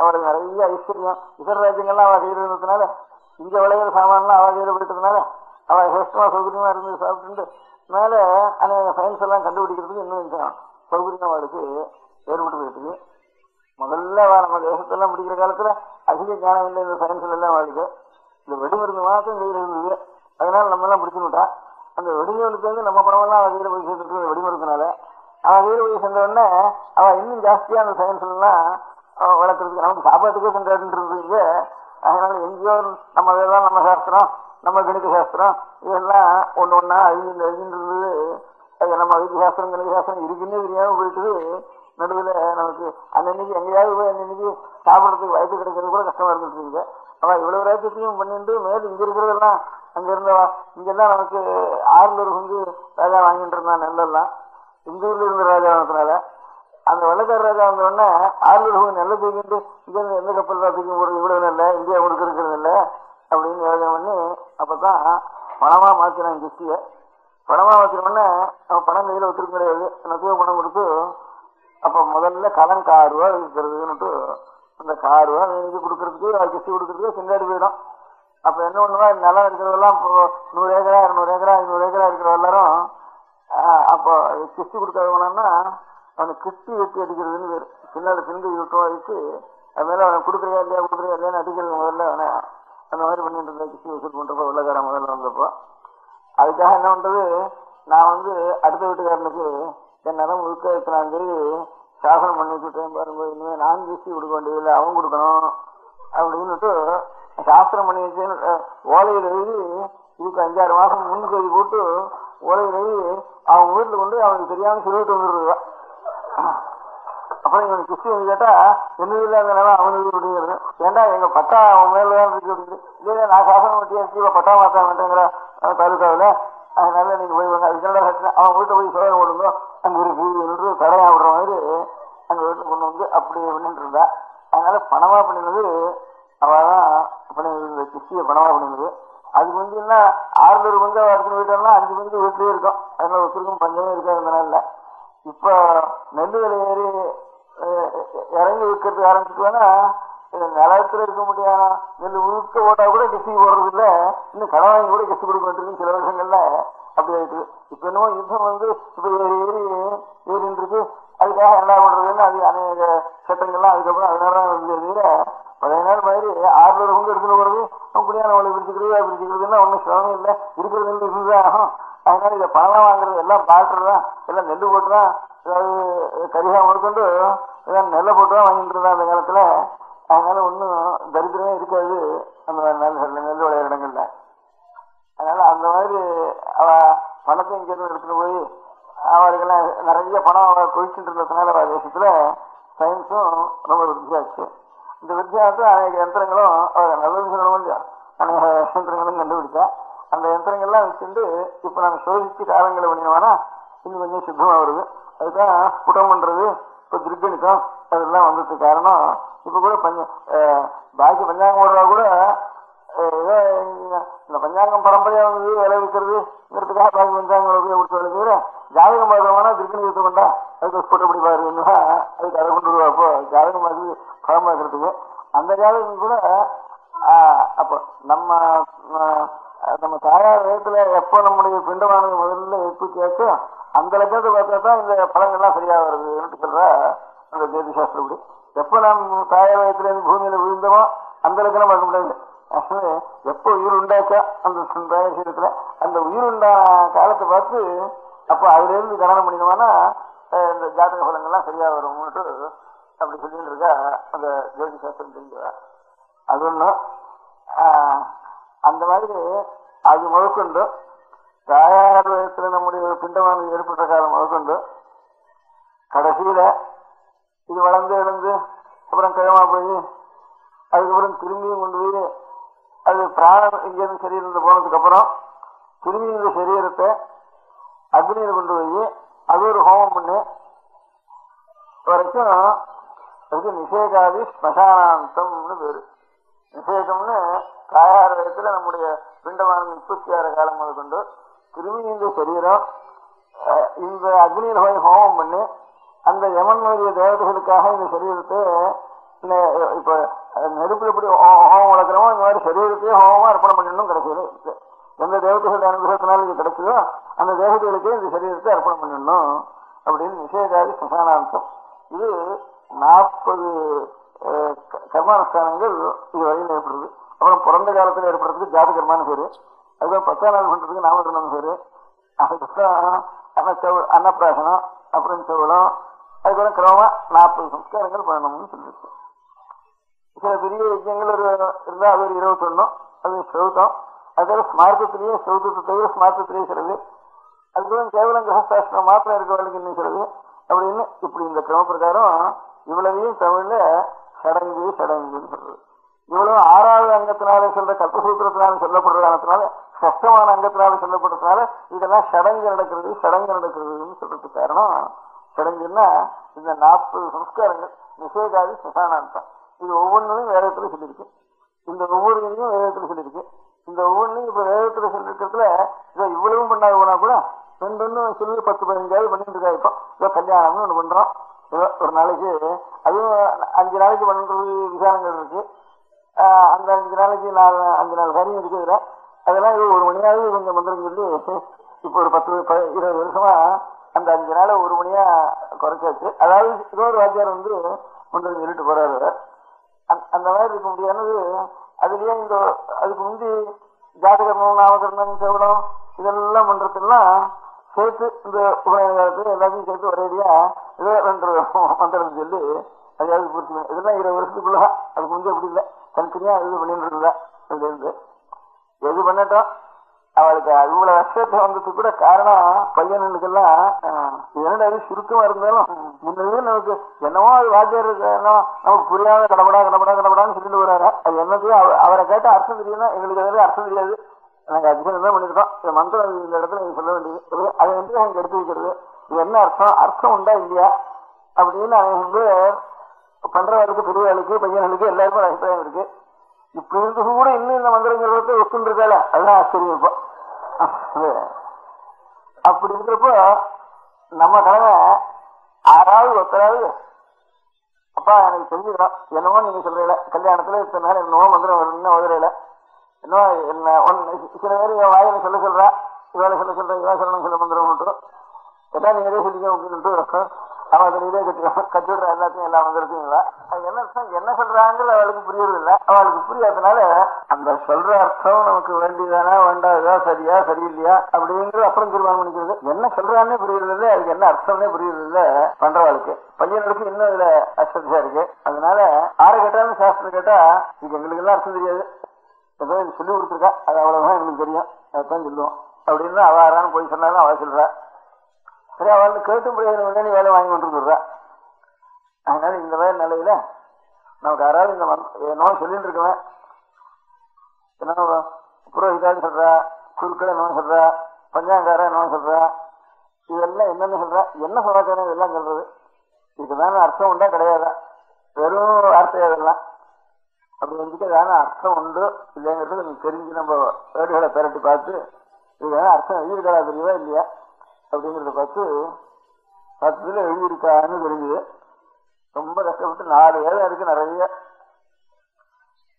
அவளுக்கு நிறைய ஐஸ்வர்யம். இதர ராஜ்யங்கள்லாம் அவள் கையில் இருந்ததுனால இங்க விளையிற சாமான்லாம் அவள் கையில் போயிட்டதுனால அவள் சேஷ்டமா சௌகரியமா இருந்து சாப்பிட்டு மேலே அந்த சயின்ஸ் எல்லாம் கண்டுபிடிக்கிறதுக்கு இன்னும் கொஞ்சம் சௌகரியம் அவளுக்கு ஏற்பட்டு போயிட்டு முதல்ல அவ நம்ம தேசத்தெல்லாம் பிடிக்கிற காலத்துல அதிக ஞானம் இல்லை இந்த சயின்ஸ்ல எல்லாம் அவளுக்கு இந்த வெடிமருந்து மாதம் கையில் இருந்தது அதனால நம்ம எல்லாம் பிடிச்சுட்டா அந்த வெடிமருந்துக்கு வந்து நம்ம பணமெல்லாம் அவ கையில போய் சேர்த்துட்டு வெடிமருந்துனால அவன் கையில போய் சேர்ந்த அவன் இன்னும் ஜாஸ்தியா அந்த சயின்ஸ் எல்லாம் வளர்க்கறதுக்கு நமக்கு சாப்பாட்டுக்கே கொண்டாடிட்டு இருந்தீங்க அதனால எங்கேயோ நம்ம வேதம் நம்ம சாஸ்திரம் நம்ம கணித சாஸ்திரம் இதெல்லாம் ஒண்ணு ஒண்ணா அழிஞ்சு அழிஞ்சின்றது நம்ம வைத்திய சாஸ்திரம் கணித சாஸ்திரம் இருக்குன்னே தெரியாம போயிட்டு நடுவில் நமக்கு அன்னன்னைக்கு எங்கேயாவது போய் அன்னன்னைக்கு சாப்பிட்றதுக்கு வயது கிடைக்கிறது கூட கஷ்டமா இருந்துட்டு அவ இவ்வளவு ராஜ்யத்தையும் பண்ணிட்டு மேலும் இங்க இருக்கிறதெல்லாம் அங்க இருந்தவா இங்கெல்லாம் நமக்கு ஆறுலூர் வந்து ராஜா வாங்கிட்டு இருந்தான் நெல்லெல்லாம். இந்த ஊர்ல இருந்த ராஜா வந்ததுனால அந்த வெள்ளக்கார ராஜா வந்தோடனே ஆறுலூர் நெல்லை தூக்கிட்டு இங்க இருந்து எந்த கப்பல் தூக்கி போடுறது? இவ்வளவு நல்ல? இந்தியா முழுக்க இருக்கிறது இல்லை? அப்படின்னு யோஜனை பண்ணி அப்பதான் பணமா மாத்தினான் கிஸ்திய பணமா பணமாக உடனே அவன் பணம் கையில வச்சிருக்க கிடையாது நத்துவ பணம் கொடுத்து அப்ப முதல்ல கடன் காருவா ரூபா இருக்கிறதுன்னுட்டு அந்த கார் ரூபா கொடுக்கறதுக்கு அது கிஸ்தி கொடுக்கறதுக்கு சிங்காடி போயிடும். அப்ப என்ன பண்ணுவா நிலம் இருக்கிறதெல்லாம் நூறு ஏக்கரா இருநூறு ஏக்கரா ஐநூறு ஏக்கரா இருக்கிற எல்லாரும் அப்போ கிஸ்தி கொடுக்காதவனா அவனுக்கு கிஸ்தி வெட்டி அடிக்கிறதுன்னு பேரு. பின்னாடி சிந்தி விட்டுவா வச்சு அது மேல அவனை கொடுக்குறியா இல்லையா கொடுக்குறியா இல்லையான்னு அடிக்கிறது முதல்ல அவனை அந்த மாதிரி பண்ணிட்டு இருந்த கிஸ்தி வசூல் பண்றப்ப வெள்ளக்காரன் முதல்ல வந்தப்போ. அதுக்காக என்ன பண்றது? நான் வந்து அடுத்த வீட்டுக்காரனுக்கு என் நிலம் முழுக்க இத்தனாம் தேதி சாசனம் பண்ணி வச்சுட்டேன் பாருங்க இனிமே நான் வீசி கொடுக்க வேண்டியதில்லை அவன் கொடுக்கணும் அப்படின்னுட்டு சாஸ்திரம் பண்ணி வச்சு ஓலையில் எழுதி இதுக்கு அஞ்சாறு மாசம் முன்கேதி போட்டு ஓலையில் எழுதி அவன் வீட்டுல கொண்டு அவனுக்கு தெரியாம சொல்லிட்டு வந்துடுறா. அப்புறம் இவன் கிறிஸ்டி வந்து கேட்டா என்ன இல்லாத நிலம் அவனுக்கு அப்படிங்கிறது ஏன்டா எங்க பட்டா அவன் மேலதான் இருக்கு அப்படின்னு. இல்லையா நான் சாசனம் பட்டியா அடிச்சு பட்டா மாத்த மாட்டேங்கிற அஹ், அதனால நீங்க போய் வாங்க அதுக்கு கட்டின அவன் வீட்டை போய் சோதனை போடுங்க. அங்க இருக்கு என்று தடையா விடுற மாதிரி. அங்க வீட்டுல கொண்டு வந்து அப்படி பண்ணிட்டு இருந்தா. அதனால பணமா பண்ணினது அவதான் பண்ணினது இந்த பணமா பண்ணினது. அதுக்கு வந்து என்ன ஆறுநூறு பங்கு அடுத்த வீட்டா அஞ்சு பங்கு வீட்லயே இருக்கும். அதனால ஒருத்தருக்கும் பஞ்சமே இருக்காதுனால இப்ப நெல் விலை ஏறி இறங்கி இறங்கி விற்கிறது ஆரம்பிச்சுட்டுனா நிலத்துல இருக்க முடியாத? நெல் உருக்க போட்டா கூட கிஸ்தி போடுறது இல்ல இன்னும் கடவாங்க வாங்கி கூட கிஸ்தி கொடுக்க வேண்டியது சில வருஷங்கள்ல. அப்படி ஆயிட்டு. இப்ப என்னமோ யுத்தம் வந்து இப்ப ஏறி ஏறி ஏறின்றது அதுக்காக என்ன பண்றதுன்னு அது அநேக சட்டங்கள்லாம் அதுக்கப்புறம் அதனால இருந்தது பழைய நாள் மாதிரி ஆறுல பங்கு எடுத்துட்டு போறது அப்படியான அவளை பிரிச்சுக்கிறது பிரிச்சுக்கிறதுன்னா ஒன்றும் சிரமம் இல்லை. இருக்கிறது நெல் இருந்துதான் ஆகும். அதனால இதை பணம் வாங்குறது எல்லாம் பால்டர் தான். எல்லாம் நெல் போட்டு தான் அதாவது கரிகா முதற்கொண்டு நெல்லை போட்டு தான் வாங்கிட்டு இருந்தா அந்த காலத்துல. அதனால ஒன்றும் தரித்திரமே இருக்காது. அந்த மாதிரி நல்ல நெல் விளையாட இடங்கள்ல. அதனால அந்த மாதிரி அவ பணத்தை இங்க எடுத்துட்டு போய் அவருக்கெல்லாம் நிறைய பணம் அவ குவிச்சுட்டு இருந்ததுனால அவ தேசத்துல சயின்ஸும் ரொம்ப வித்தியாச்சு இந்த வித்தியாசத்தை அநேக யந்திரங்களும் அவர் நல்லது சொல்லணும் இல்லையா அநேக யந்திரங்களும் கண்டுபிடிச்சா. அந்த யந்திரங்கள்லாம் வச்சுட்டு இப்ப நாங்க சோதிச்சு காலங்களை பண்ணினோம்னா இன்னும் கொஞ்சம் சுத்தமாக வருது. அதுதான் குடம் பண்றது. இப்ப திருக்கணிக்கம் அதெல்லாம் வந்ததுக்கு காரணம் இப்ப கூட பஞ்ச பாக்கி பஞ்சாங்கம் ஓடுறா கூட ஏதோ இந்த பஞ்சாங்கம் பரம்பரையா வந்து விளைவிக்கிறதுங்கிறதுக்காக பாக்கி பஞ்சாங்கங்களை கொடுத்து விளைவிக்கிற ஜாதகம் பார்க்கறவனா திருக்கணி எடுத்து கொண்டா அதுக்கு போட்டபடி பாருன்னா அதுக்கு அதை கொண்டு வருவாப்போ ஜாதகம் மாதிரி படம் அந்த ஜாதகம் கூட அப்போ நம்ம நம்ம தாயார் வயத்துல எப்போ நம்முடைய பிண்டமானது முதல்ல எப்படியாச்சோ அந்த லட்சத்தை பார்த்தா தான் இந்த பழங்கள்லாம் சரியா வருதுன்னு சொல்றா? அந்த ஜோதி சாஸ்திரப்படி. எப்போ நாம் தாயார் வயத்துல பூமியில விழுந்தோமோ அந்த லட்சணம் பார்க்க முடியாது. எப்போ உயிர் உண்டாச்சா அந்த சீரத்துல அந்த உயிர் உண்டான காலத்தை பார்த்து அப்போ அதுல இருந்து கணனம் பண்ணினோம்னா இந்த ஜாதக பலங்கள்லாம் சரியா வரும்னுட்டு அப்படி சொல்லிட்டு இருக்கா அந்த ஜோதி சாஸ்திரம் தெரிஞ்சவா. அது ஒண்ணும். அந்த மாதிரி அது முதற்கொண்டு தாயார் வயசுல நம்முடைய பிண்டமான ஏற்பட்ட காலம் முதற்கொண்டு கடைசியில இது வளர்ந்து எழுந்து அப்புறம் கிழமா போய் அதுக்கப்புறம் திரும்பியும் கொண்டு போய் அது பிராணம் இங்கிருந்து சரீரத்தில் போனதுக்கு அப்புறம் திரும்பி இந்த சரீரத்தை அக்னியில் கொண்டு போய் அது ஒரு ஹோமம் பண்ணி வரைக்கும் அதுக்கு நிஷேகாதி ஸ்மசானாந்தம்னு பேரு. நிஷேகம்னு தாயார் வயத்துல நம்முடைய பிண்டமானது முப்பத்தி ஆறு காலம் முதல் கொண்டு திரும்பி இந்த சரீரம் இந்த அக்னியில் போய் ஹோமம் பண்ணி அந்த யமன் தேவதைகளுக்காக இந்த சரீரத்தை இப்ப அஹ், எப்படி ஹோ- ஹோமம் வளர்க்குறோமோ இந்த மாதிரி சரீரத்தையே ஹோமமா அர்ப்பணம் பண்ணணும் கிடைச்சது எந்த தேவதைகளுடைய அனுகிரகத்தினால இது கிடைச்சதோ அந்த தேவதைகளுக்கே இந்த சரீரத்தை அர்ப்பணம் பண்ணிடணும் அப்படின்னு நிஷேகாதி ஸ்மசானாந்தம் இது நாற்பது கர்மானுஷ்டானங்கள் இது வழியில் ஏற்படுது. அப்புறம் பிறந்த காலத்துல ஏற்படுறதுக்கு ஜாத பேரு. அதுக்கப்புறம் பத்தாம் நாள் பண்றதுக்கு நாமகரணம் பேரு. அதுக்கப்புறம் அன்னச்சவு அன்னப்பிராசனம் அப்புறம் செவலம் அதுக்கப்புறம் கிரமமா நாற்பது சம்ஸ்காரங்கள் பண்ணணும்னு சொல்லிருக்கு. சில பெரிய யஜ்யங்கள் இருந்தால் இருந்தா அது ஒரு இருபத்தொன்னும் அது சௌத்தம் அதோட ஸ்மார்த்தத்திலேயே சௌத்தத்தை தவிர ஸ்மார்த்தத்திலேயே சிலது அதுக்கப்புறம் கேவலம் கிரகசாஸ்திரம் மாத்திரம் இருக்கவர்களுக்கு இன்னும் சிலது அப்படின்னு இப்படி இந்த கிரம பிரகாரம் இவ்வளவையும் தமிழ்ல சடங்கு சடங்குன்னு சொல்றது. இவ்வளவு ஆறாவது அங்கத்தினால சொல்ற கல்பசூத்திரத்தினால சொல்லப்படுறதுனால சஷ்டமான அங்கத்தினால சொல்லப்படுறதுனால இதெல்லாம் சடங்கு நடக்கிறது சடங்கு நடக்கிறதுன்னு சொல்றதுக்கு காரணம். சடங்குன்னா இந்த நாற்பது சம்ஸ்காரங்கள் நிஷேகாதி ஸ்மசானாந்தம் இது ஒவ்வொன்றும் வேதத்துல சொல்லியிருக்கு. இந்த ஒவ்வொரு இதையும் வேதத்துல சொல்லியிருக்கு. இந்த ஒவ்வொன்றையும் இப்ப வேதத்துல சொல்லிருக்கிறதுல இதை இவ்வளவும் பண்ணாது போனா கூட ரெண்டு ஒன்றும் சொல்லி பத்து பதினஞ்சாவது பண்ணிட்டு இருக்கா இப்போ. இதோ கல்யாணம்னு ஒன்று பண்றோம். ஒரு நாளைக்கு அதுவும் அஞ்சு நாளைக்கு பண்றது விசாரங்கள் இருக்கு. அந்த அஞ்சு நாளைக்கு நாலு அஞ்சு நாள் காரியம் இருக்குதுல அதெல்லாம் இது ஒரு மணியாவது கொஞ்சம் மந்திரம் சொல்லி இப்போ ஒரு பத்து ப- இருபது வருஷமா அந்த அஞ்சு நாளை ஒரு மணியா குறைச்சாச்சு. அதாவது இன்னொரு வாத்தியார் வந்து மந்திரம் சொல்லிட்டு போறாரு அந்த- அந்த மாதிரி இருக்க முடியாதது அதுலயே இந்த அதுக்கு முந்தி ஜாதகர்மம் நாமகரணம் செவடம் இதெல்லாம் பண்றதெல்லாம் சேர்த்து இந்த உபநயன காலத்துல எல்லாத்தையும் சேர்த்து ஒரேடியா ஏதோ ரெண்டு மந்திரம் சொல்லி அதையாவது பூர்த்தி பண்ணி இதெல்லாம் இருபது வருஷத்துக்குள்ள அதுக்கு கொஞ்சம் அப்படி இல்லை. தனித்தனியா இது பண்ணிட்டு இருந்தா இருந்து. எது பண்ணட்டும்? அவளுக்கு இவ்வளவு வருஷத்தை வந்ததுக்கு கூட காரணம் பையனுக்கெல்லாம் என்னடா அது சுருக்கமா இருந்தாலும் முன்னதே நமக்கு என்னவோ அது வாத்தியார் என்னவோ நமக்கு புரியாத கடப்படா கடப்படா கடப்படான்னு சொல்லிட்டு வராரு அது என்னத்தையும் அவரை கேட்ட அர்த்தம் தெரியும்னா எங்களுக்கு அதில் அர்த்தம் தெரியாது. நாங்கள் அதிகம் தான் பண்ணிக்கிட்டோம் இந்த மந்திரம் இந்த இடத்துல நீங்க சொல்ல வேண்டியது. அதை வந்து எனக்கு எடுத்து வைக்கிறது. இது என்ன அர்த்தம்? அர்த்தம் உண்டா இல்லையா? அப்படின்னு அவங்க வந்து பண்றவர்களுக்கு பெரியவர்களுக்கு பையன்களுக்கு எல்லாருக்கும் அபிப்பிராயம் இருக்கு. இப்ப இருந்து கூட இன்னும் இந்த மந்திரங்கிறத ஒத்துருக்கால அதுதான் ஆச்சரியம் இப்போ. அப்படி இருக்கிறப்போ நம்ம கடமை ஆறாவது ஒத்தராவது அப்பா எனக்கு தெரிஞ்சுக்கிறோம் என்னமோ நீங்க சொல்றீங்கள? கல்யாணத்துல இத்தனை நேரம் என்னமோ மந்திரம் வரும்னு உதறையில என்னவோ என்ன ஒன்னு சில பேர் என் வாயில சொல்ல சொல்றா இவாள சொல்ல சொல்ற இவா சொல்லணும் சொல்ல மந்திரம் மட்டும் எல்லாம் நீங்களே சொல்லிக்க அப்படின்னு அவன் அதுல இதே கட்டி கட்டி எல்லாத்தையும் எல்லாத்தையும் எல்லா மந்திரத்தையும் அது என்ன அர்த்தம் என்ன சொல்றாங்கிறது அவளுக்கு புரியறது இல்ல அவளுக்கு புரியாதனால அந்த சொல்ற அர்த்தம் நமக்கு வேண்டியதானா வேண்டாதா சரியா சரியில்லையா அப்படிங்கிறது அப்புறம் தீர்மானம் பண்ணிக்கிறது. என்ன சொல்றான்னே புரியறது இல்ல அதுக்கு என்ன அர்த்தம்னே புரியறது இல்ல பண்றவாளுக்கு. பையனுக்கு இன்னும் இதுல அஸ்ரத்தையா இருக்கு. அதனால ஆறு கேட்டாலும் சாஸ்திரம் கேட்டா இது எங்களுக்கு எல்லாம் அர்த்தம் தெரியாது. ஏதோ இது சொல்லி கொடுத்துருக்கா. அது அவ்வளவுதான் எங்களுக்கு தெரியும். அதான் சொல்லுவோம். அப்படின்னு அவ ஆறான்னு போய் சொன்னாலும் அவ சொல்றா. சரி அவள் கேட்டும் பிரயோஜனம் உடனே வேலை வாங்கி கொண்டு வந்துடுறா. அதனால இந்த மாதிரி நிலையில நமக்கு யாராவது இந்த மந்த் என்னவோ சொல்லிட்டு இருக்கவன். என்ன புரோஹிதான்னு சொல்றா குருக்கள் என்னவோ சொல்றா பஞ்சாங்காரா என்னவோ சொல்றா. இதெல்லாம் என்னன்னு சொல்றா. என்ன சமாச்சாரம் இதெல்லாம் சொல்றது? இதுக்கு தானே அர்த்தம் உண்டா கிடையாதா? வெறும் வார்த்தை அதெல்லாம் அப்படிங்கிறதுக்கு ஏதாவது அர்த்தம் உண்டு இல்லைங்கிறது நமக்கு தெரிஞ்சு நம்ம வேடுகளை பெரட்டி பார்த்து இது அர்த்தம். எழுதியிருக்காரா தெரியவா இல்லையா? அப்படிங்கிறத பார்த்து பத்துல எழுதியிருக்கான்னு தெரிஞ்சது. ரொம்ப கஷ்டப்பட்டு நாலு வேதம் இருக்கு நிறைய.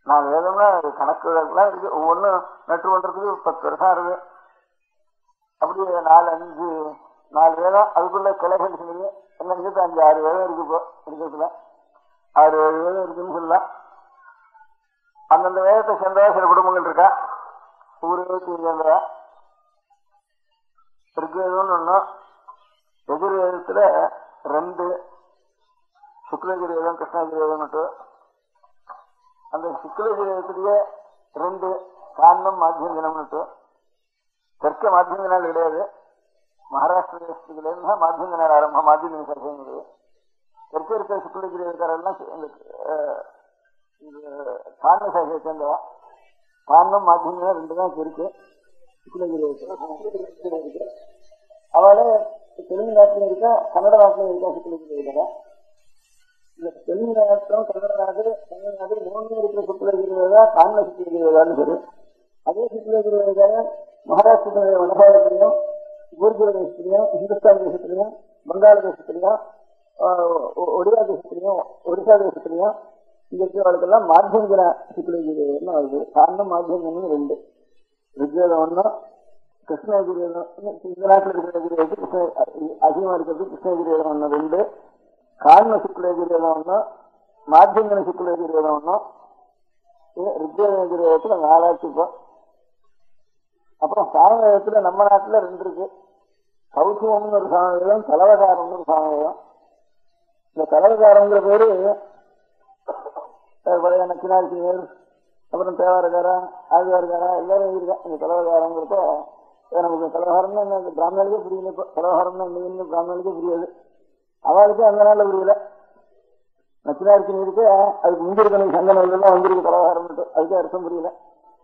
நாலு வேதம்னா கணக்கு எல்லாம் இருக்கு. ஒவ்வொன்றும் நட்டு பண்றதுக்கு பத்து வருஷம் ஆகுது. அப்படியே நாலு அஞ்சு நாலு வேதம். அதுக்குள்ள கிளைகள் சொல்லுது என்ன சேர்த்து அஞ்சு ஆறு வேதம் இருக்கு இப்போ இருக்கிறதுல. ஆறு ஏழு வேதம் இருக்குன்னு சொல்லலாம். அந்தந்த வேதத்தை சேர்ந்ததா சில குடும்பங்கள் இருக்கா? ஊரே சேர்ந்ததா ரிக்வேதம்னு ஒன்றும் எதிர்வேதத்துல ரெண்டு சுக்லகிரேதம் கிருஷ்ணகிரேதம் மட்டும் அந்த சுக்லகிரேதத்திலேயே ரெண்டு காரணம் மாத்தியந்தினம் மட்டும் தெற்க மாத்தியந்தினால் கிடையாது. மகாராஷ்டிர தேசத்துலேருந்து மாத்தியந்தினால் ஆரம்பம் மாத்தியந்தின சர்ச்சைங்கிறது தெற்க இருக்கிற சுக்லகிரேதக்காரெல்லாம் காரண சாகியை சேர்ந்தவா காரணம் மாத்தியந்தினம் ரெண்டு தான் இருக்கு. சுக்லகிரேதத்தில் அவளே தெலுங்கு நாட்டிலும் இருக்கா கன்னட நாட்டிலும் இருக்கா சுக்லகிரேதா இந்த தெலுங்கு நாட்டம் கன்னட நாடு தமிழ்நாடு மூணு இருக்கிற சுற்றுலா காரண சுற்றுலான்னு சொல்லு. அதே சுற்றுலா மகாராஷ்டிரத்தினுடைய வனபாலத்திலையும் குருகுல தேசத்திலையும் இந்துஸ்தான் தேசத்திலையும் வங்காள தேசத்திலையும் ஒடியா தேசத்திலையும் ஒடிசா தேசத்திலையும் இங்க இருக்கிறவர்களுக்கெல்லாம் மாத்தியந்திர சுற்றுலா வருது காரணம் மாத்தியங்கன்னு ரெண்டு. ரிக்வேதம் ஒன்றும் கிருஷ்ணகிரிவேதம் இந்த நாட்டில் இருக்கிற கிரிவேதம் கிருஷ்ண அதிகமாக இருக்கிறது கிருஷ்ணகிரிவேதம் ஒன்று ரெண்டு காரண சுக்லகிரிவேதம் ஒன்று மாத்தியங்கன சுக்லகிரிவேதம் ஒன்றும் ரிக்வேதகிரிவேதத்துல நாலாச்சு இப்போ அப்புறம் சாமவேதத்துல நம்ம நாட்டில் ரெண்டு இருக்கு. கௌசுவம்னு ஒரு சாமவேதம் தலவகாரம்னு ஒரு சாமவேதம். இந்த கலவகாரங்கிற பேரு அஹ் பழைய நச்சினார்த்தியர் அப்புறம் தேவாரக்காரா ஆழ்வார்காரா எல்லாரும் எழுதியிருக்கா. இந்த தலவகாரங்கிறத நமக்கு தலவகாரம்னா என்ன? இந்த பிராமணனுக்கே புரியல இப்போ. தலவகாரம்னா என்னன்னு பிராமணனுக்கே புரியாது. அவளுக்கு அந்த நாளில் புரியல. நச்சினார்த்தி இருக்கு அதுக்கு முந்திருக்கணும் இருக்கணும் வந்திருக்கு தலவகாரம் அதுக்கே அர்த்தம் புரியல.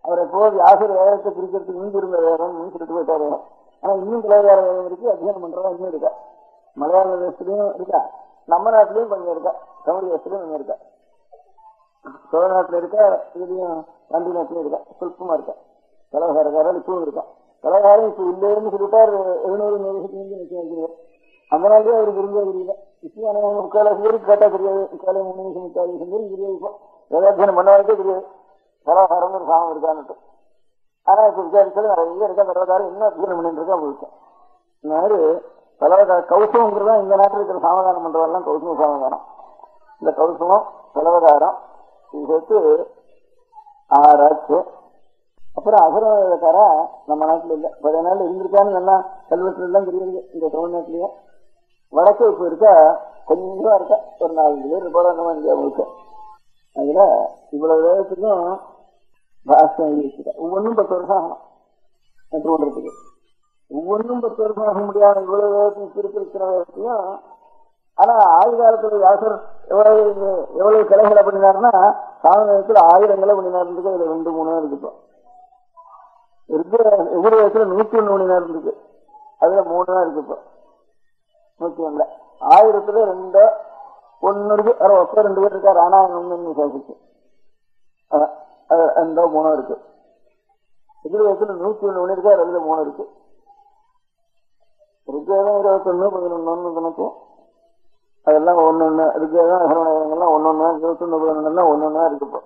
அவர் எப்போ வியாசர் வேதத்தை பிரிக்கிறதுக்கு முந்தி இருந்த வேதம் சொல்லிட்டு போயிட்டாரு. ஆனா இன்னும் தலைவார வேதம் இருக்கு அத்தியானம் பண்றதா இன்னும் இருக்கா. மலையாள தேசத்துலயும் இருக்கா. நம்ம நாட்டிலயும் கொஞ்சம் இருக்கா தமிழ் தேசத்துலயும் கொஞ்சம் இருக்கா சோழநாட்டில் இருக்க இருக்கா இதுலயும் காந்தி நாட்டிலயும் இருக்கா. சுல்பமா இருக்கா. கலகாரக்காரர் இப்பவும் இருக்கா. கலகாரம் இப்ப இல்லைன்னு சொல்லிட்டார். எழுநூறு நிமிஷத்துக்கு முந்தி நிச்சயம் வைக்கிறேன் அந்த நாள்லயே அவருக்கு விரும்ப தெரியல. இப்பயும் முக்கால் பேருக்கு கேட்டா தெரியாது. முக்காலே மூணு நிமிஷம் முக்கால் நிமிஷம் பேருக்கு தெரியாது இப்போ. வேதாத்தியனம் பண்ண வரைக்கும் தெரியாது. கலாகாரம் ஒரு சாமம் இருக்கான்னுட்டு. ஆனா இப்ப விசாரிச்சது நிறைய இருக்கா. கலகாரம் என்ன அத்தியனம் பண்ணிட்டு இருக்கா போயிட்டேன் இந்த மாதிரி கலவகார கௌசவங்கிறது தான் இந்த நாட்டில் இருக்கிற சாமதானம் பண்றதெல்லாம் கௌசவ சாமதானம். இந்த கௌசவம் கலவகாரம் இது சேர்த்து ஆறாச்சு அப்புறம் அகரக்காரா நம்ம நாட்டில் இல்லை. பழைய நாள் இருந்திருக்கான்னு நல்லா கல்வெட்டுலாம் தெரியுது இந்த தமிழ்நாட்டிலேயே. வடக்கு இப்போ இருக்கா? கொஞ்சம் இருக்கா. ஒரு நாலு பேர் போல நம்ம இந்தியா முழுக்க அதுல இவ்வளவு வேகத்துக்கும் பாஷம் எழுதிச்சுட்டா ஒவ்வொன்றும் பத்து வருஷம் ஆகணும். நட்டு ஒவ்வொன்றும் பத்து வருஷம் ஆக முடியாத இவ்வளவு வேகத்துக்கு திருப்பி இருக்கிற வேகத்தையும் ஆனா ஆதி காலத்துல வியாசர் எவ்வளவு எவ்வளவு கிளைகளை பண்ணினாருன்னா சாமவேதத்துல ஆயிரங்களை பண்ணினாருந்துக்கு இதுல ரெண்டு மூணு இருக்குப்போம் இருக்கு இப்போ வயசுல நூத்தி ஒண்ணு மணி நேரம் இருக்கு அதுல மூணு தான் இருக்கு இப்போ நூத்தி ஒண்ணுல ஆயிரத்துல ரெண்டோ ஒன்னு இருக்கு வேற ஒப்ப ரெண்டு பேர் இருக்கா ராணாயணம்னு சாதிச்சு ரெண்டோ மூணோ இருக்கு எதிர்வேகத்துல நூத்தி ஒண்ணு மணி இருக்காரு அதுல மூணு இருக்கு இருக்கிறதா இருபத்தி ஒண்ணு பதினொன்னு கணக்கும் அதெல்லாம் ஒன்னொன்னு ஒண்ணு ருக்வேதம் அகரணங்கள்லாம் ஒண்ணு ஒண்ணு இருபத்தொன்னு பதினொன்னு ஒண்ணு இருக்கு இப்போ.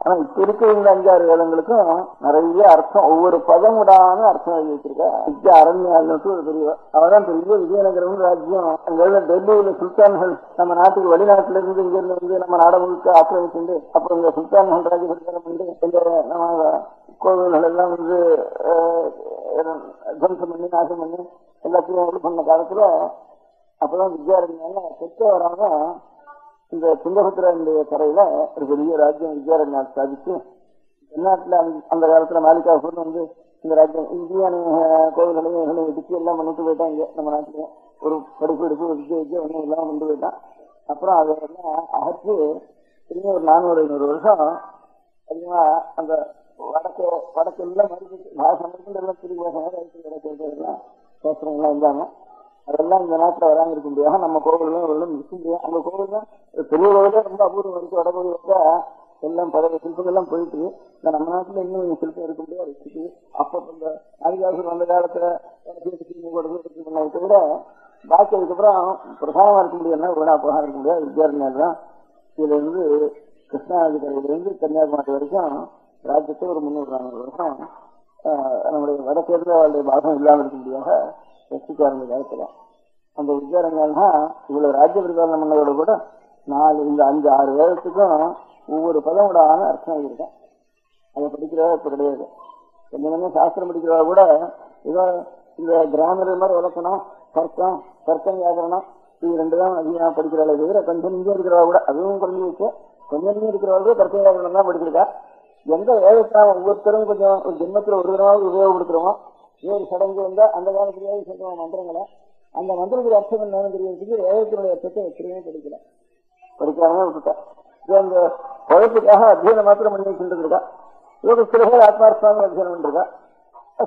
ஆனா இப்ப இருக்க இந்த அஞ்சாறு வேதங்களுக்கும் நிறைய அர்த்தம் ஒவ்வொரு பதம் விடாம அர்த்தம் எழுதி வச்சிருக்கா. வித்யா அரண்யாள்னு ஒரு பெரிய அவதான் பெரிய விஜயநகரம் ராஜ்யம். அங்க இருந்த டெல்லியில சுல்தான்கள் நம்ம நாட்டுக்கு வெளிநாட்டுல இருந்து இங்க இருந்து வந்து நம்ம நாட முழுக்க ஆக்கிரமிச்சுண்டு அப்புறம் இந்த சுல்தான்கள் ராஜபரிகாரம் பண்ணி இந்த நம்ம கோவில்கள் எல்லாம் வந்து துவம்சம் பண்ணி நாசம் பண்ணி எல்லாத்தையும் இது பண்ண காலத்துல அப்பதான் வித்யாரண்யா தெற்க வராம இந்த துங்கபத்ரனுடைய கரையில ஒரு பெரிய ராஜ்யம் வித்யாரண்யா ஸ்தாபிச்சு தென்னாட்டுல அந்த- அந்த காலத்துல மாலிகாபூர்னு வந்து இந்த ராஜ்யம் இந்தியான கோவில்களையும் இவங்களையும் இடிச்சு எல்லாம் பண்ணிட்டு போயிட்டான் இங்க நம்ம நாட்டுலயும் ஒரு படிப்பு எடுப்பு வித்ய வித்யா ஒன்றும் இல்லாம கொண்டு போயிட்டான். அப்புறம் அதெல்லாம் அகற்றி திரும்பி ஒரு நானூறு ஐநூறு வருஷம் அதிகமா அந்த வடக்கு வடக்கு எல்லாம் மறுபடியும் பாஷம் மறுபடியும் எல்லாம் திரும்பி எல்லாம் கிடைக்கிறதெல்லாம் சாஸ்திரங்கள்லாம் இருந்தாங்க அதெல்லாம் இந்த நாட்டுல வராம இருக்க முடியாது. நம்ம கோவிலும் இவரெல்லாம் இருக்க முடியாது அந்த கோவில் தான் பெரிய கோவிலே ரொம்ப அபூர்வம் வரைக்கும் வடகோவில் வந்தா எல்லாம் பல சிற்பங்கள்லாம் போயிட்டு இந்த நம்ம நாட்டுல இன்னும் சிற்பம் இருக்க முடியாது. வச்சுட்டு அப்ப இந்த ஆதிவாசிகள் அந்த காலத்துல பண்ணதை விட பாக்கி அதுக்கப்புறம் பிரதானமா இருக்க முடியாதுன்னா வீணா போகாம இருக்க முடியாது. வித்யாரண்யர் தான். இதுல இருந்து கிருஷ்ணாநதி கரையிலிருந்து கன்னியாகுமரி வரைக்கும் ராஜ்யத்தை ஒரு முன்னூறு நானூறு வருஷம் ஆஹ், நம்முடைய வடக்கேருந்து அவருடைய பாகம் இல்லாமல் இருக்க முடியாத ரசிக்காரங்க காலத்துல அந்த வித்யாரண்யம்னா இவ்வளவு ராஜ்ய பரிபாலனம் பண்ணதோட கூட நாலு இந்த அஞ்சு ஆறு வேதத்துக்கும் ஒவ்வொரு பதமோட ஆன அர்த்தம் இருக்கும் அதை படிக்கிறதா இப்ப கிடையாது. கொஞ்சம் சாஸ்திரம் படிக்கிறதா கூட ஏதோ இந்த கிராமர் மாதிரி விளக்கணும் தர்க்கம் தர்க்கம் வியாகரணம் இது ரெண்டு தான் அதிகமாக படிக்கிறாளே தவிர கொஞ்சம் இங்கே இருக்கிறவா கூட அதுவும் குறைஞ்சி வச்சு கொஞ்சம் இங்கே இருக்கிறவா கூட தர்க்க வியாகரணம் தான் படிச்சிருக்கா. எந்த வேதத்தான் ஒவ்வொருத்தரும் கொஞ்சம் ஒரு ஜென்மத்தில் ஒரு தடவை உபயோகப்படுத்துறோமோ ஒரு சடங்கு வந்தா அந்த காலத்திலேயே சொல்றோம் மந்திரங்களை அந்த மந்திரத்துக்கு அர்த்தம் என்னன்னு தெரியறதுக்கு வேதத்தினுடைய அர்த்தத்தை எப்படியுமே படிக்கல. படிக்காம விட்டுட்டா. இது அந்த குழப்பத்துக்காக அத்தியனம் மாத்திரம் பண்ணிட்டு இருக்கா இவங்க சில பேர் ஆத்மார்த்தமாக அத்தியனம் பண்ணிருக்கா.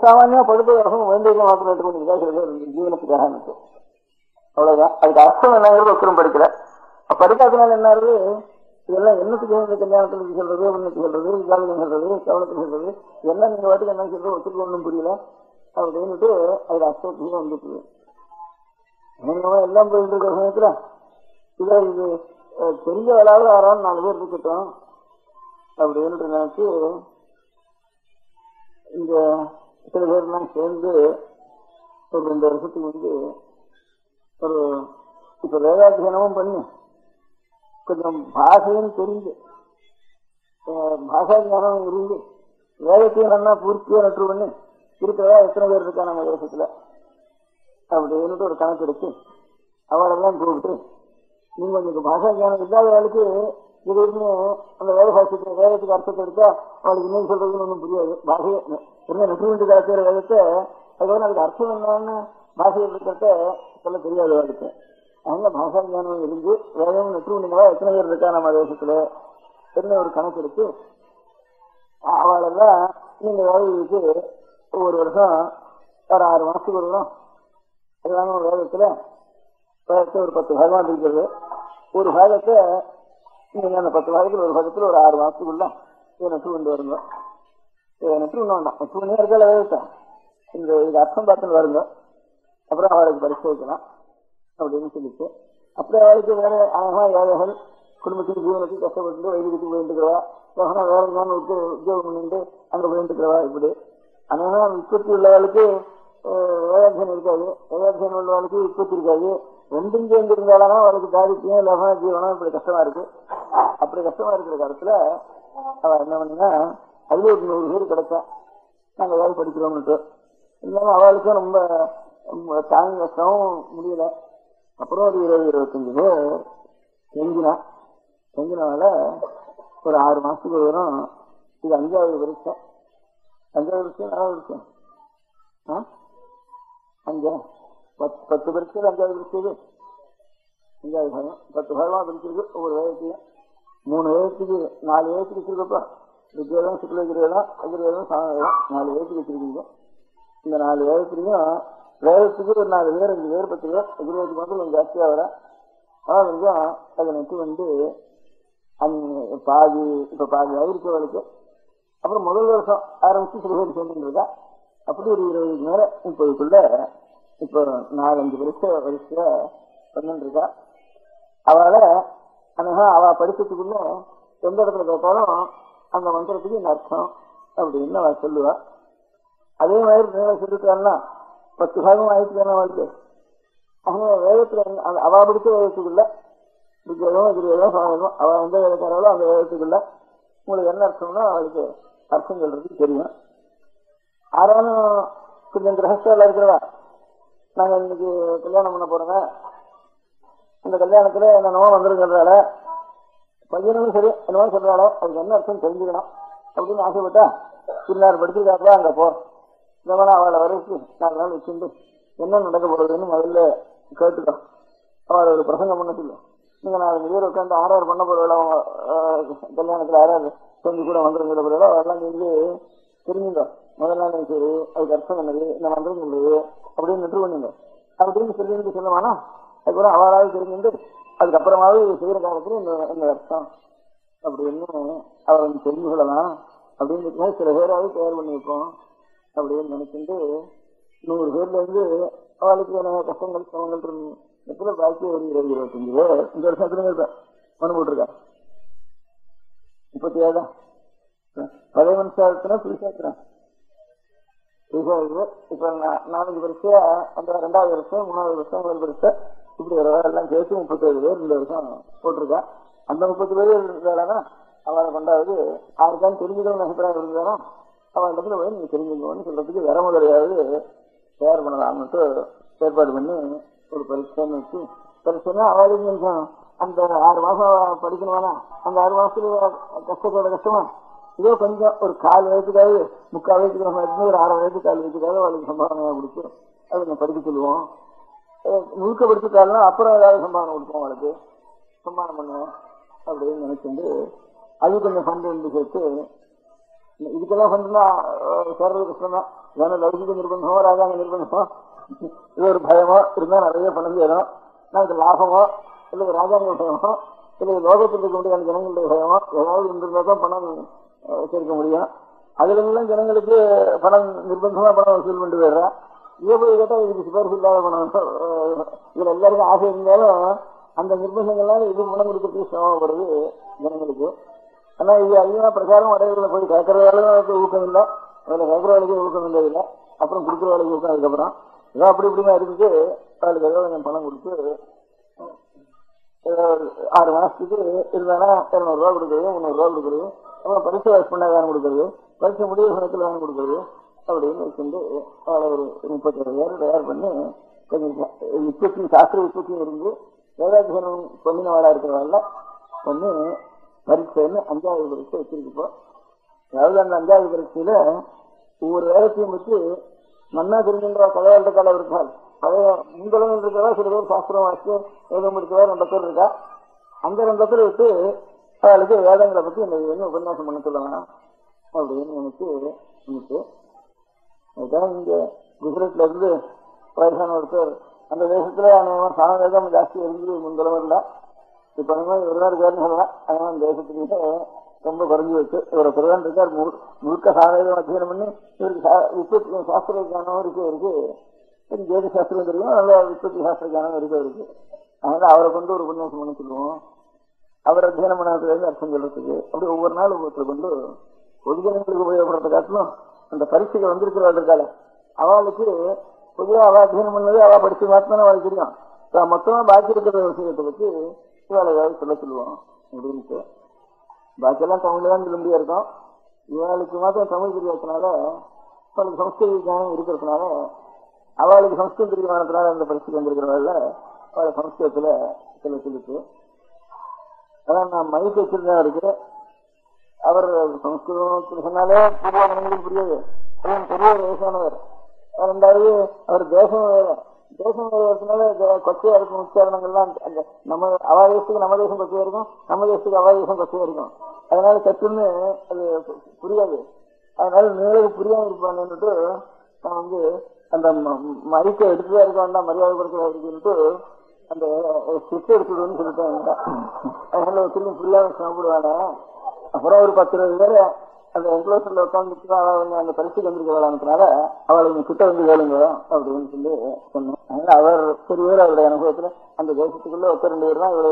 சாமானியமா படுப்பதற்கும் வேண்டியதை மாத்திரம் எடுத்து பண்ணிருக்கா சில பேர் ஜீவனத்துக்காக எனக்கு அவ்வளவுதான். அதுக்கு அர்த்தம் என்னங்கிறது ஒருத்தரும் படிக்கல. அப்ப படிக்காதனால என்ன ஆகுது? இதெல்லாம் என்னத்துக்கு இந்த கல்யாணத்துக்கு சொல்றது உன்னுக்கு சொல்றது விசாலத்துக்கு சொல்றது கவனத்துக்கு சொல்றது எல்லாம் நீங்க வாட்டுக்கு என்ன சொல்றது ஒத்துக்கு ஒன்றும் புரியல. அப்படின்னுட்டு அதுல அர்த்தத்துக்கு வந்துட்டு என்னவோ எல்லாம் போயிட்டு இருக்கிற சமயத்துல இதை இது அஹ், தெரிஞ்ச வேளாவது யாராவது நாலு பேர் இருக்கட்டும் அப்படின்ட்டு நினைச்சு இந்த சில பேர்லாம் சேர்ந்து ஒரு ரெண்டு வருஷத்துக்கு வந்து ஒரு இப்ப வேதாத்தியனமும் பண்ணி கொஞ்சம் பாஷையும் தெரிஞ்சு பாஷா ஞானம் இருந்து வேதத்தையும் நல்லா பூர்த்தியா நட்டு பண்ணி இருக்கிறதா எத்தனை பேர் இருக்கா நம்ம தேசத்துல அப்படின்னுட்டு ஒரு கணக்கு எடுத்து அவளெல்லாம் கூப்பிட்டு நீங்க உங்களுக்கு பாஷா ஞானம் இல்லாத இல்லாதவளுக்கு திடீர்னு அந்த வேத வேதத்துக்கு அர்த்தத்தை எடுத்தா அவளுக்கு இன்னும் சொல்றதுன்னு ஒன்றும் புரியாது. பாஷையை என்ன நெற்றி வேண்டி காலத்தில் வேதத்தை அதுக்கப்புறம் அதுக்கு அர்த்தம் என்னன்னு பாஷையை இருக்கிறத சொல்ல தெரியாது அவளுக்கு. அதனால பாஷா ஞானம் இருந்து வேதம் நெற்றி எத்தனை பேர் இருக்கா நம்ம தேசத்துல என்ன ஒரு கணக்கு எடுத்து அவளெல்லாம் நீங்க வேலைக்கு ஒவ்வொரு வருஷம் ஒரு ஆறு மாசத்துக்கு ஒரு வரும் ஒரு வேதத்துல ஒரு பத்து பாகமா இருக்கிறது ஒரு பாகத்தை நீங்க அந்த பத்து பாகத்துல ஒரு பாகத்துல ஒரு ஆறு மாசத்துக்குள்ள இதை நட்டு கொண்டு வருங்க. இதை நட்டு கொண்டு வேண்டாம் நட்டு கொண்டே இருக்கல வேதத்தை. இந்த இது அர்த்தம் பார்த்துன்னு வருங்க. அப்புறம் அவளுக்கு பரிசோதிக்கலாம் வைக்கலாம் அப்படின்னு சொல்லிட்டு. அப்புறம் அவளுக்கு வேற அழகா ஏழைகள் குடும்பத்துக்கு ஜீவனத்துக்கு கஷ்டப்பட்டு வைத்தியத்துக்கு போயிட்டு இருக்கிறவா வேற என்னன்னு உத்தியோகம் பண்ணிட்டு போயிட்டு இருக்கிறவா இப்படி. அநேகமா உற்பத்தி உள்ளவர்களுக்கு அஹ், இருக்காது. வேதாத்தியம் உள்ளவளுக்கு உற்பத்தி இருக்காது. ரெண்டும் சேர்ந்து இருந்தாலும் அவளுக்கு தாரித்தியம் லபன ஜீவனம் இப்படி கஷ்டமா இருக்கு. அப்படி கஷ்டமா இருக்கிற காலத்துல அவ என்ன பண்ணுனா அதுல ஒரு நூறு பேர் கிடைச்சா நாங்க ஏதாவது படிக்கிறோம்னுட்டு. இருந்தாலும் அவளுக்கும் ரொம்ப ரொம்ப தாங்க கஷ்டமும் முடியல. அப்புறம் ஒரு இருபது இருபத்தஞ்சு பேர் செஞ்சினா செஞ்சினால ஒரு ஆறு மாசத்துக்கு ஒரு வரும் இது அஞ்சாவது பரீட்சை. அஞ்சாவது வருஷம் நல்லா வருஷம் ஆ? அஞ்சா பத்து பத்து அஞ்சாவது பரீட்சை அஞ்சாவது பாகம் பத்து பாகமா பிரிச்சிருக்கு ஒவ்வொரு வேகத்தையும் மூணு வேகத்துக்கு நாலு வேகத்துக்கு வச்சிருக்கப்பா. ருத்வேதம் சுக்லகிரேதம் அகிரேதம் சாமவேதம் நாலு வேகத்துக்கு வச்சிருக்கீங்க. இந்த நாலு வேகத்துலையும் வேகத்துக்கு ஒரு நாலு பேர் அஞ்சு பேர் பத்து பேர் அகிரேதத்துக்கு வந்து கொஞ்சம் ஜாஸ்தியாக வர. ஆனால் கொஞ்சம் அதை நட்டு வந்து அந்~ பாதி இப்போ பாதி ஆயிருக்கவளுக்கு அப்புறம் முதல் வருஷம் ஆரம்பிச்சு சில பேர் சேர்ந்துருக்கா அப்படி ஒரு இருபதுக்கு மேல முப்பதுக்குள்ள இப்போ நாலஞ்சு வருஷ வரிசையா பண்ணிருக்கா. இருக்கா அவளை அனகா அவ படிச்சதுக்குள்ள எந்த இடத்துல கேட்டாலும் அந்த மந்திரத்துக்கு இந்த அர்த்தம் அப்படின்னு அவ சொல்லுவா. அதே மாதிரி நேரம் சொல்லிட்டான்னா பத்து பாகம் ஆயிடுச்சு வாழ்க்கை. அவங்க வேதத்துல அந்த- அவ படிச்ச வேதத்துக்குள்ள விஜயம் எதிரியம் சாதகம் அவ எந்த வேலைக்காரோ அந்த வேதத்துக்குள்ள உங்களுக்கு என்ன அர்த்தம்னா அவளுக்கு அர்த்தம் சொல்றதுக்கு தெரியும். ஆறாலும் கொஞ்சம் கிரகஸ்தால இருக்கிறவா? நாங்க இன்னைக்கு கல்யாணம் பண்ண போறோங்க. அந்த கல்யாணத்துல என்னென்னமோ வந்துருங்கிறதால பையனும் சரி என்னமோ சொல்றாளோ. அதுக்கு என்ன அர்த்தம் தெரிஞ்சுக்கணும். அப்படின்னு ஆசைப்பட்டா பின்னார் படிச்சிருக்காப்பா அங்க போ. இந்த அவளை வரைக்கு நாலு நாள் வச்சுட்டு என்ன நடக்க போறதுன்னு முதல்ல கேட்டுக்கோ. அவளை ஒரு பிரசங்கம் பண்ண சொல்லு. நீங்க நாலு பேர் உட்காந்து ஆறாறு பண்ண போறவள கல்யாணத்துல ஆறாறு. கொஞ்சம் கூட வந்துருங்கிற பிறகு அதெல்லாம் வந்து தெரிஞ்சுங்க. முதல் நாள் சரி அதுக்கு அர்த்தம் என்னது இந்த மந்திரம் சொல்லுது அப்படின்னு நின்று பண்ணுங்க அப்படின்னு சொல்லி சொல்லுவானா அதுக்கப்புறம் அவராவது தெரிஞ்சுட்டு அதுக்கப்புறமாவது செய்யற காலத்துல இந்த இந்த அர்த்தம் அப்படின்னு அவர் வந்து கொள்ளலாம் அப்படின்னு சில பேராவது தயார் பண்ணியிருக்கோம் அப்படின்னு நினைச்சுட்டு நூறு பேர்ல இருந்து அவளுக்கு என்ன கஷ்டங்கள் சிரமங்கள் இருந்து எத்தனை பாக்கி ஒரு இருபது இருபத்தஞ்சு பேர் இந்த வருஷம் எத்தனை பேர் மனு போட்டிருக்கா முப்பத்தி ஏழா பழைய மனுஷாத்தினா புதுசாத்தினா புதுசா இருக்கு இப்ப நா- நாலஞ்சு வருஷம் அந்த ரெண்டாவது வருஷம் மூணாவது வருஷம் முதல் வருஷம் இப்படி ஒரு எல்லாம் சேர்த்து முப்பத்தேழு பேர் இந்த வருஷம் போட்டிருக்கா. அந்த முப்பத்தி பேர் இருந்தாலும் அவளை கொண்டாவது யாருக்கான தெரிஞ்சுக்கணும்னு அபிப்பிராயம் இருந்தாலும் அவன் இடத்துல போய் நீங்க தெரிஞ்சுக்கணும்னு சொல்றதுக்கு வேற முதலையாவது தயார் பண்ணலாம்னுட்டு ஏற்பாடு பண்ணி ஒரு பரீட்சைன்னு வச்சு பரீட்சைன்னா அவளுக்கு கொஞ்சம் அந்த ஆறு மாசம் படிக்கணுமானா அந்த ஆறு மாசத்துல கஷ்டத்தோட கஷ்டமா? இதோ கொஞ்சம் ஒரு கால் வயசுக்காவது முக்கால் வயசுக்கு நம்ம இருந்து ஒரு அரை வயசு கால் வயசுக்காவது அவளுக்கு சம்பாவனையா கொடுத்து அதை நம்ம படிக்க சொல்லுவோம். முழுக்க படிச்சுட்டாலும் அப்புறம் ஏதாவது சம்பாதனை கொடுப்போம் அவளுக்கு. சம்மானம் பண்ணுவோம் அப்படின்னு நினைச்சுட்டு அது கொஞ்சம் ஃபண்ட் வந்து சேர்த்து இதுக்கெல்லாம் ஃபண்ட்னா சேர்றது கஷ்டம் தான் ஏன்னா லௌகிக நிர்பந்தமோ ராஜாங்க நிர்பந்தமோ இது ஒரு பயமோ இருந்தால் நிறைய பணம் சேரும் நமக்கு லாபமோ சிலது ராஜாங்க பயமோ சிலது லோகத்தில் இருக்க அந்த ஜனங்களுடைய பயமோ ஏதாவது இருந்திருந்தா தான் பணம் வச்சிருக்க சேர்க்க முடியும். அதுல எல்லாம் ஜனங்களுக்கு பணம் நிர்பந்தமா பணம் வசூல் பண்ணிட்டு போயிடுறா. இதை போய் கேட்டால் இதுக்கு சிபாரிசு இல்லாத பணம். இதுல எல்லாருக்கும் ஆசை இருந்தாலும் அந்த நிர்பந்தங்கள்லாம் இது பணம் கொடுக்கறதுக்கு சிரமப்படுறது ஜனங்களுக்கு. ஆனா இது அதிகமா பிரச்சாரம் அடைவுகளை போய் கேட்கறதாலும் ஊக்கம் இல்லை. அதுல வேலைக்கு ஊக்கம் இல்லை இல்லை. அப்புறம் கொடுக்குறவளுக்கு ஊக்கம் அதுக்கப்புறம். ஏதோ அப்படி இப்படிமா இருக்குது அவளுக்கு ஏதோ கொஞ்சம் பணம் கொடுத்து ஆறு மாசத்துக்கு இருந்தாலும் இரநூறுவா கொடுக்குறது முந்நூறு ரூபா கொடுக்குறது அப்புறம் பரிசு வாஷ் பண்ண வேணும் கொடுக்குறது பரிசு முடிவு சமயத்தில் வேணும் கொடுக்குறது அப்படின்னு வச்சுட்டு அவளை ஒரு முப்பத்தேழு பேர் தயார் பண்ணி கொஞ்சம் உற்பத்தி சாஸ்திர உற்பத்தியும் இருந்து வேதாத்தியனம் பண்ணினவாளா இருக்கிறவங்கள பண்ணி பரீட்சைன்னு அஞ்சாவது பரீட்சை வச்சிருக்கப்போ. அதாவது அந்த அஞ்சாவது பரீட்சையில ஒவ்வொரு வேலைத்தையும் வச்சு நன்னா தெரிஞ்சின்ற கதையாளர் காலம் இருக்காள் பழைய முன்தளங்கள் இருக்கிறதா சில பேர் சாஸ்திரம் வாசித்து வேதம் இருக்கிறதா ரெண்டு பேர் இருக்கா? அந்த ரெண்டு பேர் விட்டு அவளுக்கு வேதங்களை பத்தி இந்த என்ன உபன்யாசம் பண்ண சொல்லலாம் அப்படின்னு எனக்கு நினைச்சு அதுதான் இங்க குஜராத்ல இருந்து வயசான ஒருத்தர். அந்த தேசத்துல அநேகமா சாமவேதம் ஜாஸ்தி இருந்தது இல்லை. இப்ப அந்த மாதிரி இருக்காருன்னு சொல்லலாம் அதனால தேசத்துக்கிட்ட ரொம்ப குறைஞ்சி வச்சு இவரை பிரதான் இருக்கார். முழுக்க சாவேதம் அத்தியனம் பண்ணி இவருக்கு சா- சாஸ்திர இருக்கு இருக்கு. ஜோதி சாஸ்திரம் தெரியும்? நல்ல உற்பத்தி சாஸ்திர ஜானம் இருக்கு இருக்கு. அதனால அவரை கொண்டு ஒரு உபன்யாசம் பண்ண சொல்லுவோம். அவர் அத்தியனம் பண்ணதுல அர்த்தம் சொல்றதுக்கு. அப்படி ஒவ்வொரு நாள் ஒவ்வொருத்தர் கொண்டு பொதுஜனங்களுக்கு உபயோகப்படுறத காட்டிலும் அந்த பரீட்சைகள் வந்திருக்கிறவள் இருக்காள அவளுக்கு பொதுவாக அவள் அத்தியனம் பண்ணது அவள் படிச்சு மாத்தினா அவளுக்கு தெரியும். தான் மொத்தமா பாக்கி இருக்கிற விஷயத்தை பத்தி இவாளை ஏதாவது சொல்ல சொல்லுவோம். அப்படின்ட்டு பாக்கியெல்லாம் தமிழ்ல தான் சொல்ல இருக்கும் இவளுக்கு மாத்திரம் தமிழ் தெரியாதனால அவளுக்கு சம்ஸ்கிருத ஜானம் இருக்கிறதுனால அவளுக்கு சம்ஸ்கிருத தெரியாதனால அந்த பரிசுக்கு வந்திருக்கிறவங்கள அவளை சம்ஸ்கிருதத்துல சில சொல்லிட்டு. அதான் நான் மைக் வச்சிருந்தேன் இருக்கிறேன் அவர் சம்ஸ்கிருதம் சொன்னாலே பொதுவாக மனிதனுக்கு புரியாது. அதுவும் பெரிய வயசானவர் ரெண்டாவது அவர் தேசம் வேற. தேசம் வேற கொச்சையா இருக்கும் உச்சாரணங்கள்லாம் அந்த நம்ம அவா தேசத்துக்கு நம்ம தேசம் கொச்சையா இருக்கும் நம்ம தேசத்துக்கு அவா தேசம் கொச்சையா இருக்கும். அதனால சற்றுன்னு அது புரியாது. அதனால நீளவு புரியாம இருப்பாங்கன்னுட்டு நான் வந்து அந்த மறிக்க எடுத்துதான் இருக்க மரியாதை கொடுக்க இருக்குன்ட்டு அந்த ஸ்கிரிப்ட் எடுத்துடுன்னு சொல்லிட்டாங்க அதனால திரும்பி புரியாம சாப்பிடுவாங்க. அப்புறம் ஒரு பத்து இருபது பேர் அந்த என்க்ளோசர்ல உட்காந்துட்டு அவங்க அந்த பரிசு அந்த பரிசுக்கு வந்திருக்கிறாங்க அவளை கிட்ட வந்து கேளுங்க அப்படின்னு சொல்லி சொன்னேன். அதனால அவர் பெரியவர் அவருடைய அனுபவத்துல அந்த தேசத்துக்குள்ள ஒருத்தர் ரெண்டு பேர் தான் இவரு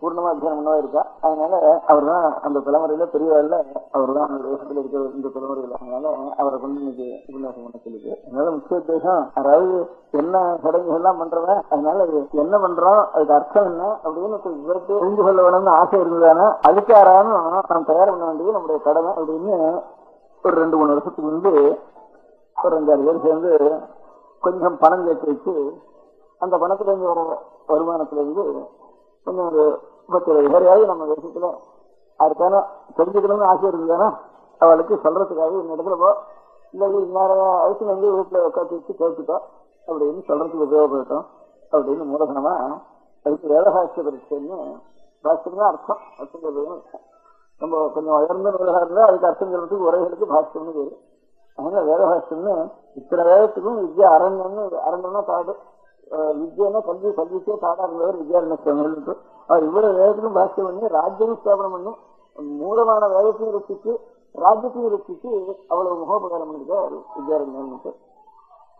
பூர்ணமா அத்தியானம் பண்ணவா இருக்கா அதனால அவர் தான் அந்த தலைமுறையில பெரியவர்ல அவர் தான் அந்த தேசத்துல இருக்கிற இந்த தலைமுறையில. அதனால அவரை கொண்டு இன்னைக்கு உபன்யாசம் பண்ண சொல்லிட்டு. அதனால முக்கிய உத்தேசம் அதாவது என்ன சடங்குகள் எல்லாம் பண்றவன் அதனால அது என்ன பண்றோம் அதுக்கு அர்த்தம் என்ன அப்படின்னு கேட்டு தெரிந்து கொள்ள வேணும்னு ஆசை இருந்ததானா அதுக்கு யாராலும் நாம் தயார் பண்ண வேண்டியது நம்முடைய கடமை அப்படின்னு ஒரு ரெண்டு மூணு வருஷத்துக்கு முன்பு ஒரு அஞ்சாறு பேர் சேர்ந்து கொஞ்சம் பணம் கேட்டு வச்சு அந்த பணத்திலிருந்து வர வருமானத்திலிருந்து கொஞ்சம் ஒரு முப்பத்தி ஏழு பேரையாவது நம்ம விஷயத்தில் அதுக்கான தெரிஞ்சுக்கணும்னு ஆசை இருந்ததுன்னா அவளுக்கு சொல்றதுக்காக இந்த இடத்துல போ. இல்லை இன்னும் வயசுல வந்து வீட்டில் உட்காந்து வச்சு கேட்டுக்கோ அப்படின்னு சொல்றதுக்கு உபயோகப்பட்டோம் அப்படின்னு மூலதனமாக அதுக்கு வேதசாஸ்திர பரீட்சைன்னு பாஸ்கர் தான் அர்த்தம். அர்த்தம் சொல்றது நம்ம கொஞ்சம் உயர்ந்த நூலகா இருந்தால் அதுக்கு அர்த்தம் சொல்றதுக்கு உரைகளுக்கு பாஷ்யம்னு பேரு. அதனால வேதபாஷ்யம்னு இத்தனை வேதத்துக்கும் வித்யா அரண்யம்னு அரண்யம்னா தாடு வித்யன்னா கல்வி கல்விக்கே தாடா இருந்தவர் வித்யாரண்ய சுவாமிகள் அவர் இவ்வளவு வேதத்துக்கும் பாஷ்யம் பண்ணி ராஜ்யம் ஸ்தாபனம் பண்ணி மூலமான வேதத்தையும் ரசிச்சு ராஜ்யத்தையும் ரசிச்சு அவ்வளவு முகோபகாரம் பண்ணிருக்கார் வித்யாரண்யன்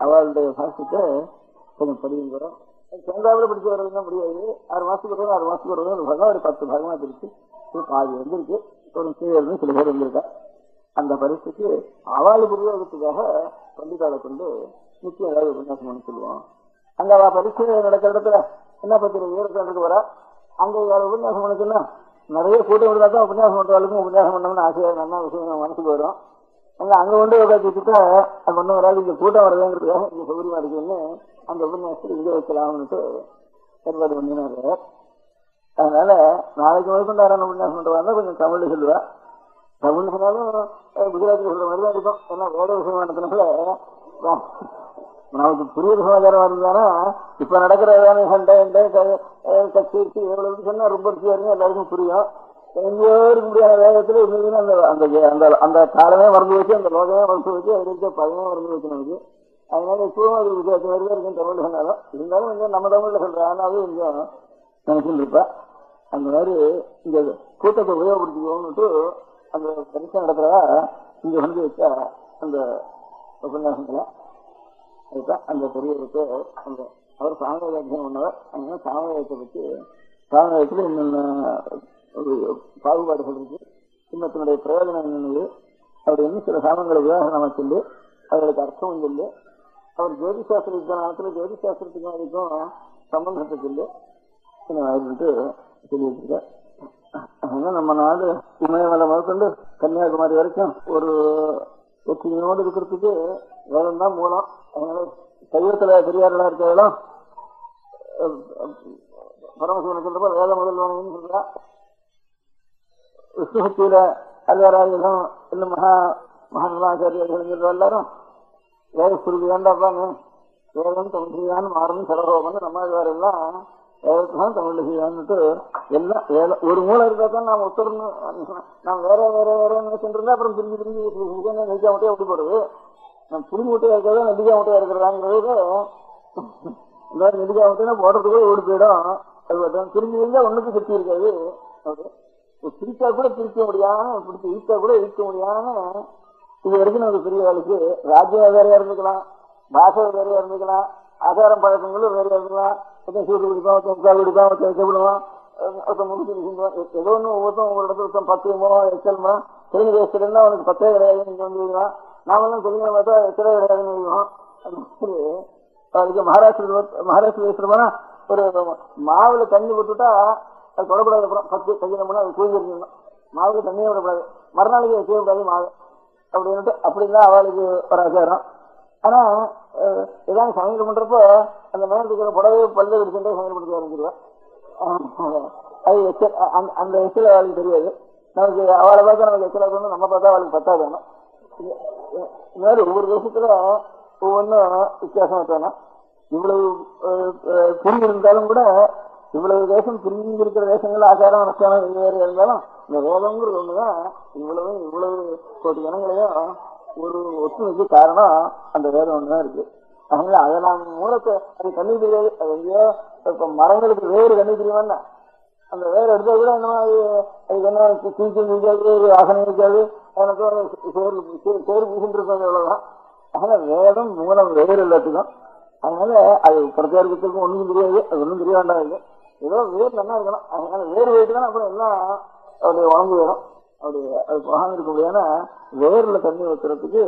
அவளுடைய பாஷத்தை கொஞ்சம் படியும் வரும் சந்தாவில் படிச்சு வர்றது தான் முடியாது? ஆறு மாசத்துக்கு வருவது ஆறு மாசத்துக்கு வருவது ஒரு பகம் ஒரு பத்து பாகமா பிரிச்சு பாதி வந்திருக்கு. ஒரு சில பேர் வந்திருக்கா. அந்த பரிசுக்கு அவள் உபயோகத்துக்காக பண்டிதாவை கொண்டு நிச்சயம் ஏதாவது உபன்யாசம் பண்ணி சொல்லுவோம். அங்க அவ பரிசு நடக்கிற இடத்துல என்ன பத்திர வீரத்துக்கு வர? அங்க யாரும் உபன்யாசம் பண்ணிச்சுன்னா நிறைய கூட்டம் இருந்தா தான் உபன்யாசம் பண்றவளுக்கும் உபன்யாசம் பண்ணணும்னு ஆசையா நல்லா விஷயம் மனசுக்கு வரும். அங்க அங்க கொண்டு உட்காந்துட்டா அது ஒண்ணும் வராது இங்க கூட்டம் வரதுங்கிறதுக்காக இங்க சௌகரியமா இருக்குன்னு அந்த உபன்யாசத்தை இங்க வைக்கலாம்னுட்டு ஏற்பாடு பண்ணினாரு. அதனால நாளைக்கு முதற்கொண்டு யாரான உபன்யாசம் பண்றவா கொஞ்சம் தமிழ்ல சொல்லுவா. தமிழ் சொன்னாலும் அஹ், குஜராத்தில் சொல்ற மாதிரி தான் இருக்கும். ஏன்னா வேட விஷயமானதுனால வா- நமக்கு புரிய சமாச்சாரம் இருந்தானா இப்ப நடக்கிற ஏதாவது சண்டை கட்சி கிட்சி எவ்வளவு சொன்னா ரொம்ப ருச்சியா இருக்கும் எல்லாருக்கும் புரியும். எங்கேயோ இருக்க முடியாத வேகத்துல இருந்ததுன்னா அந்த அந்த அந்த அந்த காலமே மறந்து வச்சு அந்த லோகமே மறந்து வச்சு அது இருக்க பையனே மறந்து வச்சு நமக்கு. அதனால இப்பவும் அது வித்தியாசம் மாதிரி தான் இருக்கும் தமிழ் சொன்னாலும். இருந்தாலும் கொஞ்சம் நம்ம தமிழ்ல சொல்றாங்க அது கொஞ்சம் நினைச்சுட்டு இருப்பா அந்த மாதிரி இந்த கூட்டத்தை உபயோகப்படுத்திக்கோன்னுட்டு அந்த பரிசு நடத்துறா இங்க வந்து வச்சா அந்த உபன்யாசத்துல அதுதான் அந்த பெரியவருக்கு அந்த அவர் சாமவேத அத்தியம் பண்ணவர் அதனால சாமவேதத்தை பற்றி சாமவேதத்தில் என்னென்ன பாகுபாடுகள் இருக்கு சின்னத்தினுடைய பிரயோஜனம் என்னென்னது அவர் இன்னும் சில சாமங்களை உதாரணமா சொல்லி அவர்களுக்கு அர்த்தமும் சொல்லி அவர் ஜோதிசாஸ்திர விஜயானத்துல ஜோதிசாஸ்திரத்துக்கும் அதுக்கும் சம்பந்தத்தை சொல்லி சொல்லிட்டு மாதிரிட்டு சொல்லி நம்ம நாடு இமயமலை முதற்கொண்டு கன்னியாகுமரி வரைக்கும் ஒரு ஒற்றுமையோடு இருக்கிறதுக்கு வேதம் தான் மூலம். அதனால சைவத்துல பெரியாரெல்லாம் இருக்கிறதெல்லாம் பரமசிவன் சொல்றப்ப வேத முதல்வன் சொல்றா. விஷ்ணுபக்தியில அல்வராஜகம் இன்னும் மகா மகாநாச்சாரியர்கள் சொல்ற எல்லாரும் வேத சுருதி வேண்டாப்பான்னு வேதம் தமிழ் செய்யான்னு மாறணும் சரகோபன் நம்ம எல்லாம் வேதத்தான் தமிழ் செய்யான்னுட்டு எல்லாம் ஒரு மூளை இருந்தா தான் நாம் ஒத்துறன்னு நான் வேற வேற வேற நினைச்சுட்டு இருந்தா அப்புறம் பிரிஞ்சு பிரிஞ்சு நெல்லிக்கா மட்டும் எப்படி போடுது நம்ம புளி முட்டையா இருக்கிறதா நெல்லிக்கா முட்டையா இருக்கிறதாங்கிறது இந்த மாதிரி நெல்லிக்கா முட்டைனா போடுறதுக்குள்ள ஓடி போயிடும். அது திரும்பி பிரிஞ்சு இருந்தா ஒண்ணுக்கு சக்தி இருக்காது. அப்படி. பிரிச்சா கூட பிரிக்க முடியாம பிடிச்சி ஈர்த்தா கூட ஈர்க்க முடியாம இது வரைக்கும் நமக்கு பெரிய வேலைக்கு ராஜ்யம் வேறையா இருந்துக்கலாம் பாஷை வேறையா இருந்துக்கலாம் ஆசாரம் பழக்கங்களும் வேறையா இருந்துக்கலாம். சூடு குடிப்பான் ஒருத்தன் முக்கால் குடிப்பான் ஒருத்தன் வைக்க ஒருத்தன் ஏதோ ஒன்று ஒவ்வொருத்தன் ஒவ்வொரு இடத்துல ஒருத்தன் பத்து மூணு எச்சல் தெலுங்கு தேசத்துல அவனுக்கு பத்தே கிடையாது நீங்க வந்து நாமெல்லாம் தெலுங்குல பார்த்தா எச்சலே கிடையாதுன்னு விடுவோம் அதுக்கு மகாராஷ்டிர மகாராஷ்டிர தேசத்துல ஒரு மாவுல தண்ணி விட்டுட்டா அது தொடப்படாது அப்புறம் பத்து கையில அது தூங்கிருக்கணும் மாவுக்கு தண்ணியே விடக்கூடாது. மறுநாளைக்கு செய்யக்கூடாது மாவு. அப்படின்னுட்டு அப்படிலாம் அவளுக்கு ஒரு ஆச்சாரம் ஆனா ஏதாவது சமையல் பண்றப்போ அந்த இருக்கிற புடவை பல்ல எடுத்துட்டு சமையல் பண்ணி ஆரம்பிச்சிருவா அது எச்சல் அந்த- அந்த எச்சல் அவளுக்கு தெரியாது. நமக்கு அவளை பார்த்தா நமக்கு எச்சலா தோணும் நம்ம பார்த்தா அவளுக்கு பத்தாது வேணும் இந்த மாதிரி ஒவ்வொரு தேசத்துல ஒவ்வொன்றும் வித்தியாசமா தோணும் இவ்வளவு அஹ், இருந்தாலும் கூட இவ்வளவு தேசம் பிரிஞ்சு இருக்கிற தேசங்கள் ஆச்சாரம் அனுஷ்டானம் வேறு இருந்தாலும் இந்த வேதம்ங்கிறது ஒண்ணுதான். இவ்வளவு இவ்வளவு கோடி ஜனங்களையும் ஒரு ஒத்துமைக்கு காரணம் அந்த வேதம் ஒண்ணுதான் இருக்கு. அதனால அதை நாம் மூலத்தை அது கண்ணி தெரியாது அது எங்கேயோ இப்ப மரங்களுக்கு வேறு கண்ணி தெரியுமா அந்த வேறு எடுத்தா கூட என்ன அதுக்கு என்ன தீச்சம் இருக்காது ஒரு ஆசனம் இருக்காது எனக்கு சேர் சேர் சேர் பூசிட்டு இருக்காது அவ்வளவுதான். அதனால வேதம் மூலம் வேறு எல்லாத்துக்கும் அதனால அது பிரச்சாரத்துக்கும் ஒன்றும் தெரியாது அது ஒன்றும் தெரிய வேண்டாம். ஏதோ வேறு நல்லா இருக்கணும். அதனால வேறு போயிட்டு தான் அப்புறம் எல்லாம் அப்படி உடம்பு வேணும் அப்படி அது போகாம இருக்க முடியாதுன்னா வேர்ல தண்ணி வைக்கிறதுக்கு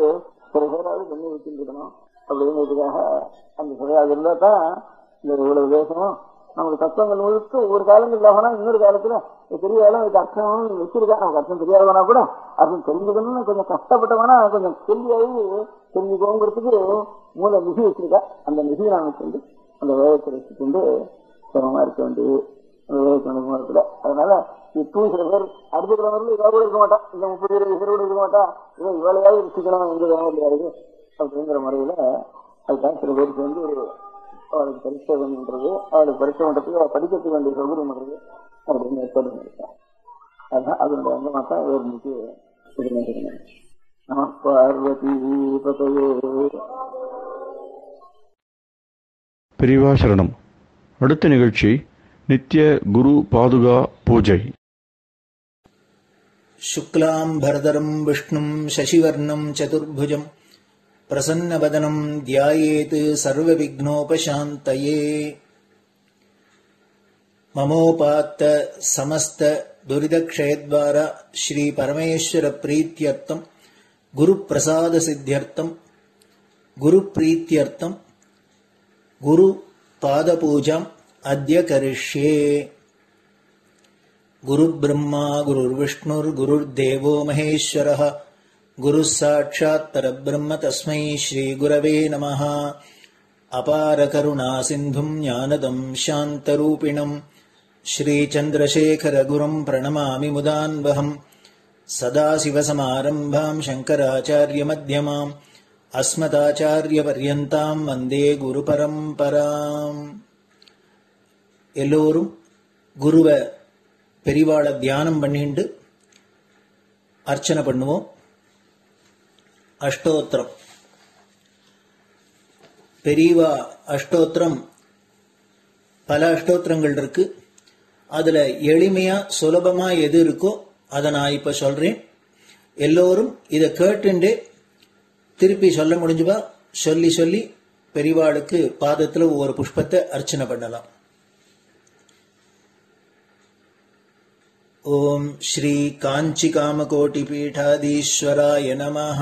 சில பேராவது தண்ணி வச்சுருக்கணும் அப்படிங்கிறதுக்காக அந்த சிலையாக இருந்தால் தான் இந்த இவ்வளவு தேசமும் நமக்கு தத்துவங்கள் முழுக்க ஒவ்வொரு காலங்கள் இல்லாமனா இன்னொரு காலத்துல இது பெரிய இதுக்கு அர்த்தம் வச்சிருக்கா நமக்கு அர்த்தம் தெரியாதவனா கூட அர்த்தம் தெரிஞ்சுக்கணும்னு கொஞ்சம் கஷ்டப்பட்டவனா கொஞ்சம் கேள்வியாகி தெரிஞ்சுக்கோங்கிறதுக்கு மூல நிதி வச்சிருக்கா. அந்த நிதியை நான் வச்சுட்டு அந்த வேகத்தை வச்சுக்கொண்டு சிரமமா இருக்க வேண்டியது அந்த வேகத்தை அதனால இப்பவும் சில பேர் அடுத்த கிழமையில இதாக கூட இருக்க மாட்டான் இந்த முப்பது இருபது பேர் கூட இருக்க மாட்டான் இவன் இவ்வளையாவது வச்சுக்கணும் எங்க வேலையா இருக்கு அப்படிங்கிற முறையில அதுதான் சில பேருக்கு வந்து ஒரு அவளுக்கு பரீட்சை பண்றது அவளுக்கு பரீட்சை பண்றதுக்கு அவள் படிக்கிறதுக்கு வேண்டிய சௌகரியம் பண்றது அப்படின்னு ஏற்பாடு பண்ணிருக்கேன் அதுதான் அதனுடைய அங்கமா தான் வேறு முக்கிய நம பார்வதி பதையே பிரிவா அடுத்த நிகழ்ச்சி நித்திய குரு பாதுகா பூஜை. शुक्लाम्भरधरम् विष्णुम् शशिवर्णम् चतुर्भुजम् प्रसन्नवदनम् ध्यायेत् सर्वविघ्नोपशान्तये ममोपात्त समस्त दुरिदक्षयद्वारा श्रीपरमेश्वरप्रीत्यर्थम् गुरुप्रसादसिद्ध्यर्थम् गुरुप्रीत्यर्थम् गुरुपादपूजाम् अद्य करिष्ये गुरुब्रह्मा गुरुर्विष्णुर्गुरुर्देवो महेश्वरः गुरुः साक्षात् परब्रह्म तस्मै श्रीगुरवे नमः अपारकरुणासिन्धुम् ज्ञानदम् शान्तरूपिणम् श्रीचन्द्रशेखरगुरुम् प्रणमामि मुदान्वहम् सदाशिवसमारम्भाम् शङ्कराचार्यमध्यमाम् अस्मदाचार्यपर्यन्ताम् वन्दे குருபரம்பராம் எல்லோரும் குருவை பெரிவாளை தியானம் பண்ணிண்டு அர்ச்சனை பண்ணுவோம். அஷ்டோத்திரம். பெரியவா அஷ்டோத்திரம். பல அஷ்டோத்திரங்கள் இருக்கு. அதுல எளிமையா சுலபமா எது இருக்கோ அதை நான் இப்ப சொல்றேன். எல்லோரும் இதை கேட்டுண்டு திருப்பி சொல்ல முடிஞ்சுபா சொல்லி சொல்லி பெரிவாளுக்கு பாதத்துல ஒவ்வொரு புஷ்பத்தை அர்ச்சனை பண்ணலாம். ॐ श्रीकाञ्चिकामकोटिपीठाधीश्वराय नमः।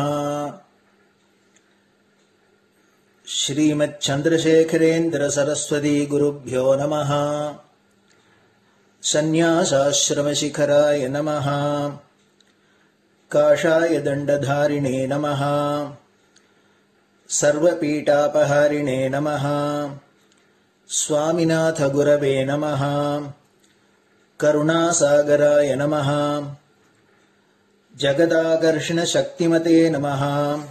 श्रीमच्छन्द्रशेखरेन्द्रसरस्वतीगुरुभ्यो नमः। सन्न्यासाश्रमशिखराय नमः। काषाय दण्डधारिणे नमः। सर्वपीठापहारिणे नमः। स्वामिनाथगुरवे नमः। करुणासागराय नमः। जगदाकर्षणशक्तिमते नमः।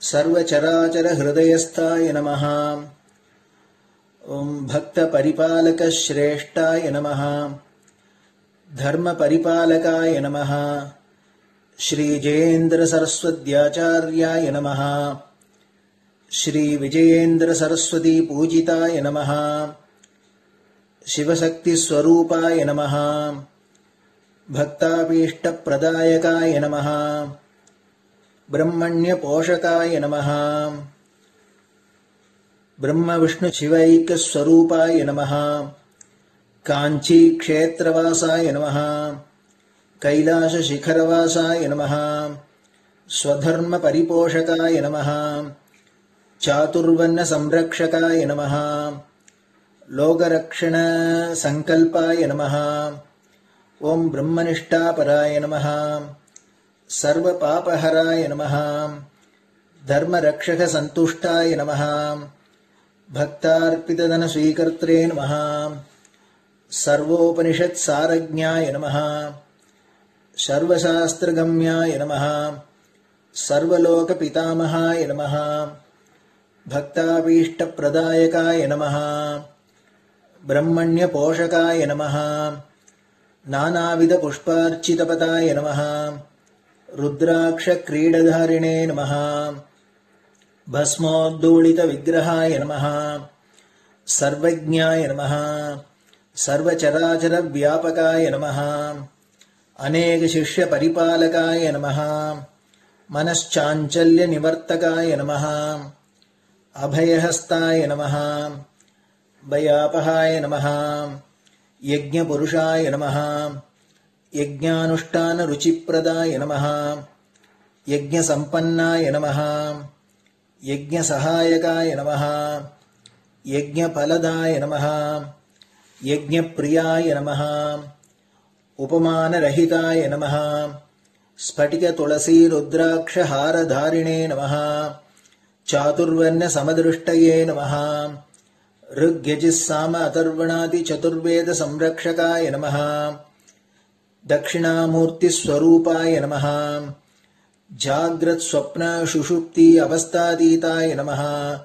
सर्वचराचरहृदयस्थाय नमः। ॐ भक्तपरिपालकश्रेष्ठाय नमः। धर्मपरिपालकाय नमः। श्रीजयेन्द्रसरस्वत्याचार्याय नमः। श्रीविजयेन्द्रसरस्वतीपूजिताय नमः शिवशक्तिस्वरूपाय नमः। भक्ताभीष्टप्रदायकाय नमः। ब्रह्मण्यपोषकाय नमः। ब्रह्मविष्णुशिवैक्यस्वरूपाय नमः। काञ्चीक्षेत्रवासाय नमः। कैलासशिखरवासाय नमः। स्वधर्मपरिपोषकाय नमः। चातुर्वर्णसंरक्षकाय नमः लोकरक्षणसङ्कल्पाय नमः। ॐ ब्रह्मनिष्ठापराय नमः। सर्वपापहराय नमः। धर्मरक्षकसन्तुष्टाय नमः। भक्तार्पितधनस्वीकर्त्रे नमः। सर्वोपनिषत्सारज्ञाय नमः। सर्वशास्त्रगम्याय नमः। सर्वलोकपितामहाय नमः। भक्ताभीष्टप्रदायकाय नमः ब्रह्मण्यपोषकाय नमः। नानाविधपुष्पार्चितपदाय नमः। रुद्राक्षक्रीडधारिणे नमः। भस्मोद्दूलितविग्रहाय नमः। सर्वज्ञाय नमः। सर्वचराचरव्यापकाय नमः। अनेकशिष्यपरिपालकाय नमः। मनश्चाञ्चल्यनिवर्तकाय नमः। अभयहस्ताय नमः भयापहाय नमः यज्ञपुरुषाय नमः यज्ञानुष्ठानरुचिप्रदाय नमः यज्ञसम्पन्नाय नमः यज्ञसहायकाय नमः यज्ञफलदाय नमः यज्ञप्रियाय नमः उपमानरहिताय नमः स्फटिकतुलसीरुद्राक्षहारधारिणे नमः चातुर्वर्णसमदृष्टये नमः ऋग्यजिस्साम अथर्वणादिचतुर्वेदसंरक्षकाय नमः। दक्षिणामूर्तिस्वरूपाय नमः। जाग्रत्स्वप्नशुषुप्ति अवस्थातीताय नमः।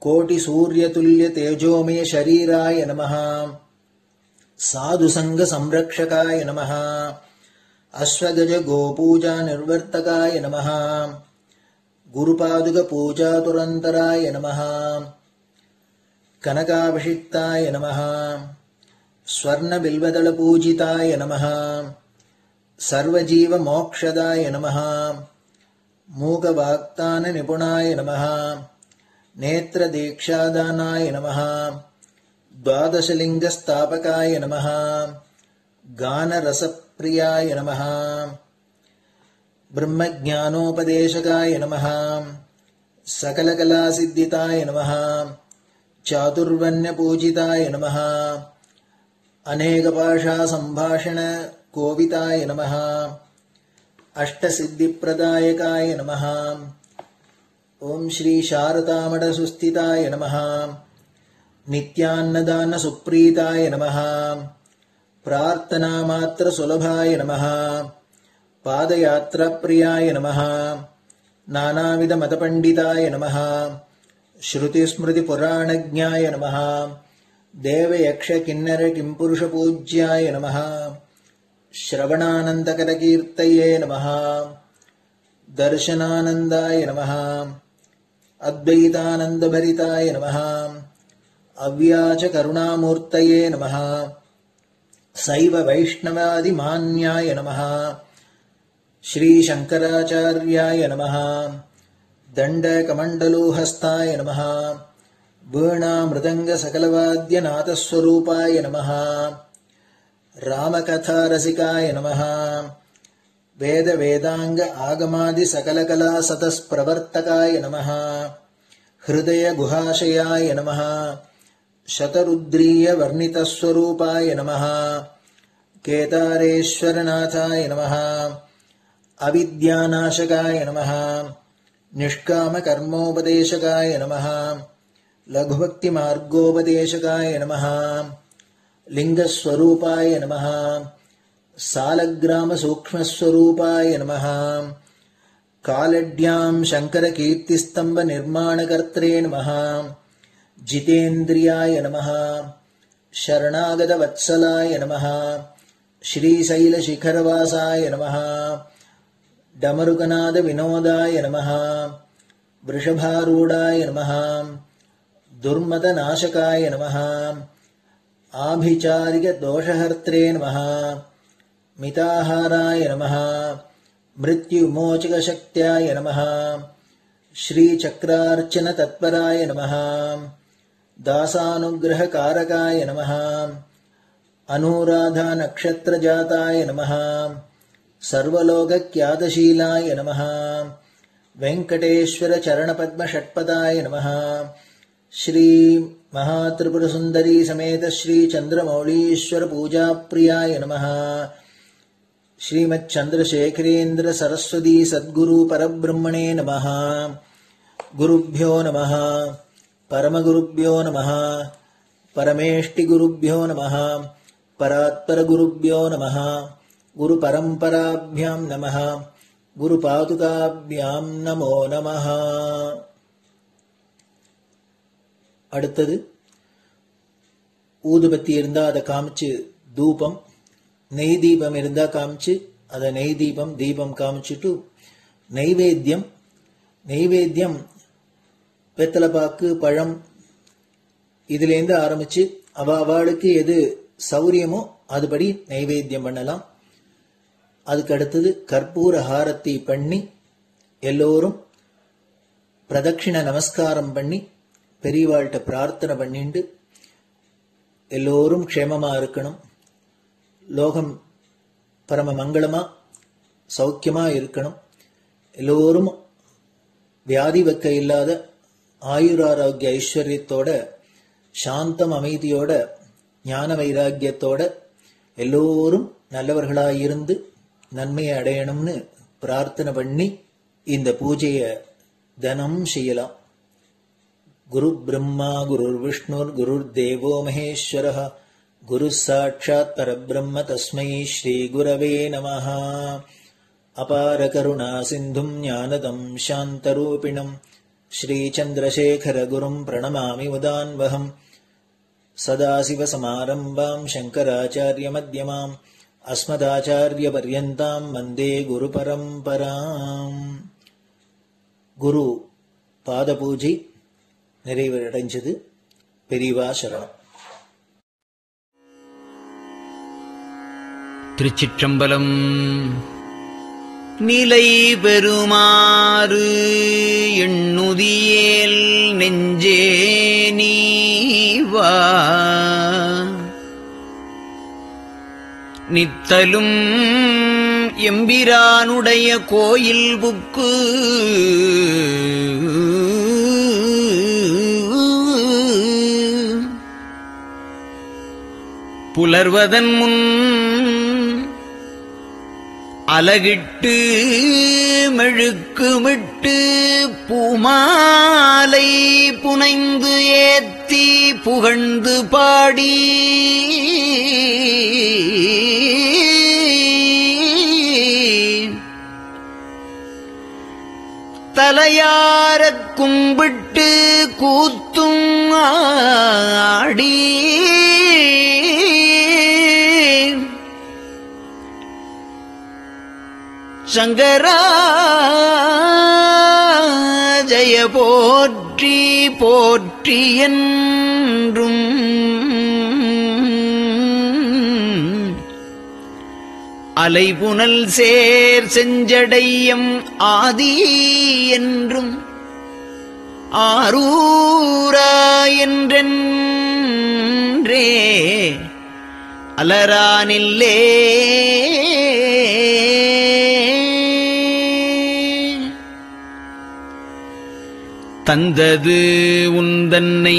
कोटिसूर्यतुल्यतेजोमे शरीराय नमः। साधुसङ्गसंरक्षकाय नमः। अश्वगजगोपूजानिर्वर्तकाय नमः। गुरुपादुकपूजातुरन्तराय नमः ಕನಕಾಭಿಷಿಕ್ತಾಯ ನಮಃ ಸ್ವರ್ಣಬಿಲ್ವದಳಪೂಜಿತಾಯ ನಮಃ ಸರ್ವಜೀವಮೋಕ್ಷದಾಯ ನಮಃ ಮೂಗವಾಗ್ತಾನನಿಪುಣಾಯ ನಮಃ ನೇತ್ರದೀಕ್ಷಾದಾನಾಯ ನಮಃ ದ್ವಾದಶಲಿಂಗಸ್ಥಾಪಕಾಯ ನಮಃ ಗಾನರಸಪ್ರಿಯಾಯ ನಮಃ ಬ್ರಹ್ಮಜ್ಞಾನೋಪದೇಶಕಾಯ ನಮಃ ಸಕಲಕಲಾಸಿದ್ಧಿತಾಯ ನಮಃ चातुर्वण्यपूजिताय नमः। अनेकभाषासम्भाषणकोविताय नमः। अष्टसिद्धिप्रदायकाय नमः। ॐ श्रीशारदामठसुस्थिताय नमः। नित्यान्नदानसुप्रीताय नमः। प्रार्थनामात्रसुलभाय नमः। पादयात्राप्रियाय नमः। नानाविधमतपण्डिताय नमः श्रुतिस्मृतिपुराणज्ञाय नमः। देवयक्षकिन्नरकिम्पुरुषपूज्याय नमः। श्रवणानन्दकरकीर्तये नमः। दर्शनानन्दाय नमः। अद्वैतानन्दभरिताय नमः। अव्याचकरुणामूर्तये नमः। सैव वैष्णवादिमान्याय नमः। श्रीशङ्कराचार्याय नमः दण्डकमण्डलोहस्ताय नमः। वीणामृदङ्गसकलवाद्यनाथस्वरूपाय नमः। रामकथारसिकाय नमः। वेदवेदाङ्ग आगमादिसकलकलासतस्प्रवर्तकाय नमः। हृदयगुहाशयाय नमः। शतरुद्रीयवर्णितस्वरूपाय नमः। केदारेश्वरनाथाय नमः। अविद्यानाशकाय नमः നിഷ്കാമകർമ്മോപദേശകായ നമ. ലഘുഭക്തിമാർഗോപദേശകായ നമ. ലിംഗസ്വരൂപായ നമ. സാലഗ്രാമസൂക്ഷ്മസ്വരൂപായ നമ. കാലഡ്യാം ശങ്കരകീർത്തിസ്തംഭനിർമ്മാണകർത്തേ നമ. ജിതേന്ദ്രിയായ നമ. ശരണാഗതവത്സലായ നമ. ശ്രീശൈലശിഖരവാസായ നമ. डमरुकनादविनोदाय नमः। वृषभारूढाय नमः। दुर्मदनाशकाय नमः। आभिचारिकदोषहर्त्रे नमः। मिताहाराय नमः। मृत्युमोचकशक्त्याय नमः। श्रीचक्रार्चनतत्पराय नमः। दासानुग्रहकारकाय नमः। अनुराधानक्षत्रजाताय नमः सर्वलोकख्यातशीलाय नमः। वेङ्कटेश्वरचरणपद्मषट्पदाय नमः। श्री महात्रिपुरसुन्दरी समेत श्रीचन्द्रमौळीश्वरपूजाप्रियाय नमः। श्रीमच्चन्द्रशेखरेन्द्र सरस्वती सद्गुरु परब्रह्मणे नमः। गुरुभ्यो नमः। परमगुरुभ्यो नमः। परमेष्टिगुरुभ्यो नमः। परात्परगुरुभ्यो नमः गुरुपरम्पराभ्यां नमः குருபாதுகாபியாம் நமோ நமஹ அடுத்தது ஊதுபத்தி இருந்தா அதை காமிச்சு தூபம் நெய் தீபம் இருந்தா காமிச்சு அதை நெய் தீபம் தீபம் காமிச்சுட்டு நைவேத்தியம் நைவேத்தியம் வெத்தலைப்பாக்கு பழம் இதுலேருந்து ஆரம்பிச்சு அவ அவளுக்கு எது சௌரியமோ அதுபடி நைவேத்தியம் பண்ணலாம் அதுக்கு அடுத்தது கற்பூர ஹாரத்தி பண்ணி எல்லோரும் பிரதட்சிண நமஸ்காரம் பண்ணி பெரியவாள்கிட்ட பிரார்த்தனை பண்ணிண்டு எல்லோரும் க்ஷேமமாக இருக்கணும். லோகம் பரம மங்களமாக சௌக்கியமாக இருக்கணும். எல்லோரும் வியாதி வெக்க இல்லாத ஆயுராரோக்கிய ஐஸ்வர்யத்தோட சாந்தம் அமைதியோட ஞான வைராக்கியத்தோட எல்லோரும் நல்லவர்களாக இருந்து நன்மையை அடையணும்னு பிரார்த்தனை பண்ணி இந்த பூஜையை தினம் செய்யலாம் குரு பிரம்மா குருர் விஷ்ணுர் குருர் தேவோ மகேஸ்வர குரு சாட்சாத் பரபிரம்ம தஸ்மை ஸ்ரீ குரவே நமः அபார கருணா சிந்தும் ஞானதம் சாந்தரூபிணம் ஸ்ரீச்சந்திரசேகர குரும் பிரணமாமி முதான்வகம் सदाशिवसमारम्भाम् शङ्कराचार्यमध्यमाम् अस्मदाचार्यपर्यन्ताम् वन्दे குருபரம்பராம் குரு பாதபூஜை நிறைவடைஞ்சது பெரியவா சரணம் திருச்சிற்றம்பலம் நிலை பெறுமாறு எண்ணுதியேல் நெஞ்சே நீவா நித்தலும் எம்பிரானுடைய கோயில் புக்கு. புலர்வதன் முன் அலகிட்டு மெழுக்குமிட்டு பூமாலை புனைந்து ஏத்தி புகழ்ந்து பாடி. தலையாரக் கும்பிட்டு கூத்தும் ஆடி. சங்கரா ஜய போற்றி போற்றி என்றும் அலைபுனல் சேர் செஞ்சடையம் ஆதி என்றும் ஆரூரா என்றென்றே அலரானில்லே. தந்தது உந்தன்னை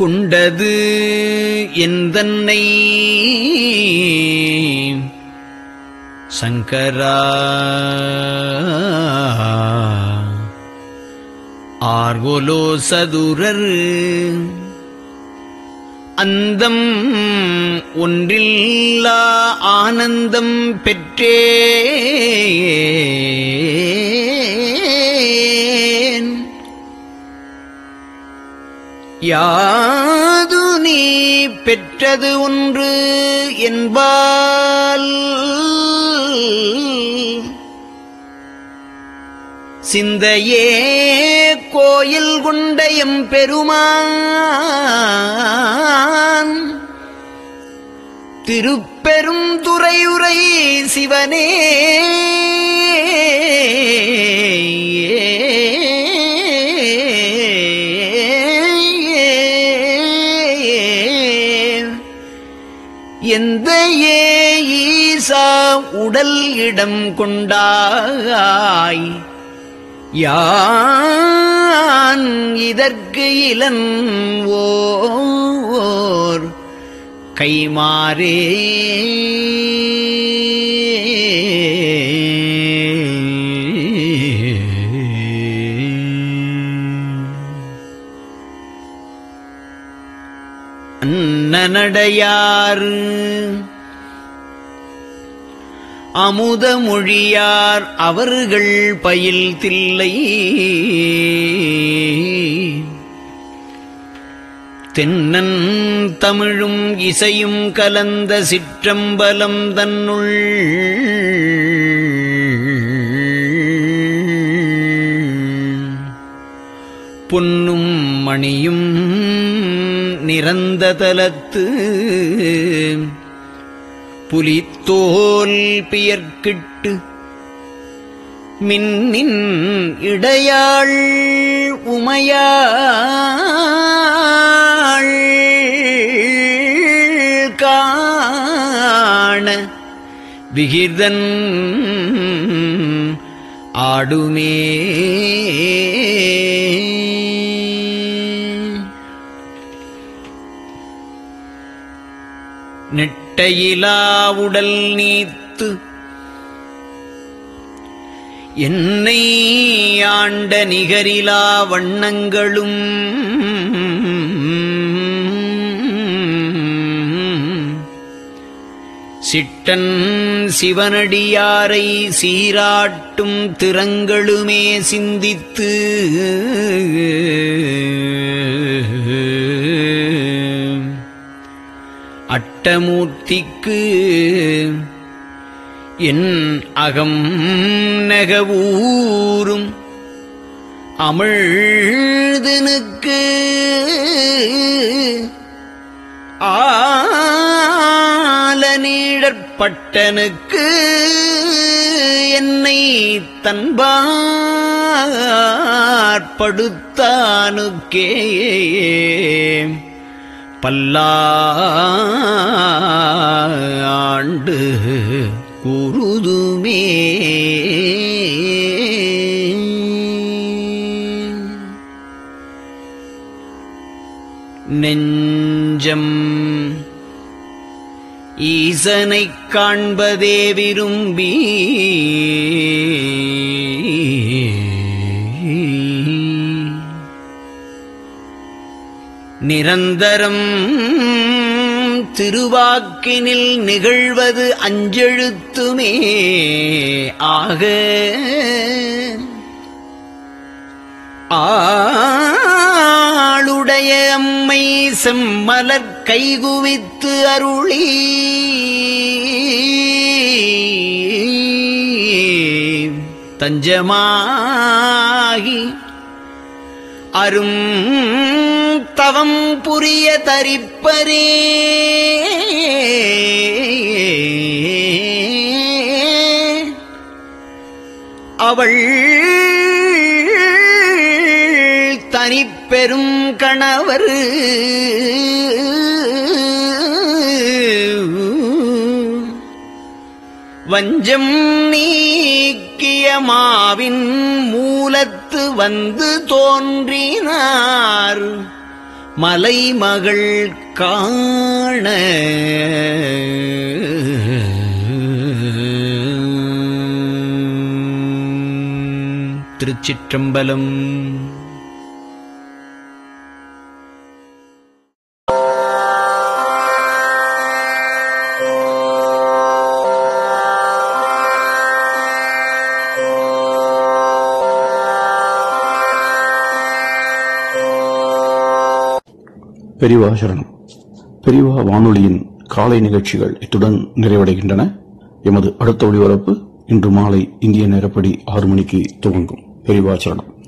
கொண்டது எந்தன்னை? சங்கரா. ஆர்வலோ சதுரர். அந்தம் ஒன்றில்லா ஆனந்தம் பெற்றே. யாது நீ பெற்றது ஒன்று என்பால் சிந்தையே கோயில் கொண்ட எம்பெருமான் திருப்பெரும் துறையுரை சிவனே. எந்த ஏ ஈசா உடல் இடம் கொண்டாய். யான் இதற்கு இளன் ஓர் கைமாறே. அன்னநடையார் அமுத மொழியார் அவர்கள் பயில் தில்லை தென்னன் தமிழும் இசையும் கலந்த சிற்றம்பலம் தன்னுள். பொன்னும் மணியும் நிறந்த தலத்து. புலித்தோல் பியர்கிட்டு மின்னின் இடையாள் உமையாள் காண விகிதன் ஆடுமே. நெட்டையிலா உடல் நீத்து என்னை ஆண்ட நிகரிலா வண்ணங்களும் சிட்டன் சிவனடியாரை சீராட்டும் திறங்களுமே சிந்தித்து அட்டமூர்த்திக்கு என் அகம் நெகவூரும் அமிழ்தனுக்கு ஆலநீழற்பட்டனுக்கு என்னை தன்பாற்படுத்தானுக்கே பல்லாண்டு குருதுமே. நெஞ்சம் ஈசனைக் காண்பதே விரும்பி நிரந்தரம் திருவாக்கினில் நிகழ்வது அஞ்செழுத்துமே ஆக. ஆளுடைய அம்மை செம்மலர் கைகுவித்து அருளி தஞ்சமாகி அரும் தவம் புரிய தரிப்பரே. அவள் தனிப்பெரும் கணவர். வஞ்சம் நீக்கிய மாவின் மூலத்து வந்து தோன்றினார். மலைமகள் காண. திருச்சிற்றம்பலம் பெரிவா சரணம். பெரிவா வானொலியின் காலை நிகழ்ச்சிகள் இத்துடன் நிறைவடைகின்றன. எமது அடுத்த ஒளிபரப்பு இன்று மாலை இந்திய நேரப்படி ஆறு மணிக்கு துவங்கும். பெரிவா சரணம்.